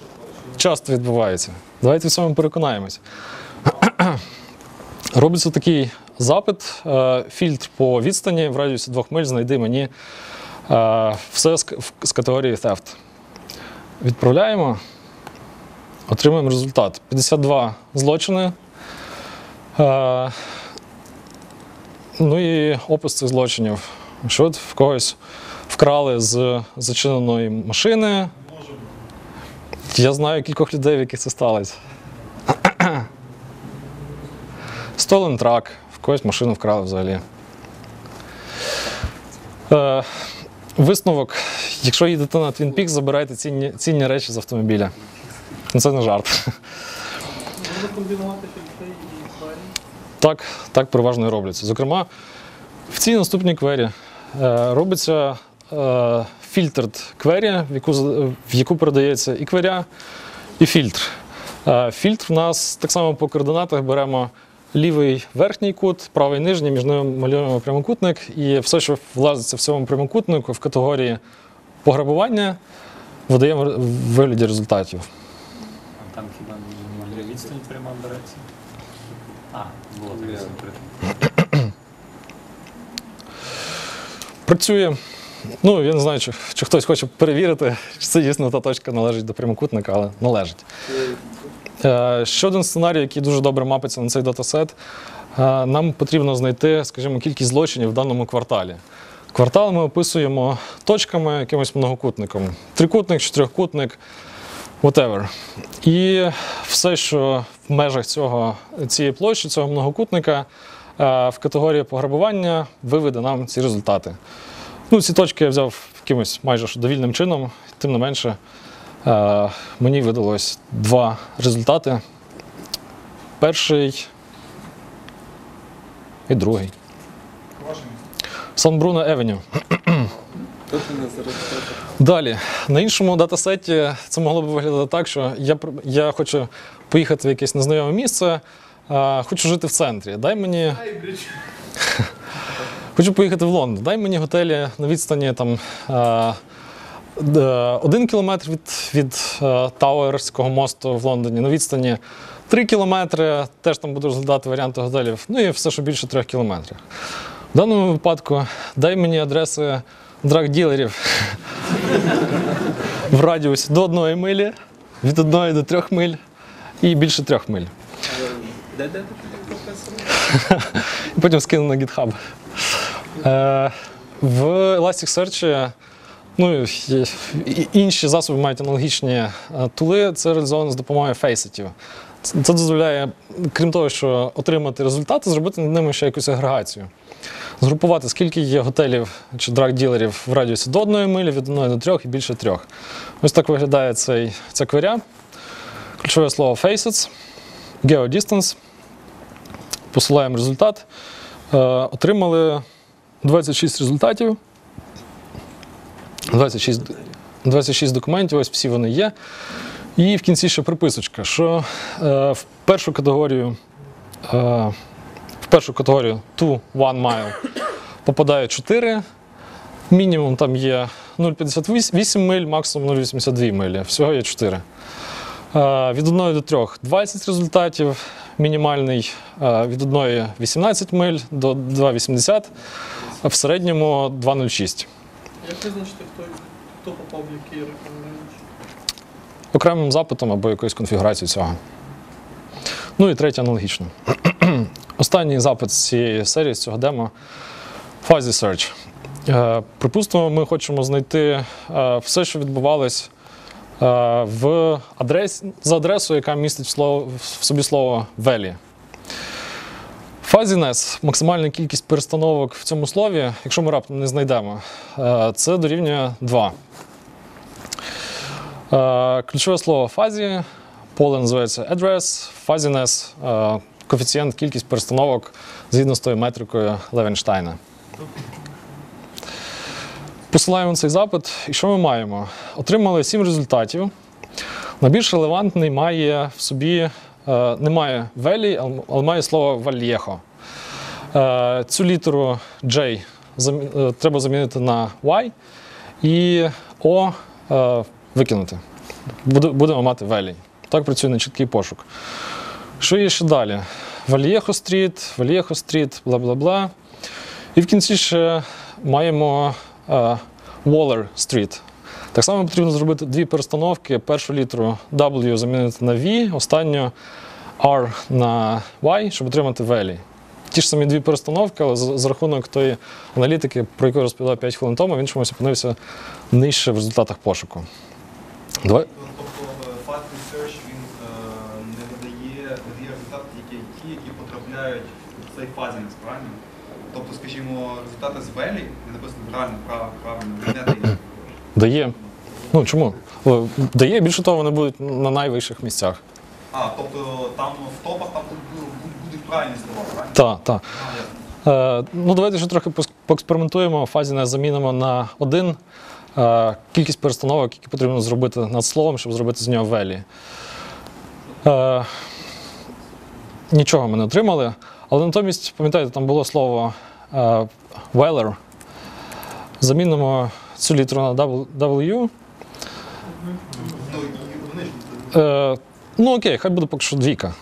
часто відбуваються. Давайте в цьому переконаємось. Робиться такий запит, е, фільтр по відстані в радіусі двох миль знайди мені е, все з категорії theft. Відправляємо, отримуємо результат. 52 злочини. Е, Ну і опис цих злочинів. Що от в когось вкрали з зачиненої машини. Я знаю кількох людей, в яких це сталося. Stolen truck, в когось машину вкрали взагалі. Е, висновок: якщо їдете на Twin Peaks, забирайте цінні, цінні речі з автомобіля. Ну, Це не жарт. Можна комбінувати фільтри і тварі. Так, так переважно і робляться. Зокрема, в цій наступній квері робиться е, фільтрд квері, в яку, в яку передається і кверя, і фільтр. Е, фільтр в нас так само по координатах беремо лівий верхній кут, правий нижній, між ними малюємо прямокутник, і все, що влазиться в цьому прямокутнику в категорії пограбування, видаємо в вигляді результатів. Там хіба не для відстані пряма береться? А, було таке закрите. Працює. Ну, я не знаю, чи, чи хтось хоче перевірити, чи це дійсно та точка належить до прямокутника, але належить. Ще один сценарій, який дуже добре мапиться на цей датасет. Е, Нам потрібно знайти, скажімо, кількість злочинів в даному кварталі. Квартал ми описуємо точками, якимось многокутником. Трикутник, чотирьохкутник, whatever. І все, що в межах цього, цієї площі, цього многокутника, в категорії пограбування виведе нам ці результати. Ну, ці точки я взяв якимось майже довільним чином, тим не менше, е, мені видалось два результати. Перший і другий. Сан-Бруно Евеню. Точно не зараз. Далі, на іншому датасеті це могло б виглядати так, що я, я хочу поїхати в якесь незнайоме місце, хочу жити в центрі. Дай мені. Хочу поїхати в Лондон. Дай мені готелі на відстані там. один кілометр від, від Тауерського мосту в Лондоні, на відстані 3 кілометри, теж там буду розглядати варіанти готелів, ну і все, що більше 3 кілометрів. В даному випадку дай мені адреси драг-ділерів в радіусі до одної милі, від одної до трьох миль і більше трьох миль. Де де? І потім скину на GitHub. Е, в Elasticsearch ну, інші засоби мають аналогічні е, тули. Це реалізовано з допомогою фейсетів. Це дозволяє, крім того, що отримати результати, зробити над ними ще якусь агрегацію. Згрупувати, скільки є готелів чи драг-ділерів в радіусі до одної милі, від одної до трьох і більше трьох. Ось так виглядає цей, ця квиря. Ключове слово facets, geodistance. Посилаємо результат. Е, отримали 26 результатів. 26, 26 документів, ось всі вони є. І в кінці ще приписочка, що е, в першу категорію, е, в першу категорію to one mile попадає 4. Мінімум там є 0,58 миль, максимум 0,82 милі. Всього є 4. Е, Від 1 до 3 20 результатів, мінімальний е, від 1 18 миль до 2,80, а в середньому 2,06. Як визначити, хто, хто попав в який рекомендації? Окремим запитом або якоюсь конфігурацією цього. Ну і третє аналогічно. Останній запит з цієї серії, з цього демо Fuzzy Search. Е, Припустимо, ми хочемо знайти е, все, що відбувалось в адрес, за адресою, яка містить в, слово, в собі слово Valley. Fuzziness, максимальна кількість перестановок в цьому слові, якщо ми раптом не знайдемо, е, це дорівнює 2. Е, Ключове слово фазі, поле називається address, е, коефіцієнт, кількість перестановок згідно з тою метрикою Левенштайна. Посилаємо цей запит, і що ми маємо? Отримали 7 результатів. Найбільш релевантний має в собі, е, не має велі, але має слово вальєхо. Е, Цю літеру J е, треба замінити на Y і O викинути. Буде- Будемо мати велій. Так працює нечіткий пошук. Що є ще далі? Вальєхо стріт, Вальєхо стріт, бла бла бла. І в кінці ще маємо Waller Street. Так само потрібно зробити дві перестановки. Першу літеру W замінити на V, останню R на Y, щоб отримати Valley. Ті ж самі дві перестановки, але за, рахунок тої аналітики, про яку я розповідав 5 хвилин тому, він чомусь опинився нижче в результатах пошуку. Давай. Тобто Fast Research він е, не видає, результати ті, які потрапляють в цей фазінг, правильно? Тобто, скажімо, результати з написано правильно, прав- правильно, не дає. Дає. Ну чому? Дає, більше того, вони будуть на найвищих місцях. А, тобто там в топах там будуть, правильні слова, правильно? Так, так. Е, ну, давайте ще трохи пос- поекспериментуємо. В фазі не замінимо на один е, кількість перестановок, які потрібно зробити над словом, щоб зробити з нього велі. Е, нічого ми не отримали. Але натомість, пам'ятаєте, там було слово е, Weller. Замінимо цю літеру на W. Е, ну окей, хай буде поки що двійка.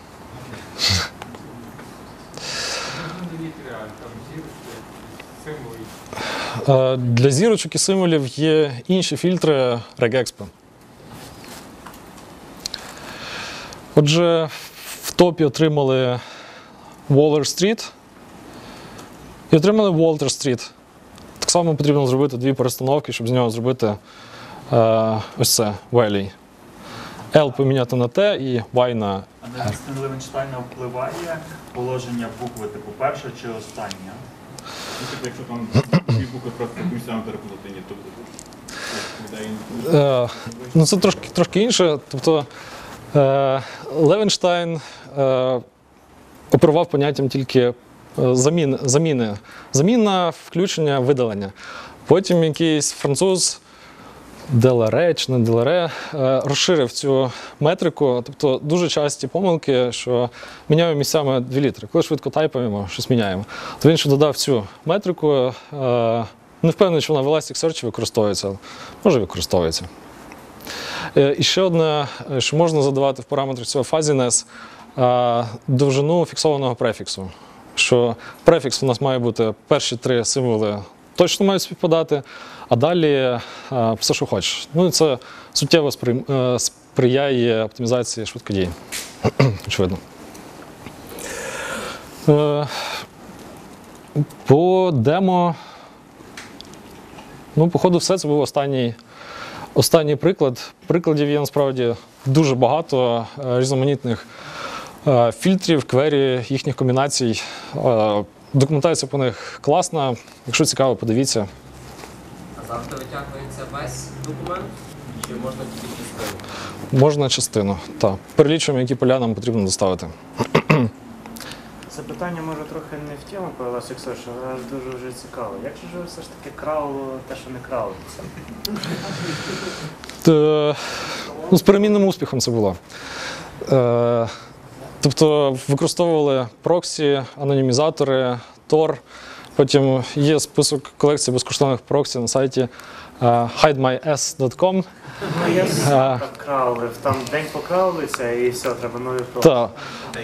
Е, Для зірочок і символів є інші фільтри regexpo. Отже, в топі отримали Waller Street і отримали Walter Street. Так само потрібно зробити дві перестановки, щоб з нього зробити е, ось це Valley. L поміняти на T і Y на А на відстань Левенштайна впливає положення букви типу перша чи остання? Ну, типу, якщо там дві букви просто якимось самим переплутані, то Е, ну, це трошки, трошки інше. Тобто е, Левенштайн е, оперував поняттям тільки замін, заміни. Заміна, включення, видалення. Потім якийсь француз Деларе чи не Деларе е, розширив цю метрику. Тобто дуже часті помилки, що міняємо місцями дві літери. Коли швидко тайпаємо, щось міняємо. То він ще додав цю метрику. е, Не впевнений, що вона в Elasticsearch використовується, може використовується. Е, І ще одне, що можна задавати в параметрах цього fuzziness, е, довжину фіксованого префіксу. Що префікс у нас має бути перші три символи точно мають співпадати, а далі е, все, що хочеш. Ну це суттєво е, сприяє оптимізації швидкодії. Очевидно. Е, По демо. Ну, походу, все це був останній, останній приклад. Прикладів є насправді дуже багато різноманітних фільтрів, квері, їхніх комбінацій. Е, Документація по них класна. Якщо цікаво, подивіться. А завжди витягується весь документ, чи можна тільки частину? Можна частину. Так. Перелічуємо, які поля нам потрібно доставити. Це питання може трохи не в тему по Elasticsearch, але дуже вже цікаво. Як же ж ви все ж таки крали те, що не крали? Т- ну, з перемінним успіхом це було. Е, тобто використовували проксі, анонімізатори, Tor. Потім є список колекцій безкоштовних проксі на сайті е, hidemys.com. Ну я Е, сам там день покралися і все, треба нові про. Так.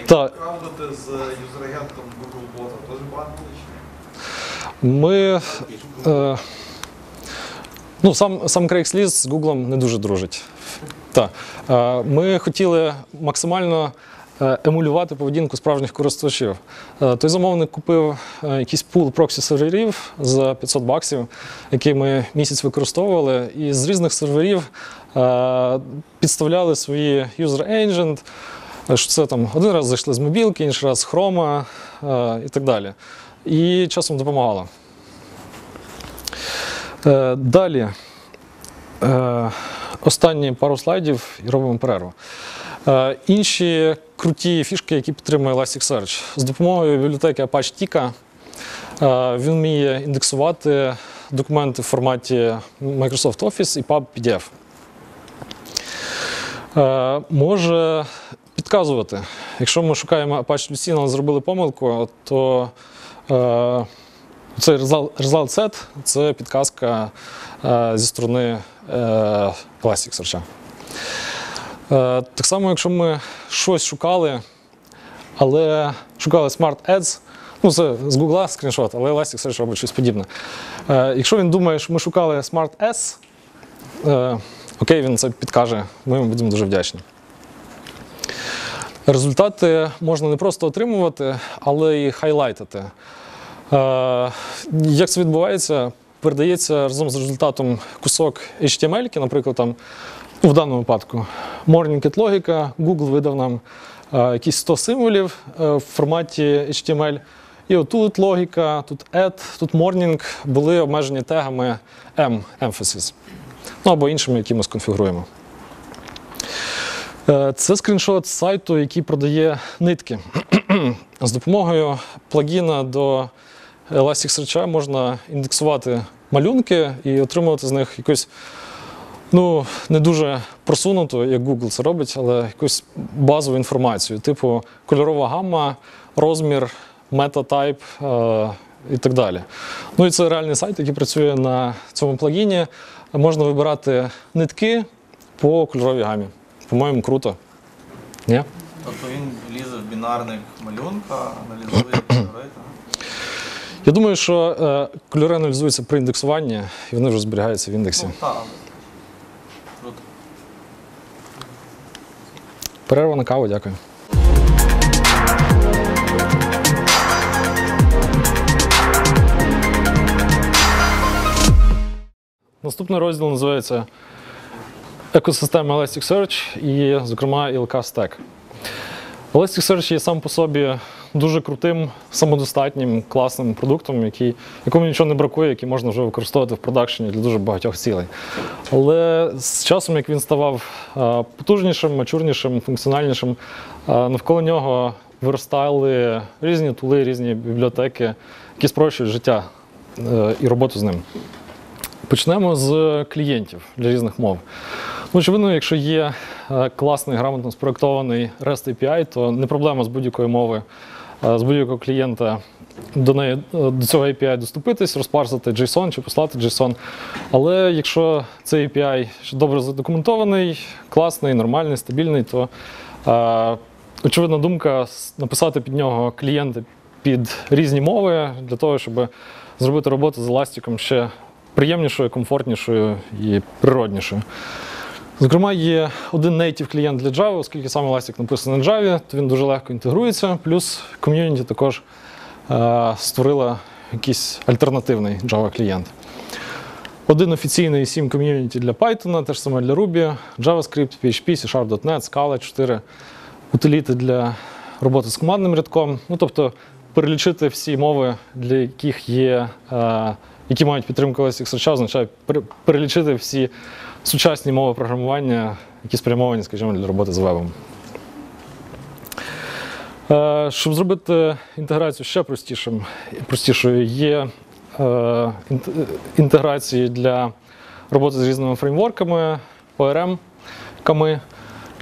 Так. Правдати з юзер-агентом Google Bot теж чи? Ми. Е, ну, сам, сам Craigslist з Google не дуже дружить. Так. Е, ми хотіли максимально емулювати поведінку справжніх користувачів. Е, той замовник купив е, якийсь пул проксі серверів за 500 баксів, який ми місяць використовували, і з різних серверів е, підставляли свої user agent, е, що це там один раз зайшли з мобілки, інший раз з хрома е, і так далі. І часом допомагало. Е, далі. Е, останні пару слайдів і робимо перерву. Е, інші круті фішки, які підтримує Elasticsearch. З допомогою бібліотеки Apache Tika е, він вміє індексувати документи в форматі Microsoft Office і PUB PDF. Е, може підказувати. Якщо ми шукаємо Apache Lucene, але зробили помилку, то е, цей result, set – це підказка зі сторони Elasticsearch. Е, так само, якщо ми щось шукали, але шукали Smart Ads, ну це з Google скріншот, але Elasticsearch робить щось подібне. Е, якщо він думає, що ми шукали Smart S, е, окей, він це підкаже, ми йому будемо дуже вдячні. Результати можна не просто отримувати, але і хайлайтити. Як це відбувається? Передається разом з результатом кусок HTML, наприклад, там, в даному випадку Morning логіка, Google видав нам е, якісь 100 символів е, в форматі HTML. І отут логіка, тут add, тут morning були обмежені тегами M, emphasis. Ну або іншими, які ми сконфігуруємо. Е, Це скріншот сайту, який продає нитки. З допомогою плагіна до Elasticsearch можна індексувати малюнки і отримувати з них якусь ну, не дуже просунуту, як Google це робить, але якусь базову інформацію, типу кольорова гамма, розмір, метатайп е, і так далі. Ну і це реальний сайт, який працює на цьому плагіні. Можна вибирати нитки по кольоровій гамі. По-моєму, круто. Ні? Тобто він лізе в бінарник малюнка, аналізує кольори. Я думаю, що е, кольори аналізуються при індексуванні, і вони вже зберігаються в індексі. Ну, так. Перерва на каву, дякую. Наступний розділ називається Екосистема Elasticsearch і, зокрема, Ілка Stack. Elasticsearch є сам по собі дуже крутим, самодостатнім, класним продуктом, який, якому нічого не бракує, який можна вже використовувати в продакшені для дуже багатьох цілей. Але з часом, як він ставав е, потужнішим, мачурнішим, функціональнішим, е, навколо нього виростали різні тули, різні бібліотеки, які спрощують життя е, і роботу з ним. Почнемо з клієнтів для різних мов. Ну, очевидно, якщо є класний, грамотно спроектований REST API, то не проблема з будь-якої мови, з будь-якого клієнта до неї е, до цього API доступитись, розпарсити JSON чи послати JSON. Але якщо цей API добре задокументований, класний, нормальний, стабільний, то е, очевидна думка написати під нього клієнти під різні мови для того, щоб зробити роботу з еластиком ще приємнішою, комфортнішою і природнішою. Зокрема, є один native клієнт для Java, оскільки сам Elastic написаний на Java, то він дуже легко інтегрується. Плюс ком'юніті також е, створила якийсь альтернативний Java клієнт. Один офіційний 7 ком'юніті для Python, те ж саме для Ruby, JavaScript, PHP, C-Sharp.net, Scala, 4 утиліти для роботи з командним рядком. Ну, тобто перелічити всі мови, для яких є, е, які мають підтримку Elasticsearch, означає перелічити всі сучасні мови програмування, які спрямовані, скажімо, для роботи з вебом. Е, Щоб зробити інтеграцію ще простішим, простішою, є е, інтеграції для роботи з різними фреймворками, ORM, ками,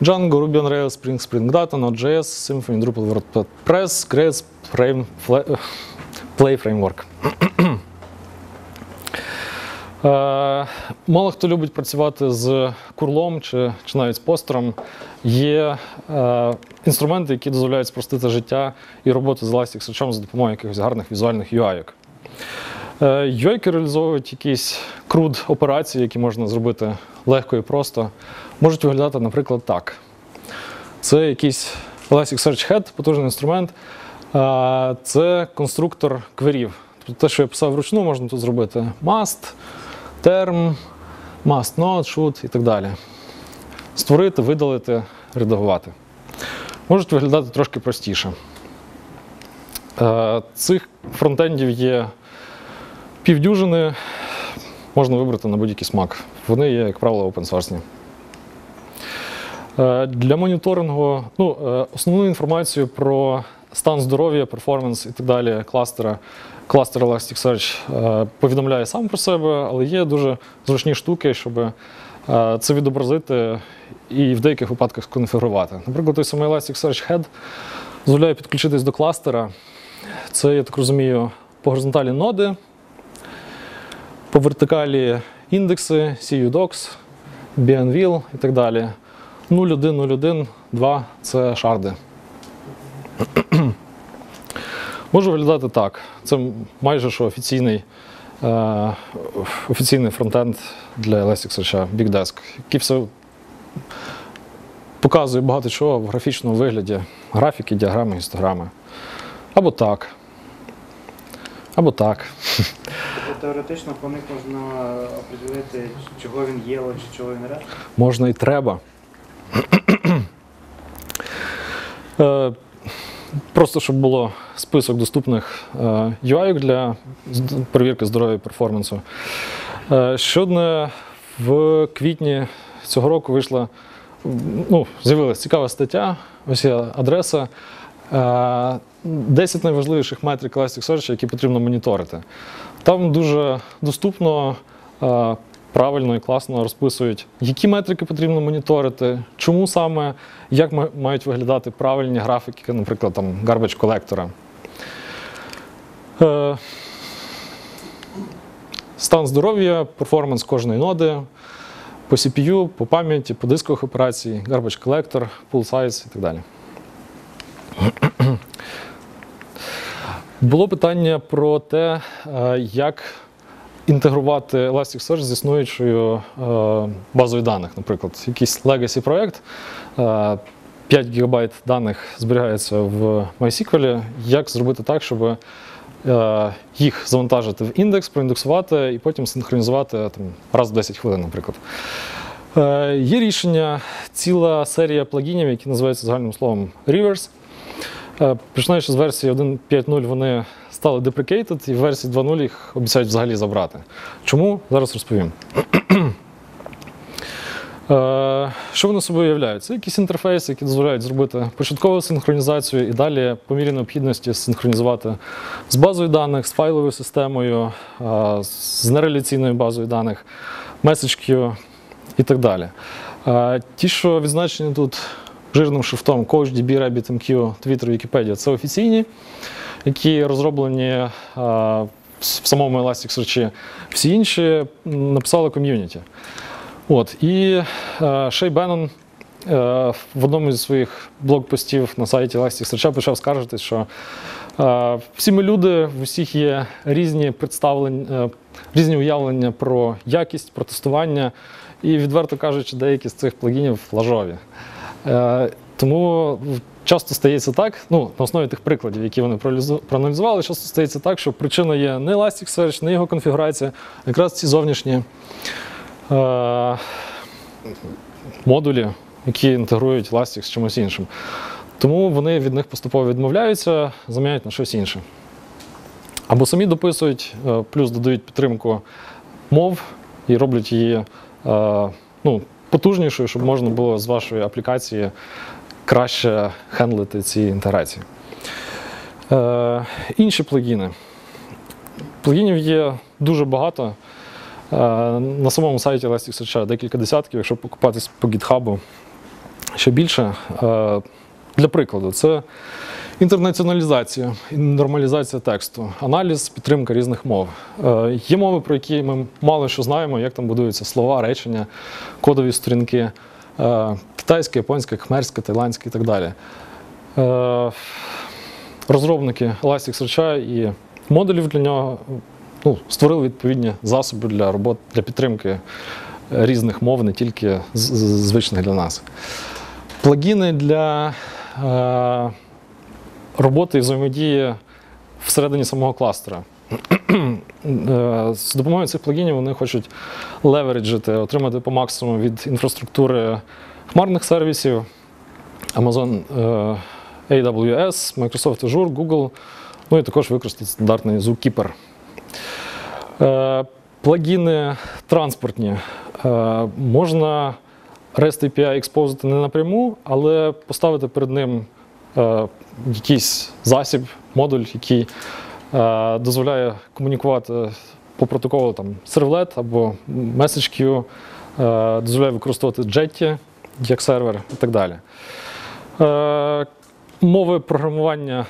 Django, Ruby on Rails, Spring, Spring Data, Node.js, Symfony, Drupal, WordPress, Fla- Play Framework. Е, Мало хто любить працювати з курлом чи, чи навіть з постером. Є е, інструменти, які дозволяють спростити життя і роботу з Elasticsearch за допомогою якихось гарних візуальних UI. Е, UI реалізовують якісь круд операції, які можна зробити легко і просто. Можуть виглядати, наприклад, так. Це якийсь Elasticsearch Head, потужний інструмент. Е, Це конструктор кверів. Тобто те, що я писав вручну, можна тут зробити must, term, must not, should і так далі. Створити, видалити, редагувати. Можуть виглядати трошки простіше. Е, Цих фронтендів є півдюжини, можна вибрати на будь-який смак. Вони є, як правило, open-source. Е, Для моніторингу ну, е, основну інформацію про стан здоров'я, перформанс і так далі кластера. Кластер Elasticsearch е, повідомляє сам про себе, але є дуже зручні штуки, щоб е, це відобразити і в деяких випадках сконфігурувати. Наприклад, той самий Elasticsearch Head дозволяє підключитись до кластера. Це, я так розумію, по горизонталі ноди, по вертикалі індекси, CUDocs, BNVille і так далі. 0.1, 0.1, 2 це шарди. Може виглядати так. Це майже що офіційний, е, офіційний фронтенд для Elasticsearch, BigDesk, який все показує багато чого в графічному вигляді. Графіки, діаграми, гістограми. Або так. Або так. Тобто теоретично по них можна определити, чого він є, чи чого він ред. Можна і треба. Е, Просто щоб було список доступних е, UI для перевірки здоров'я і перформансу. Е, Ще одне в квітні цього року вийшла, ну, з'явилася цікава стаття, ось є адреса. Е, 10 найважливіших метрик Elasticsearch, які потрібно моніторити. Там дуже доступно, е, правильно і класно розписують, які метрики потрібно моніторити, чому саме, як мають виглядати правильні графіки, наприклад, там garbage колектора. Стан здоров'я, перформанс кожної ноди, по CPU, по пам'яті, по дискових операцій, garbage collector, pool size і так далі. Було питання про те, е, як інтегрувати Elasticsearch з існуючою е, базою даних. Наприклад, якийсь legacy проєкт, е, 5 ГБ даних зберігається в MySQL. Як зробити так, щоб е, їх завантажити в індекс, проіндексувати і потім синхронізувати там, раз в 10 хвилин, наприклад. Е, Є рішення, ціла серія плагінів, які називаються загальним словом Reverse. Е, Починаючи з версії 1.5.0 вони стали deprecated, і в версії 2.0 їх обіцяють взагалі забрати. Чому? Зараз розповім. Е, Що вони собою являють? Це якісь інтерфейси, які дозволяють зробити початкову синхронізацію і далі, по мірі необхідності, синхронізувати з базою даних, з файловою системою, е, з нереляційною базою даних, меседж і так далі. Ті, що відзначені тут жирним шрифтом CoachDB, RabbitMQ, Twitter, Wikipedia, це офіційні, які розроблені е, в самому Elasticsearch. Всі інші написали ком'юніті. От, і е, Шей Беннон е, в одному зі своїх блогпостів на сайті Elasticsearch почав скаржитись, що всі ми люди, в усіх є різні представлення, різні уявлення про якість, про тестування, і, відверто кажучи, деякі з цих плагінів лажові. Е, тому часто стається так, ну, на основі тих прикладів, які вони проаналізували, часто стається так, що причина є не Elasticsearch, не його конфігурація, а якраз ці зовнішні е, модулі, які інтегрують Elastic з чимось іншим. Тому вони від них поступово відмовляються, заміняють на щось інше. Або самі дописують, е, плюс додають підтримку мов і роблять її е, ну, потужнішою, щоб можна було з вашої аплікації краще хендлити ці інтеграції. Е, інші плагіни. Плагінів є дуже багато. Е, На самому сайті Elasticsearch декілька десятків, якщо покупатись по GitHub ще більше. Е, Для прикладу, це інтернаціоналізація нормалізація тексту, аналіз, підтримка різних мов. Е, Є мови, про які ми мало що знаємо, як там будуються слова, речення, кодові сторінки, е, китайська, японська, кхмерська, тайландська і так далі. Е, Розробники Elasticsearch і модулів для нього ну, створили відповідні засоби для роботи для підтримки різних мов, не тільки звичних для нас. Плагіни для роботи і взаємодії всередині самого кластера. Е, З допомогою цих плагінів вони хочуть левереджити, отримати по максимуму від інфраструктури хмарних сервісів, Amazon е, AWS, Microsoft Azure, Google, ну і також використати стандартний Zookeeper. Е, Плагіни транспортні. Можна REST API експозити не напряму, але поставити перед ним якийсь засіб, модуль, який е, дозволяє комунікувати по протоколу там, Servlet або MessageQueue, е, дозволяє використовувати Jetty як сервер і так далі. Е, Мови програмування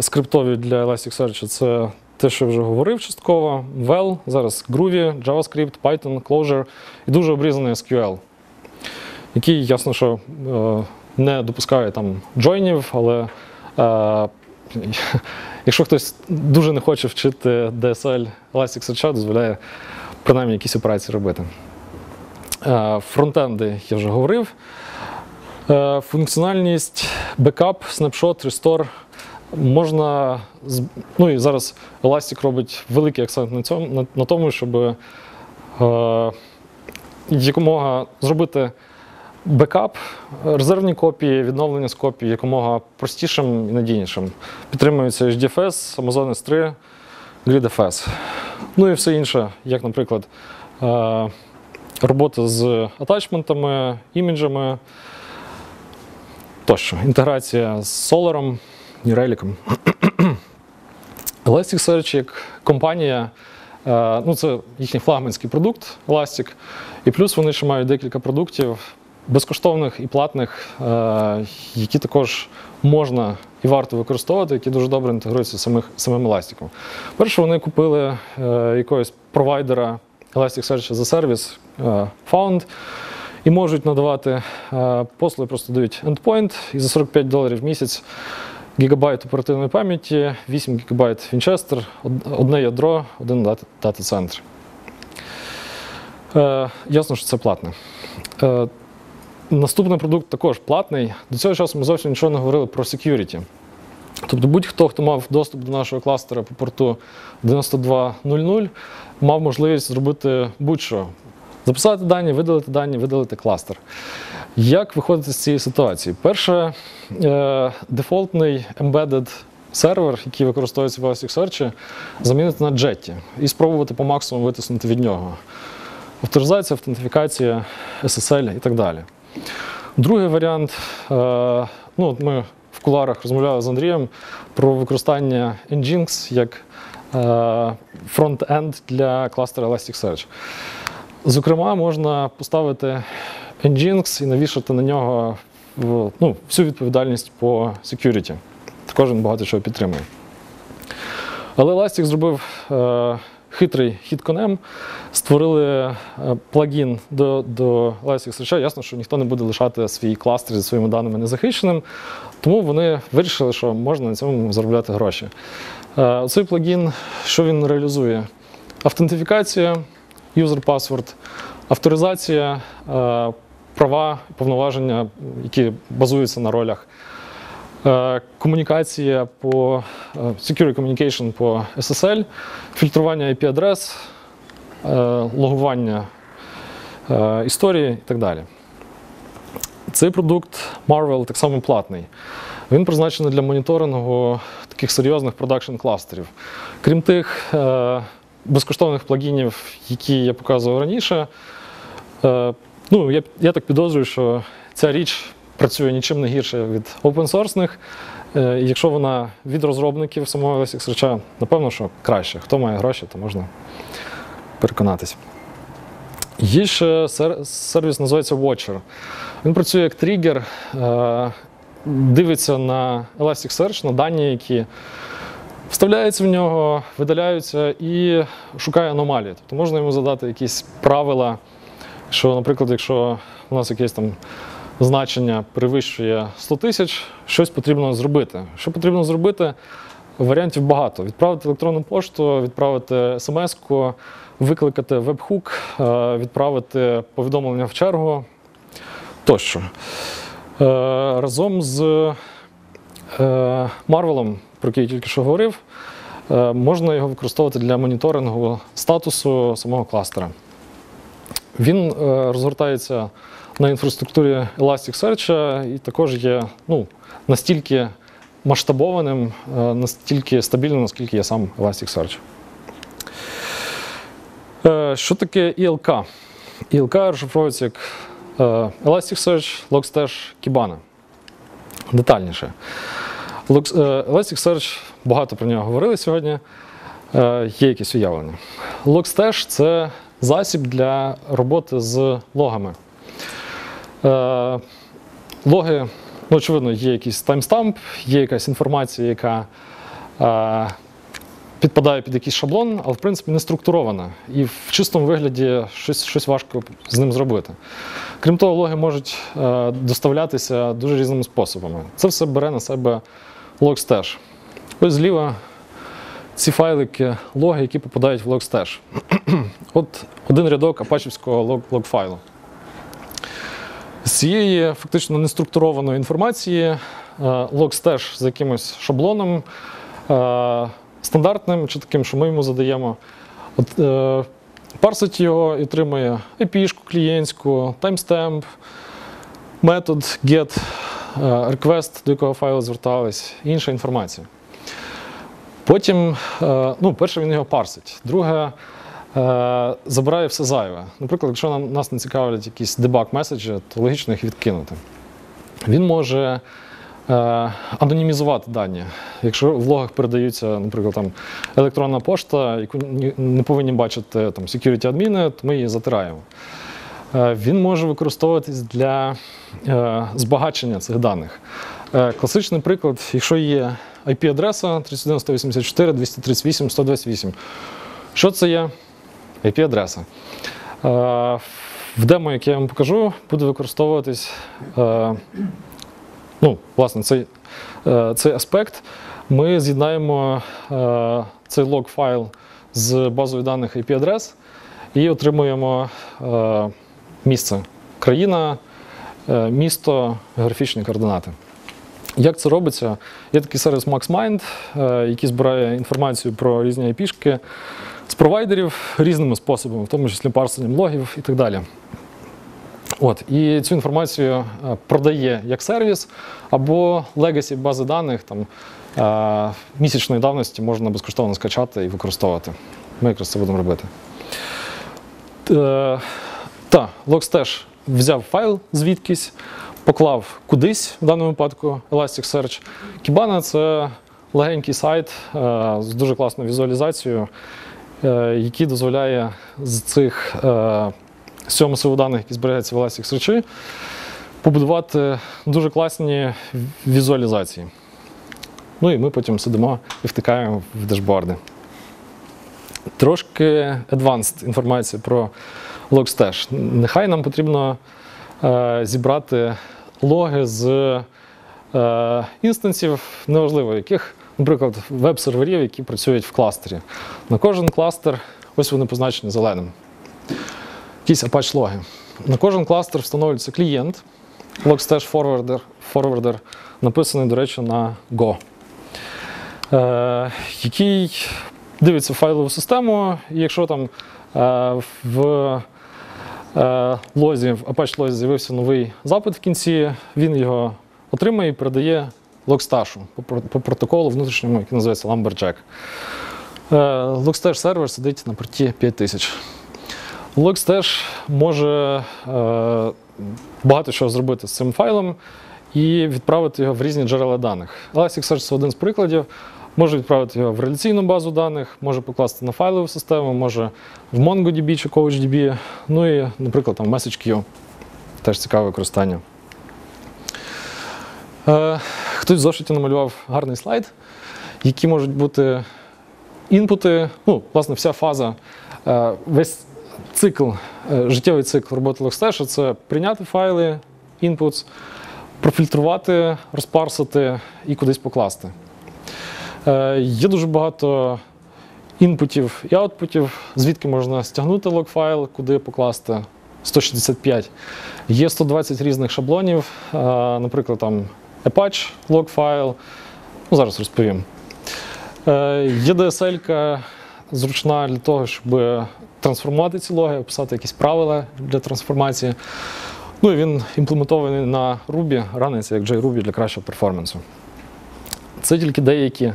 скриптові для Elasticsearch це те, що я вже говорив частково. Vel, зараз Groovy, JavaScript, Python, Clojure і дуже обрізаний SQL, який ясно, що е, не допускає там джойнів, але якщо хтось дуже не хоче вчити DSL Elasticsearch, дозволяє принаймні якісь операції робити. Е, Фронтенди я вже говорив. Е, Функціональність backup, snapshot, restore можна. Ну і зараз Elastic робить великий акцент на, цьому, на, на тому, щоб е, якомога зробити бекап, резервні копії, відновлення з копій якомога простішим і надійнішим. Підтримується HDFS, Amazon S3, GridFS. Ну і все інше, як, наприклад, е, робота з атачментами, іміджами тощо. Інтеграція з Solar, New Relic. Elasticsearch як компанія, е, ну це їхній флагманський продукт Elastic. І плюс вони ще мають декілька продуктів безкоштовних і платних, е, які також можна і варто використовувати, які дуже добре інтегруються самих, самим Elastic. Перше, вони купили е, якогось провайдера Elasticsearch за сервіс е, Found і можуть надавати послуги, просто дають endpoint і за 45 доларів в місяць гігабайт оперативної пам'яті, 8 гігабайт вінчестер, одне ядро, один дата-центр. Ясно, що це платне. Наступний продукт також платний. До цього часу ми зовсім нічого не говорили про security. Тобто будь-хто, хто мав доступ до нашого кластера по порту 9200, мав можливість зробити будь-що. Записати дані, видалити дані, видалити кластер. Як виходити з цієї ситуації? Перше, е, дефолтний embedded сервер, який використовується в Elasticsearch, замінити на Jetty і спробувати по максимуму витиснути від нього. авторизація, автентифікація, SSL і так далі. Другий варіант, е, ну, от ми в куларах розмовляли з Андрієм про використання Nginx як е, фронт-енд для кластера Elasticsearch. Зокрема, можна поставити Nginx і навішати на нього ну, всю відповідальність по security. Також він багато чого підтримує. Але Elastic зробив е, хитрий хід конем, створили е, плагін до, до Elasticsearch. Ясно, що ніхто не буде лишати свій кластер зі своїми даними незахищеним, тому вони вирішили, що можна на цьому заробляти гроші. Е, цей плагін, що він реалізує? Автентифікація, password, авторизація, е, права повноваження, які базуються на ролях. Е, Комунікація по е, Secure Communication по SSL, фільтрування IP-адрес, е, логування історії і так далі. Цей продукт Marvel так само платний. Він призначений для моніторингу таких серйозних продакшн кластерів. Крім тих безкоштовних плагінів, які я показував раніше, ну, я, я так підозрюю, що ця річ працює нічим не гірше від open-source. Е, якщо вона від розробників самого Elasticsearch, напевно, що краще. Хто має гроші, то можна переконатись. Є ще сервіс, називається Watcher. Він працює як тригер, е, дивиться на Elasticsearch, на дані, які вставляються в нього, видаляються і шукає аномалії. Тобто можна йому задати якісь правила, що, наприклад, якщо у нас якесь там значення перевищує 100 тисяч, щось потрібно зробити. Що потрібно зробити? Варіантів багато. Відправити електронну пошту, відправити смс-ку, викликати веб-хук, е, відправити повідомлення в чергу тощо. Е, Разом з е, Марвелом, про який я тільки що говорив, можна його використовувати для моніторингу статусу самого кластера. Він розгортається на інфраструктурі Elasticsearch і також є ну, настільки масштабованим, е, настільки стабільним, наскільки є сам Elasticsearch. Е, Що таке ELK? ELK розшифровується як е, Elasticsearch, Logstash, Kibana. Детальніше. Elasticsearch, багато про нього говорили сьогодні. Є якісь уявлення. Logstash – це засіб для роботи з логами. Е, Логи, ну, очевидно, є якийсь таймстамп, є якась інформація, яка е, підпадає під якийсь шаблон, але в принципі не структурована. І в чистому вигляді щось, щось важко з ним зробити. Крім того, логи можуть е, доставлятися дуже різними способами. Це все бере на себе Logstash. Ось зліва ці файлики, логи, які попадають в Logstash. От один рядок апачівського лог, лог-файлу. З цієї фактично неструктурованої інформації е, Logstash з якимось шаблоном, е, стандартним чи таким, що ми йому задаємо. От, е, парсить його і отримує IP -шку клієнтську, timestamp, метод get, request, до якого файлу звертались, і інша інформація. Потім, ну, перше, він його парсить. Друге, забирає все зайве. Наприклад, якщо нам, нас не цікавлять якісь дебаг меседжі, то логічно їх відкинути. Він може е, анонімізувати дані. Якщо в логах передаються, наприклад, там, електронна пошта, яку не повинні бачити там, security адміни, то ми її затираємо. Е, Він може використовуватись для е, збагачення цих даних. Е, Класичний приклад, якщо є IP-адреса 31 184 238 128. Що це є? IP-адреса. Е, В демо, яке я вам покажу, буде використовуватись е, ну, власне, цей, е, цей аспект. Ми з'єднаємо цей лог-файл з базою даних IP-адрес і отримуємо місце, країна, місто, географічні координати. Як це робиться? Є такий сервіс MaxMind, який збирає інформацію про різні IP-шки з провайдерів різними способами, в тому числі парсенням логів і так далі. От, і цю інформацію е, продає як сервіс, або legacy бази даних там, е, місячної давності можна безкоштовно скачати і використовувати. Ми якраз це будемо робити. Е, та, Logs взяв файл звідкись, поклав кудись, в даному випадку Elasticsearch. Kibana – це легенький сайт з дуже класною візуалізацією, який дозволяє з цих е, з даних, які зберігаються в Elasticsearch, побудувати дуже класні візуалізації. Ну і ми потім сидимо і втикаємо в дашборди. Трошки advanced інформація про Logs теж. Нехай нам потрібно е, зібрати логи з е, інстансів, неважливо яких, наприклад, веб-серверів, які працюють в кластері. На кожен кластер, ось вони позначені зеленим. Якісь Apache логи. На кожен кластер встановлюється клієнт, Logstash Forwarder, Forwarder написаний, до речі, на Go, е, який дивиться файлову систему, і якщо там е, в е, лозі, в Apache лозі з'явився новий запит в кінці, він його отримає і передає Logstash по, протоколу внутрішньому, який називається Lumberjack. Е, Logstash сервер сидить на порті 5000. Logstash може е, багато чого зробити з цим файлом і відправити його в різні джерела даних. Elasticsearch це один з прикладів. Може відправити його в реляційну базу даних, може покласти на файлову систему, може в MongoDB чи CouchDB, ну і, наприклад, там MessageQ. Теж цікаве використання. Е, хтось в зошиті намалював гарний слайд, які можуть бути інпути, ну, власне, вся фаза, е, весь цикл, е, життєвий цикл роботи Logstash – це прийняти файли, inputs, профільтрувати, розпарсити і кудись покласти. Є дуже багато інпутів і аутпутів, звідки можна стягнути лог-файл, куди покласти 165. Є 120 різних шаблонів, наприклад, там Apache лог-файл. Ну, зараз розповім. Е, Є зручна для того, щоб трансформувати ці логи, описати якісь правила для трансформації. Ну і він імплементований на Ruby, раниться як JRuby для кращого перформансу. Це тільки деякі,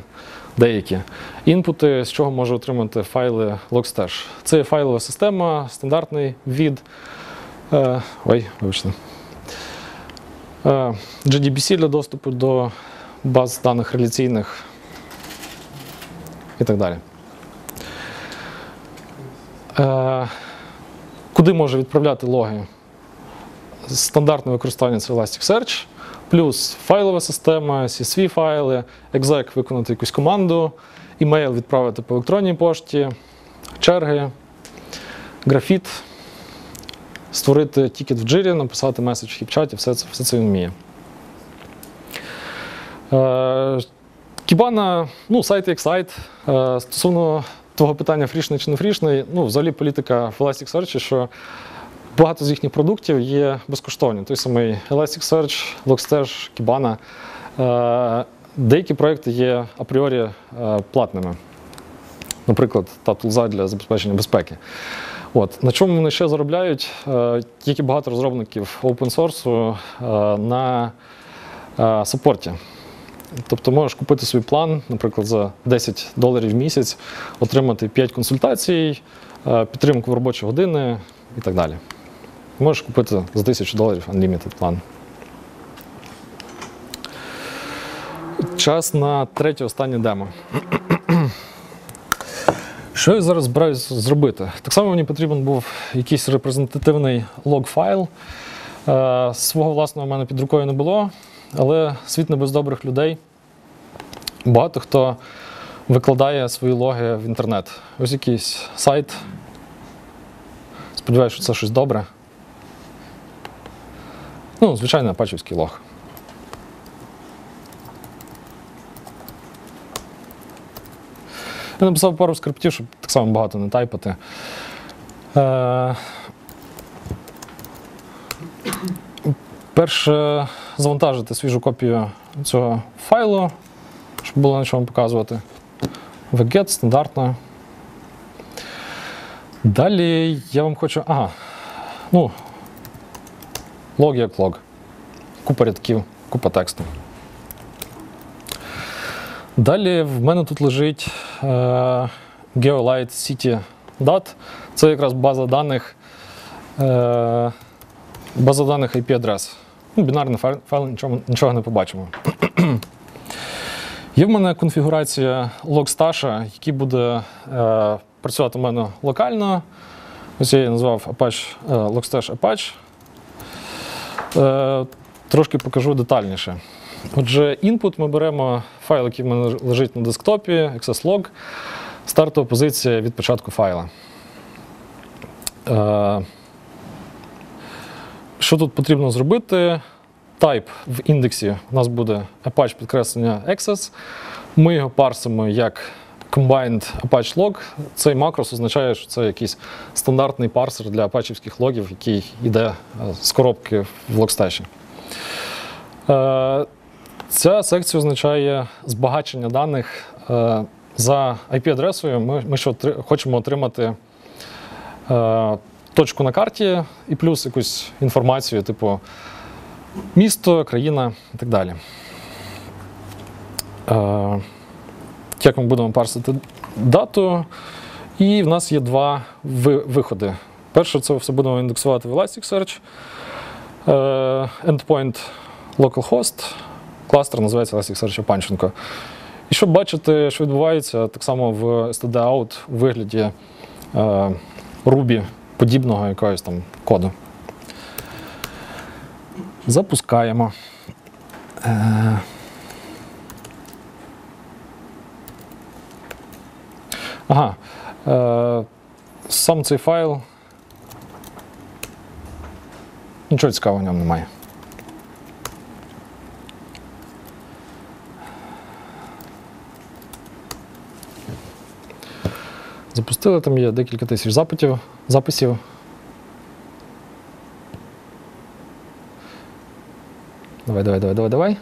деякі інпути, з чого може отримати файли Logstash. Це файлова система, стандартний від. Е, ой, вибачте. Е, JDBC для доступу до баз даних реляційних і так далі. Е, куди може відправляти логи? Стандартне використання це Elasticsearch, плюс файлова система, CSV файли, exec виконати якусь команду, імейл відправити по електронній пошті, черги, графіт, створити тікет в джирі, написати меседж в хіпчаті, все це, все це він вміє. Е, Кібана, ну, сайт як сайт. Е, Стосовно твого питання, фрішний чи не фрішний, ну, взагалі політика в Elasticsearch, що багато з їхніх продуктів є безкоштовні. Той самий Elasticsearch, Logstash, Kibana. Е, Деякі проекти є апріорі платними. Наприклад, та тулза для забезпечення безпеки. От. На чому вони ще заробляють? Е, Як багато розробників open source е, на е, саппорті. Тобто можеш купити свій план, наприклад, за 10 доларів в місяць, отримати 5 консультацій, підтримку в робочі години і так далі. Можеш купити за 1000 доларів unlimited план. Час на третє останнє демо. Що я зараз збираюся зробити? Так само мені потрібен був якийсь репрезентативний лог-файл. Е, Свого власного в мене під рукою не було, але світ не без добрих людей. Багато хто викладає свої логи в інтернет. Ось якийсь сайт. Сподіваюся, що це щось добре. Ну, звичайно, апачівський лог. Я написав пару скриптів, щоб так само багато не тайпати. Е, Перше завантажити свіжу копію цього файлу, щоб було на чому показувати. Vget стандартно. Далі я вам хочу. Ага. Ну, лог як лог. Купа рядків, купа тексту. Далі в мене тут лежить е, GeoLight City Dat. Це якраз база даних Е, база даних IP-адрес. Ну, бінарний файл, нічого, нічого не побачимо. Є в мене конфігурація логсташа, який буде е, працювати у мене локально. Ось я її назвав Apache, е, Logstash Apache. Е, трошки покажу детальніше. Отже, інпут ми беремо файл, який в мене лежить на десктопі, XSLog, стартова позиція від початку файла. Е, що тут потрібно зробити? Type в індексі у нас буде Apache підкреслення access. Ми його парсимо як combined Apache log. Цей макрос означає, що це якийсь стандартний парсер для апачівських логів, який йде е, з коробки в логсташі. Ця секція означає збагачення даних е, за IP-адресою. Ми, ми що хочемо отримати е, точку на карті і плюс якусь інформацію, типу місто, країна і так далі. Е, як ми будемо парсити дату? І в нас є два виходи. Перше, це все будемо індексувати в Elasticsearch. Endpoint localhost, кластер називається Elasticsearch Панченко. І щоб бачити, що відбувається, так само в std-out у вигляді е, Ruby подібного якогось там коду. Запускаємо. Е, Ага. Е, сам цей файл. Нічого цікавого в ньому немає. Запустили, там є декілька тисяч запитів, записів. Давай, давай, давай, давай, давай.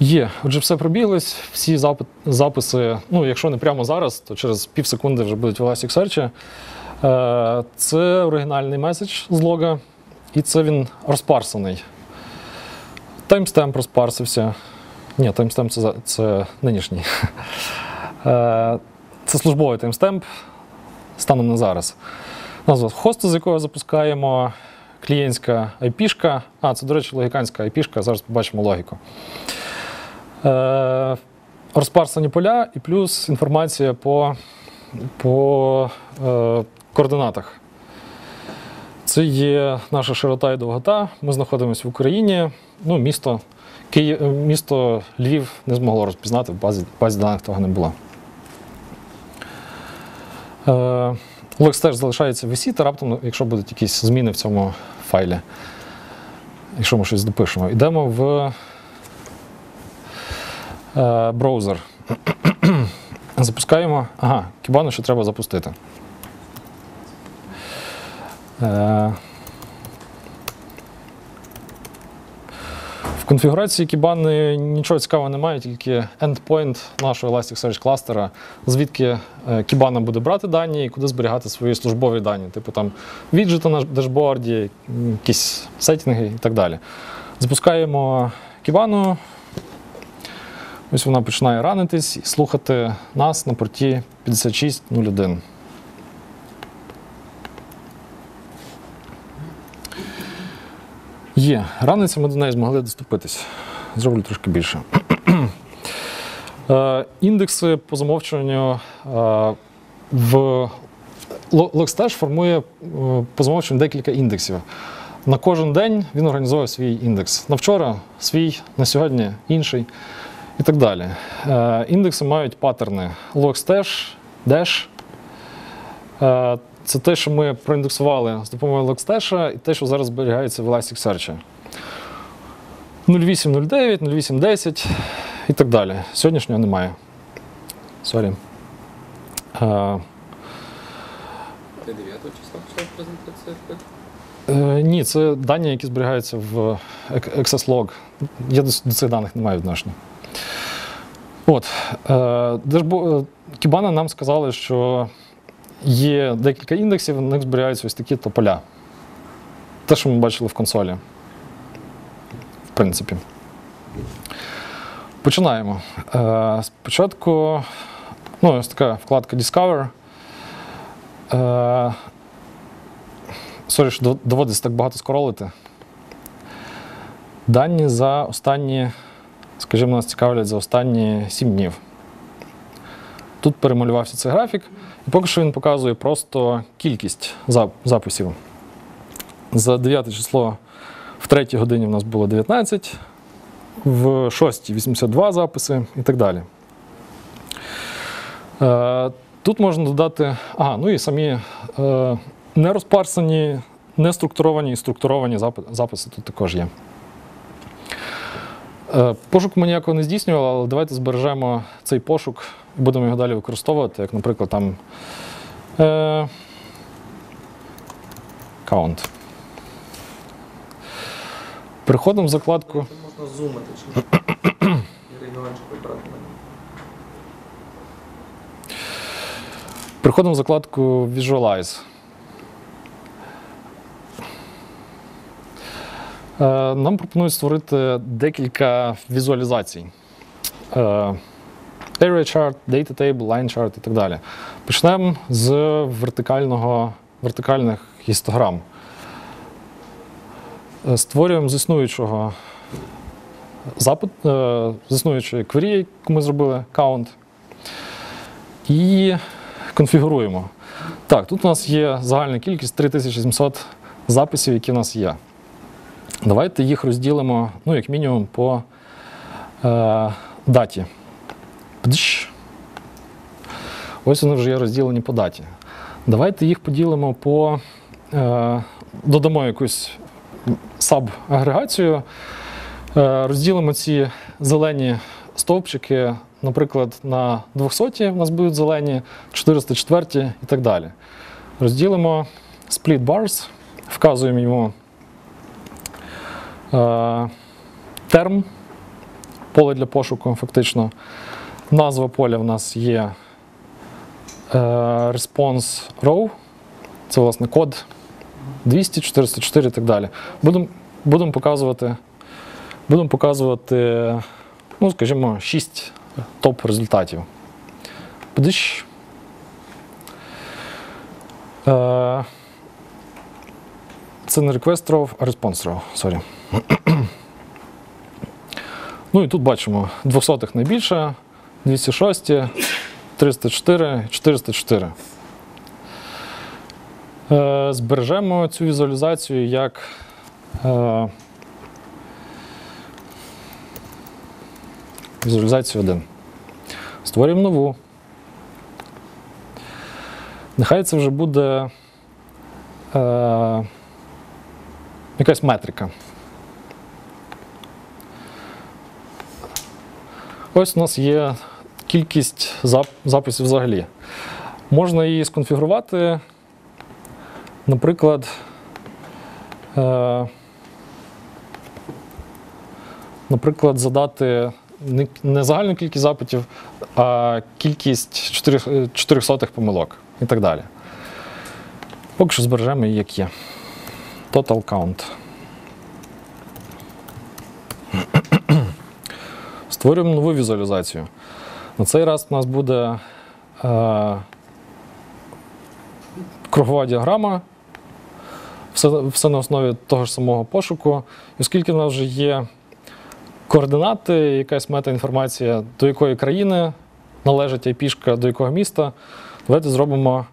Є, отже, все пробіглось, всі записи, ну, якщо не прямо зараз, то через пів секунди вже будуть в Elasticsearch. Е, Це оригінальний меседж з лога, і це він розпарсений. Timestamp розпарсився. Ні, timestamp це, це нинішній. Е, Це службовий timestamp станом на зараз. Назва хосту, з якого запускаємо, клієнтська IP -шка. А, це, до речі, логіканська IP -шка, зараз побачимо логіку. Е, розпарсені поля і плюс інформація по, по е, координатах. Це є наша широта і довгота. Ми знаходимося в Україні. Ну, місто, Київ, місто Львів не змогло розпізнати, в базі, базі даних того не було. Е, Лекс теж залишається висіти, раптом, якщо будуть якісь зміни в цьому файлі. Якщо ми щось допишемо. Йдемо в е, браузер. Запускаємо. Ага, кібану ще треба запустити. Е, конфігурації кібани нічого цікавого немає, тільки endpoint нашого Elasticsearch кластера, звідки е, кібана буде брати дані і куди зберігати свої службові дані, типу там віджити на дашборді, м, якісь сеттинги і так далі. Запускаємо кібану. Ось вона починає ранитись і слухати нас на порті 5601. Є, раниться ми до неї змогли доступитись. Зроблю трошки більше. Е, Індекси по замовчуванню е, в Lo- Logstash формує е, по замовчуванню декілька індексів. На кожен день він організовує свій індекс. На вчора свій, на сьогодні інший і так далі. Е, Індекси мають паттерни Logstash, Dash. Це те, що ми проіндексували з допомогою Logstash, і те, що зараз зберігається в Elasticsearch. 0809, 0810 і так далі. Сьогоднішнього немає. Sorry. Е, Це 9 числа презентація? Е, ні, це дані, які зберігаються в Ac- XSLog. Я до, до цих даних не маю відношення. От. Е, Кібана нам сказали, що є декілька індексів, в них зберігаються ось такі то поля. Те, що ми бачили в консолі. В принципі. Починаємо. Е, спочатку Ну, ось така вкладка Discover. Е, Sorry, що доводиться так багато скролити. Дані за останні, скажімо, нас цікавлять за останні 7 днів. Тут перемалювався цей графік, і поки що він показує просто кількість зап- записів. За 9 число в 3 годині в нас було 19, в 6 82 записи і так далі. Е, Тут можна додати, ага, ну і самі е, не розпарсані, не і структуровані записи тут також є. Е, Пошук ми ніякого не здійснювали, але давайте збережемо цей пошук і будемо його далі використовувати, як, наприклад, там е, count. Переходимо в закладку. Можна зумити чи. Переходимо в закладку Visualize. Нам пропонують створити декілька візуалізацій. Е, Area chart, data table, line chart і так далі. Почнемо з вертикального, вертикальних гістограм. Е, Створюємо з існуючого запит, е, з існуючої query, яку ми зробили, count. І конфігуруємо. Так, тут у нас є загальна кількість 3700 записів, які в нас є. Давайте їх розділимо, ну, як мінімум, по е, даті. Пдж. Ось вони вже є розділені по даті. Давайте їх поділимо по. Е, додамо якусь саб-агрегацію. Е, розділимо ці зелені стовпчики, наприклад, на 200 у нас будуть зелені, 404 і так далі. Розділимо split bars, вказуємо йому терм, поле для пошуку, фактично. Назва поля в нас є е, response row, це, власне, код 200, 404 і так далі. Будемо будемо показувати, будемо показувати, ну, скажімо, 6 топ результатів. Подиш. Е, Це не request row, а response row. Sorry. Ну і тут бачимо 200 найбільше, 206, 304, 404. Е, Збережемо цю візуалізацію як е, візуалізацію 1. Створюємо нову. Нехай це вже буде е, якась метрика. Ось у нас є кількість записів взагалі. Можна її сконфігурувати, наприклад, е, наприклад, задати не, загальну кількість запитів, а кількість 4, 400 помилок і так далі. Поки що збережемо її як є. Total count. Створюємо нову візуалізацію. На цей раз у нас буде е, кругова діаграма. Все, все на основі того ж самого пошуку. І оскільки в нас вже є координати, якась метаінформація, до якої країни належить IP-шка, до якого міста, давайте зробимо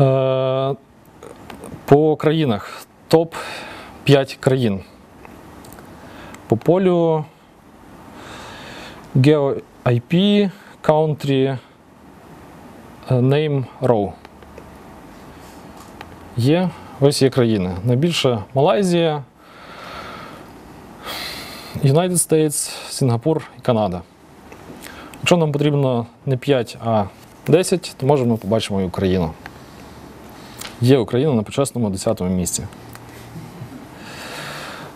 е, по країнах топ 5 країн. По полю Geo IP, Country, е, Name Row. Є, ось є країни. Найбільше Малайзія, United States, Сінгапур і Канада. Якщо нам потрібно не 5, а 10, то може ми побачимо і Україну. Є Україна на почесному 10 місці.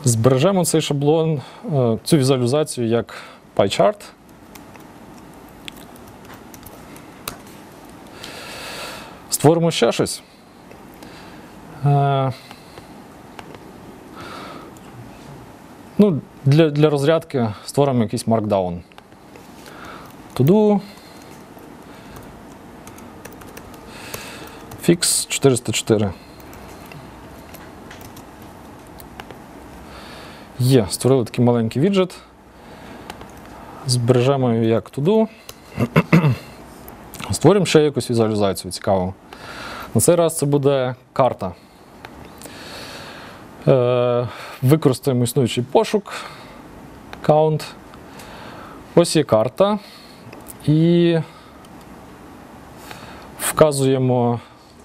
Збережемо цей шаблон, е, цю візуалізацію як PyChart. Створимо ще щось. Е, Ну, для, для розрядки створимо якийсь markdown. Туду. Fix 404. Є, створили такий маленький віджит. Збережемо його як туду. Створимо ще якусь візуалізацію цікаву. На цей раз це буде карта. Е, використаємо існуючий пошук. Count. Ось є карта. І вказуємо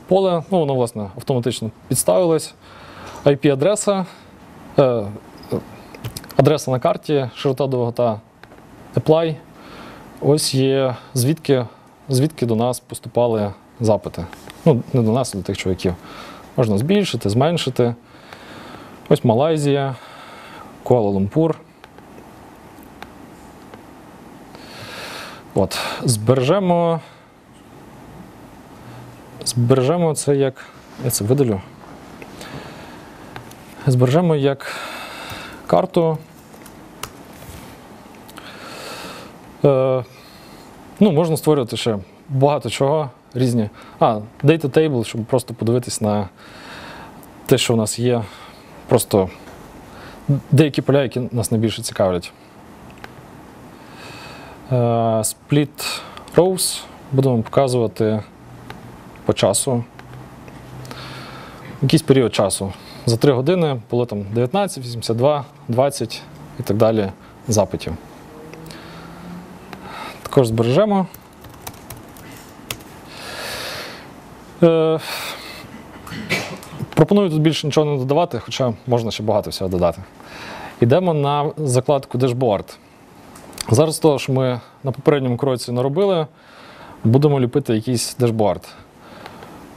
поле, ну воно власне автоматично підставилось. IP-адреса, е, е, адреса на карті, широта довгота apply. Ось є звідки, звідки до нас поступали запити. Ну, не до нас, а до тих чоловіків. Можна збільшити, зменшити. Ось Малайзія, Куала-Лумпур. От, збережемо. Збережемо це як. Я це видалю. Збережемо як карту. Е, ну, можна створювати ще багато чого різні. А, data table, щоб просто подивитись на те, що у нас є. Просто деякі поля, які нас найбільше цікавлять. Е, Split rows будемо показувати по часу. Якийсь період часу. За 3 години було там 19, 82, 20 і так далі запитів. Також збережемо. Е, пропоную тут більше нічого не додавати, хоча можна ще багато всього додати. Йдемо на закладку Dashboard. Зараз того, що ми на попередньому кроці наробили, будемо ліпити якийсь дешборд.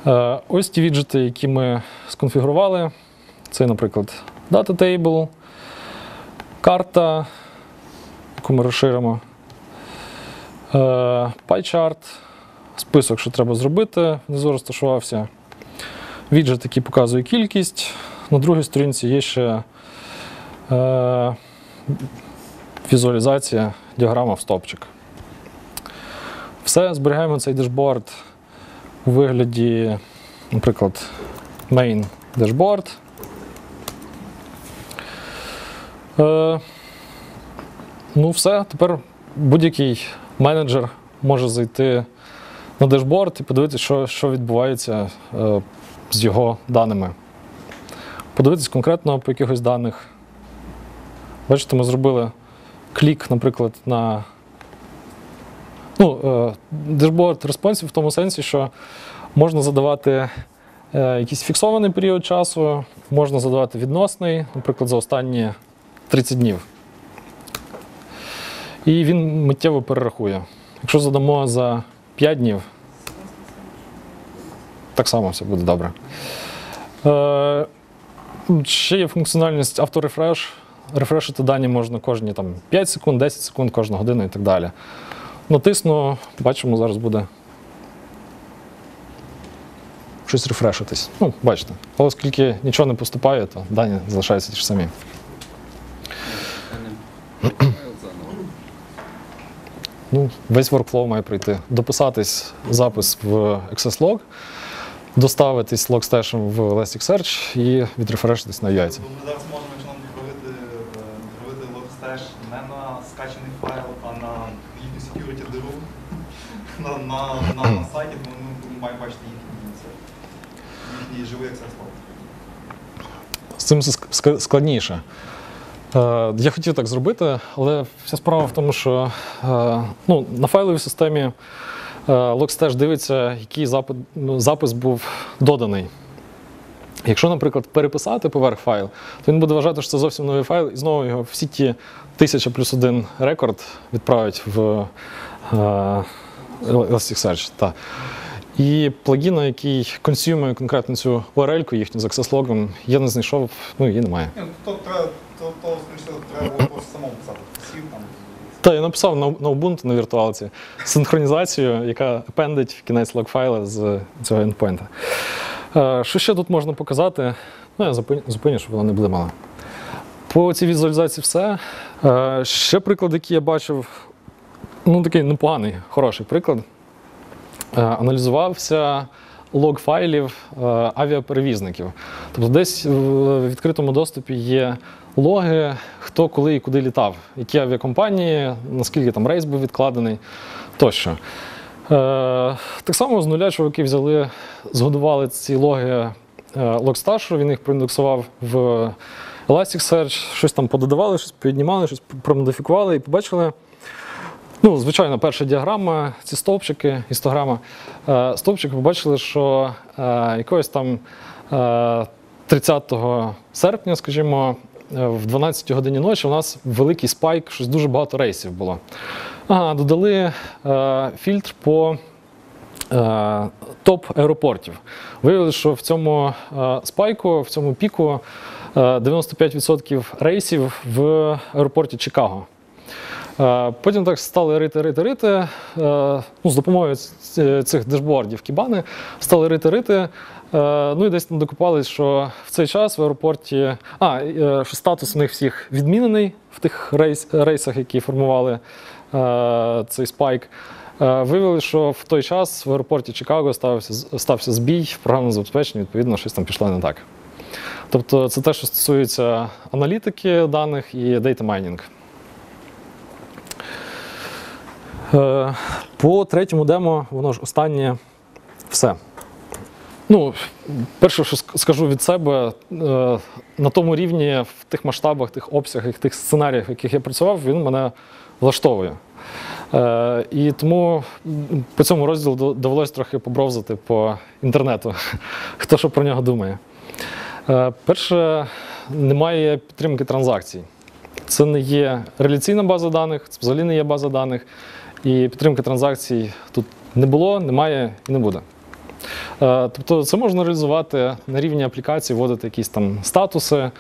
Е, Ось ті віджити, які ми сконфігурували. Це, наприклад, Data Table, карта, яку ми розширимо, е, PyChart, список, що треба зробити, внизу розташувався. Віджит, який показує кількість. На другій сторінці є ще е, візуалізація, діаграма в стопчик. Все, зберігаємо цей дешборд у вигляді, наприклад, main dashboard. Е, ну, все. Тепер будь-який менеджер може зайти на дешборд і подивитися, що, що відбувається е, з його даними. Подивитись конкретно по якихось даних. Бачите, ми зробили клік, наприклад, на ну, е, дешборд responsive в тому сенсі, що можна задавати е, якийсь фіксований період часу, можна задавати відносний, наприклад, за останні 30 днів. І він миттєво перерахує. Якщо задамо за 5 днів, так само все буде добре. Е, ще є функціональність авторефреш. Рефрешити дані можна кожні там, 5 секунд, 10 секунд, кожну годину і так далі. Натисну, бачимо, зараз буде щось рефрешитись. Ну, бачите. Але оскільки нічого не поступає, то дані залишаються ті ж самі. Ну, весь workflow має пройти. Дописатись запис в Access Log, доставитись логстешем в Elasticsearch і відрефрешитись на яйця. Ми зараз можемо е, зробити логстеж не на скачаний файл, а на їхню security диру на, на, на, на сайті, бо ми маємо бачити їхній, їхній живий access. З цим складніше. Е, Я хотів так зробити, але вся справа в тому, що е, ну, на файловій системі е, Logstash дивиться, який запис був доданий. Якщо, наприклад, переписати поверх файл, то він буде вважати, що це зовсім новий файл, і знову його всі ті 1000 плюс один рекорд відправить в Elasticsearch. Та. І плагіна, який консюмує конкретно цю URL-ку їхню з access-логом, я не знайшов, ну її немає. Ні, то то, скоріше, треба було просто самому писати. Сів там. Та я написав на, на Ubuntu на віртуалці синхронізацію, яка апендить в кінець лог-файла з цього endpoint. Е, Що ще тут можна показати? Ну, я зупиню, щоб вона не блимала. По цій візуалізації все. Е, Ще приклад, який я бачив, ну такий непоганий, хороший приклад. Е, Аналізувався лог файлів авіаперевізників. Тобто десь в відкритому доступі є логи, хто коли і куди літав, які авіакомпанії, наскільки там рейс був відкладений тощо. Е, так само з нуля чуваки взяли, згодували ці логи е, Logstash, він їх проіндексував в Elasticsearch, щось там пододавали, щось піднімали, щось промодифікували і побачили. Ну, звичайно, перша діаграма, ці стовпчики, гістограма. Е, стовпчики побачили, що якогось там е, 30 серпня, скажімо, в 12 годині ночі у нас великий спайк, щось дуже багато рейсів було. Ага, додали е, фільтр по е, топ аеропортів. Виявилося, що в цьому е, спайку, в цьому піку е, 95% рейсів в аеропорті Чикаго. Е, Потім так стали рити, рити, рити. е, Ну, з допомогою цих дешбордів Кібани стали рити, рити. е, Ну і десь там докопались, що в цей час в аеропорті. А, е, що статус у них всіх відмінений в тих рейс, рейсах, які формували е, цей spike. Е, Виявили, що в той час в аеропорті Чикаго стався, стався збій в програмному забезпеченні, відповідно, щось там пішло не так. Тобто це те, що стосується аналітики даних і data mining. Е, По третьому демо, воно ж останнє все. Ну, перше, що скажу від себе, е, на тому рівні, в тих масштабах, тих обсягах, тих сценаріях, в яких я працював, він мене влаштовує. Е, І тому по цьому розділу до- довелось трохи побровзати по інтернету, хто що про нього думає. Е, Перше, немає підтримки транзакцій. Це не є реляційна база даних, це взагалі не є база даних. І підтримки транзакцій тут не було, немає і не буде. Е, Тобто це можна реалізувати на рівні аплікації, вводити якісь там статуси,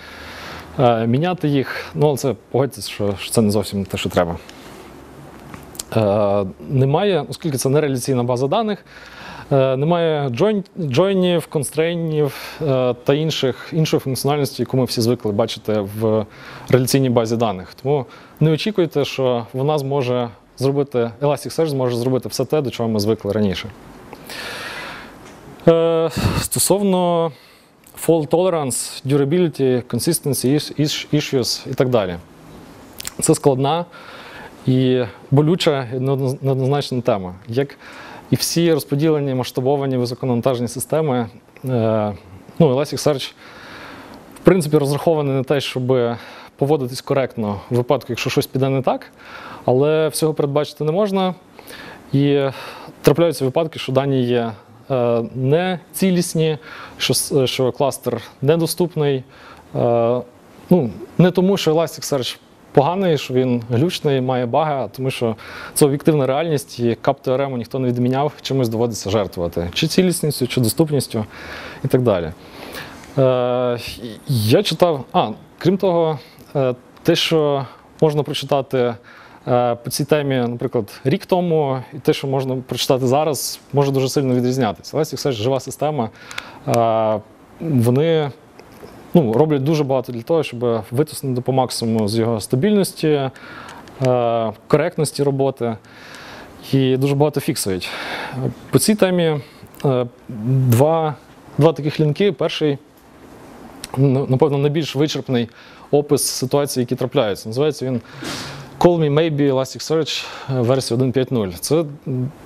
е, міняти їх. Ну, але це погодьтесь, що, це не зовсім те, що треба. Е, Немає, оскільки це не реляційна база даних, немає джойн- джойнів, констрейнів та інших, іншої функціональності, яку ми всі звикли бачити в реляційній базі даних. Тому не очікуйте, що вона зможе зробити, Elasticsearch зможе зробити все те, до чого ми звикли раніше. Е, Стосовно fault tolerance, durability, consistency is- is- issues і так далі. Це складна і болюча і неоднозначна тема. Як і всі розподілені, масштабовані високонавантажені системи, е, ну, Elasticsearch в принципі розрахований на те, щоб поводитись коректно в випадку, якщо щось піде не так, але всього передбачити не можна. І трапляються випадки, що дані є не цілісні, що, що кластер недоступний. Е, ну, не тому, що Elasticsearch поганий, що він глючний, має баги, а тому що це об'єктивна реальність, і кап теорему ніхто не відміняв, чимось доводиться жертвувати. Чи цілісністю, чи доступністю і так далі. Е, я читав, а, крім того, е, те, що можна прочитати е, по цій темі, наприклад, рік тому, і те, що можна прочитати зараз, може дуже сильно відрізнятися. Elasticsearch – жива система. Е, Вони ну, роблять дуже багато для того, щоб витиснути по максимуму з його стабільності, е, коректності роботи. І дуже багато фіксують. Е, По цій темі е, два, два таких лінки. Перший напевно, найбільш вичерпний опис ситуації, які трапляються. Називається він Call Me Maybe Elasticsearch е, версія 1.5.0. Це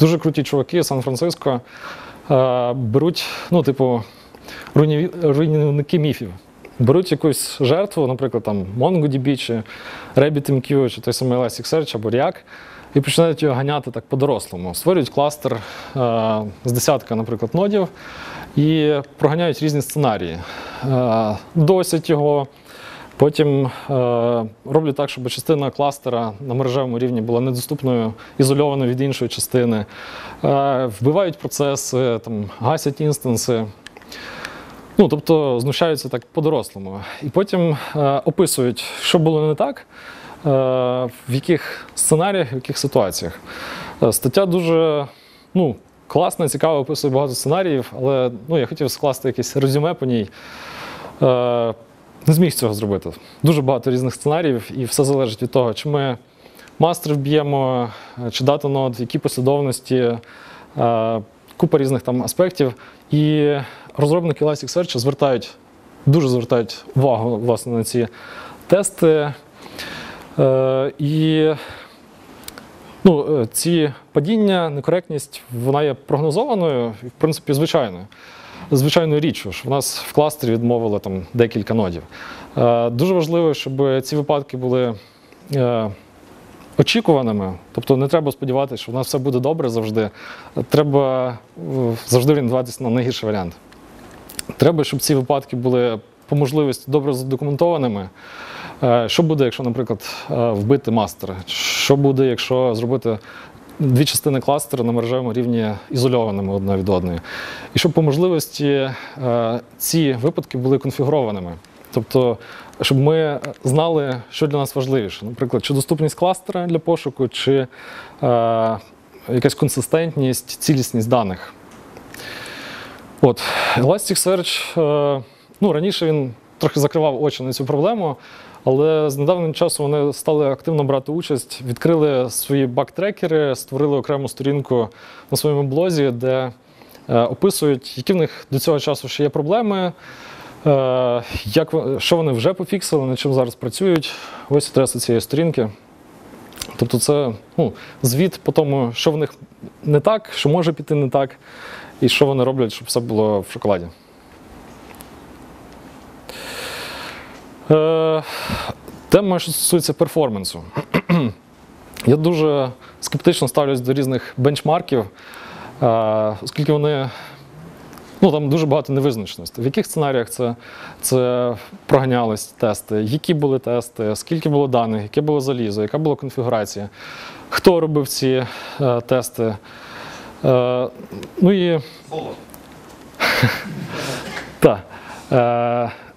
дуже круті чуваки з Сан-Франциско. е, Беруть, ну, типу, руйнівники міфів. Беруть якусь жертву, наприклад, там MongoDB, чи RabbitMQ, чи той самий Elasticsearch або React, і починають його ганяти так по-дорослому. Створюють кластер е, з десятка, наприклад, нодів і проганяють різні сценарії. Е, досять його, потім е, роблять так, щоб частина кластера на мережевому рівні була недоступною, ізольованою від іншої частини. Е, вбивають процеси, там, гасять інстанси. Ну, тобто знущаються так по-дорослому. І потім е, описують, що було не так, е, в яких сценаріях, в яких ситуаціях. Е, стаття дуже ну, класна, цікава, описує багато сценаріїв, але ну, я хотів скласти якесь резюме по ній. Е, не зміг цього зробити. Дуже багато різних сценаріїв, і все залежить від того, чи ми мастер вб'ємо, чи дата нод, в якій послідовності, е, купа різних там аспектів. І розробники Elasticsearch звертають, дуже звертають увагу власне, на ці тести. Е, і ну, е, ці падіння, некоректність, вона є прогнозованою і, в принципі, звичайною. Звичайною річчю, що в нас в кластері відмовили там декілька нодів. Е, Дуже важливо, щоб ці випадки були е, очікуваними. Тобто не треба сподіватися, що в нас все буде добре завжди. Треба завжди орієнтуватися на найгірший варіант. Треба, щоб ці випадки були по можливості добре задокументованими. Е, Що буде, якщо, наприклад, е, вбити мастер? Що буде, якщо зробити дві частини кластеру на мережевому рівні ізольованими одна від одної? І щоб по можливості е, ці випадки були конфігурованими. Тобто, щоб ми знали, що для нас важливіше. Наприклад, чи доступність кластера для пошуку, чи е, якась консистентність, цілісність даних. От, Elasticsearch, е, ну, раніше він трохи закривав очі на цю проблему, але з недавнім часом вони стали активно брати участь, відкрили свої бак-трекери, створили окрему сторінку на своєму блозі, де е, описують, які в них до цього часу ще є проблеми, е, як, що вони вже пофіксили, над чим зараз працюють. Ось адреса цієї сторінки. Тобто це ну, звіт по тому, що в них не так, що може піти не так, і що вони роблять, щоб все було в шоколаді. Тема, що стосується перформансу. Я дуже скептично ставлюсь до різних бенчмарків, е, оскільки вони ну, там дуже багато невизначеностей. В яких сценаріях це, це проганялись тести, які були тести, скільки було даних, яке було залізо, яка була конфігурація, хто робив ці е, тести. Е, ну і так.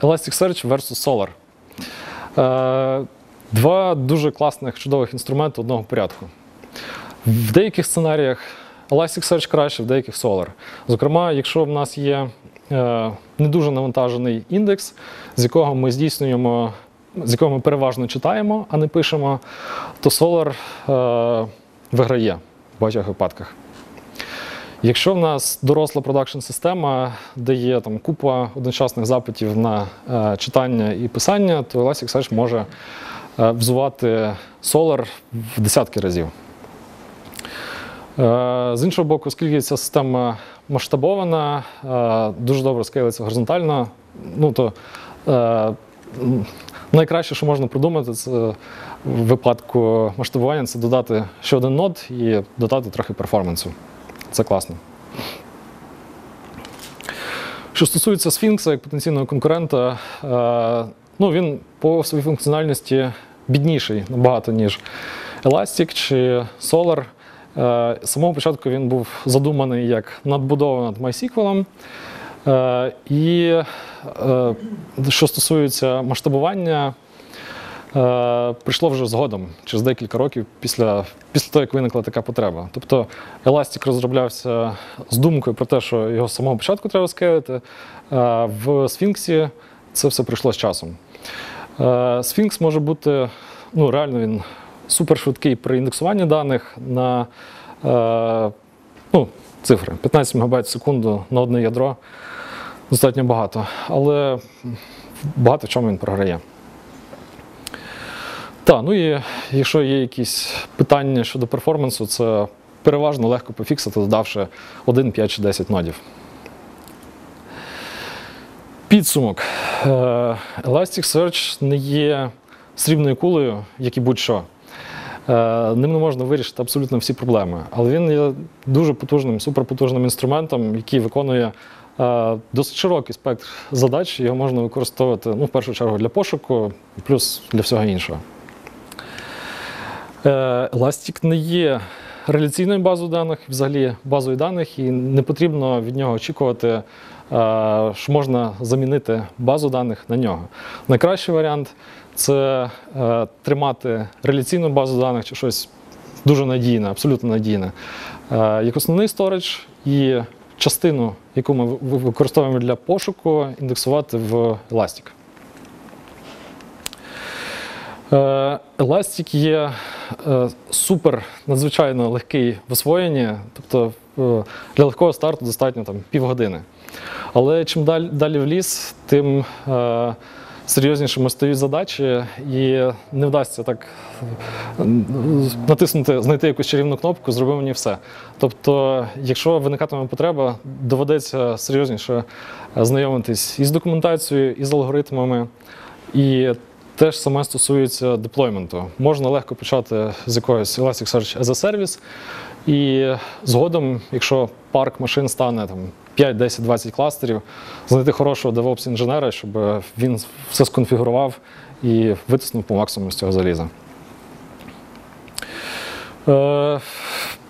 Elasticsearch versus Solar. Е, Два дуже класних, чудових інструменти одного порядку. В деяких сценаріях Elasticsearch краще, в деяких Solar. Зокрема, якщо в нас є е, не дуже навантажений індекс, з якого ми здійснюємо, з якого ми переважно читаємо, а не пишемо, то Solar е, виграє в багатьох випадках. Якщо в нас доросла продакшн система, де є там купа одночасних запитів на е, читання і писання, то Elasticsearch може е, взувати Solar в десятки разів. Е, з іншого боку, оскільки ця система масштабована, е, дуже добре скейлиться горизонтально, ну то е, найкраще, що можна придумати, це в випадку масштабування це додати ще один нод і додати трохи перформансу. Це класно. Що стосується Сфінкса як потенційного конкурента, е, ну, він по своїй функціональності бідніший набагато, ніж Elastic чи Solar. Е, З самого початку він був задуманий як надбудова над MySQL. Е, І що стосується масштабування, прийшло вже згодом, через декілька років після, після того, як виникла така потреба. Тобто Elastic розроблявся з думкою про те, що його з самого початку треба скейлити. Е, В Sphinx це все прийшло з часом. Е, Sphinx може бути, ну реально він супершвидкий при індексуванні даних на е, ну, цифри 15 МБ в секунду на одне ядро. Достатньо багато, але багато в чому він програє. Так, ну і якщо є якісь питання щодо перформансу, це переважно легко пофіксити, додавши 1, 5 чи 10 нодів. Підсумок. Е, Elasticsearch не є срібною кулею, як і будь-що. Е, Ним не можна вирішити абсолютно всі проблеми, але він є дуже потужним, суперпотужним інструментом, який виконує е, досить широкий спектр задач. Його можна використовувати ну, в першу чергу для пошуку, плюс для всього іншого. Е, Elastic не є реляційною базою даних, взагалі базою даних, і не потрібно від нього очікувати, е, що можна замінити базу даних на нього. Найкращий варіант це е, тримати реляційну базу даних чи щось дуже надійне, абсолютно надійне, е, як основний сторідж і частину, яку ми використовуємо для пошуку, індексувати в Elastic. Е, Elastic є е, супер надзвичайно легкий в освоєнні, тобто е, для легкого старту достатньо там, півгодини. Але чим далі, далі в ліс, тим е, серйознішими стають задачі, і не вдасться так натиснути, знайти якусь чарівну кнопку, зроби мені все. Тобто, якщо виникатиме потреба, доведеться серйозніше знайомитись із документацією, із алгоритмами. І те ж саме стосується деплойменту. Можна легко почати з якогось Elasticsearch as a Service, і згодом, якщо парк машин стане там 5, 10, 20 кластерів, знайти хорошого DevOps інженера, щоб він все сконфігурував і витиснув по максимуму з цього заліза. Е,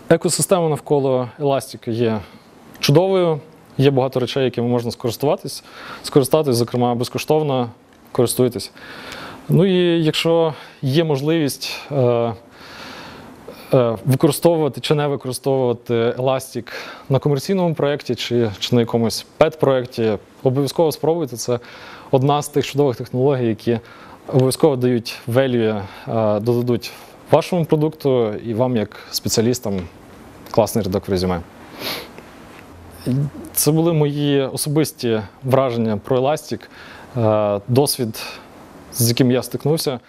Екосистема навколо Elastic є чудовою. Є багато речей, якими можна скористуватись, скористатись, зокрема, безкоштовно користуйтесь. Ну і якщо є можливість е, е, використовувати чи не використовувати Elastic на комерційному проєкті чи, чи на якомусь пет-проєкті, обов'язково спробуйте. Це одна з тих чудових технологій, які обов'язково дають value, е, додадуть вашому продукту і вам, як спеціалістам, класний рядок в резюме. Це були мої особисті враження про Elastic, досвід, з яким я стикнувся.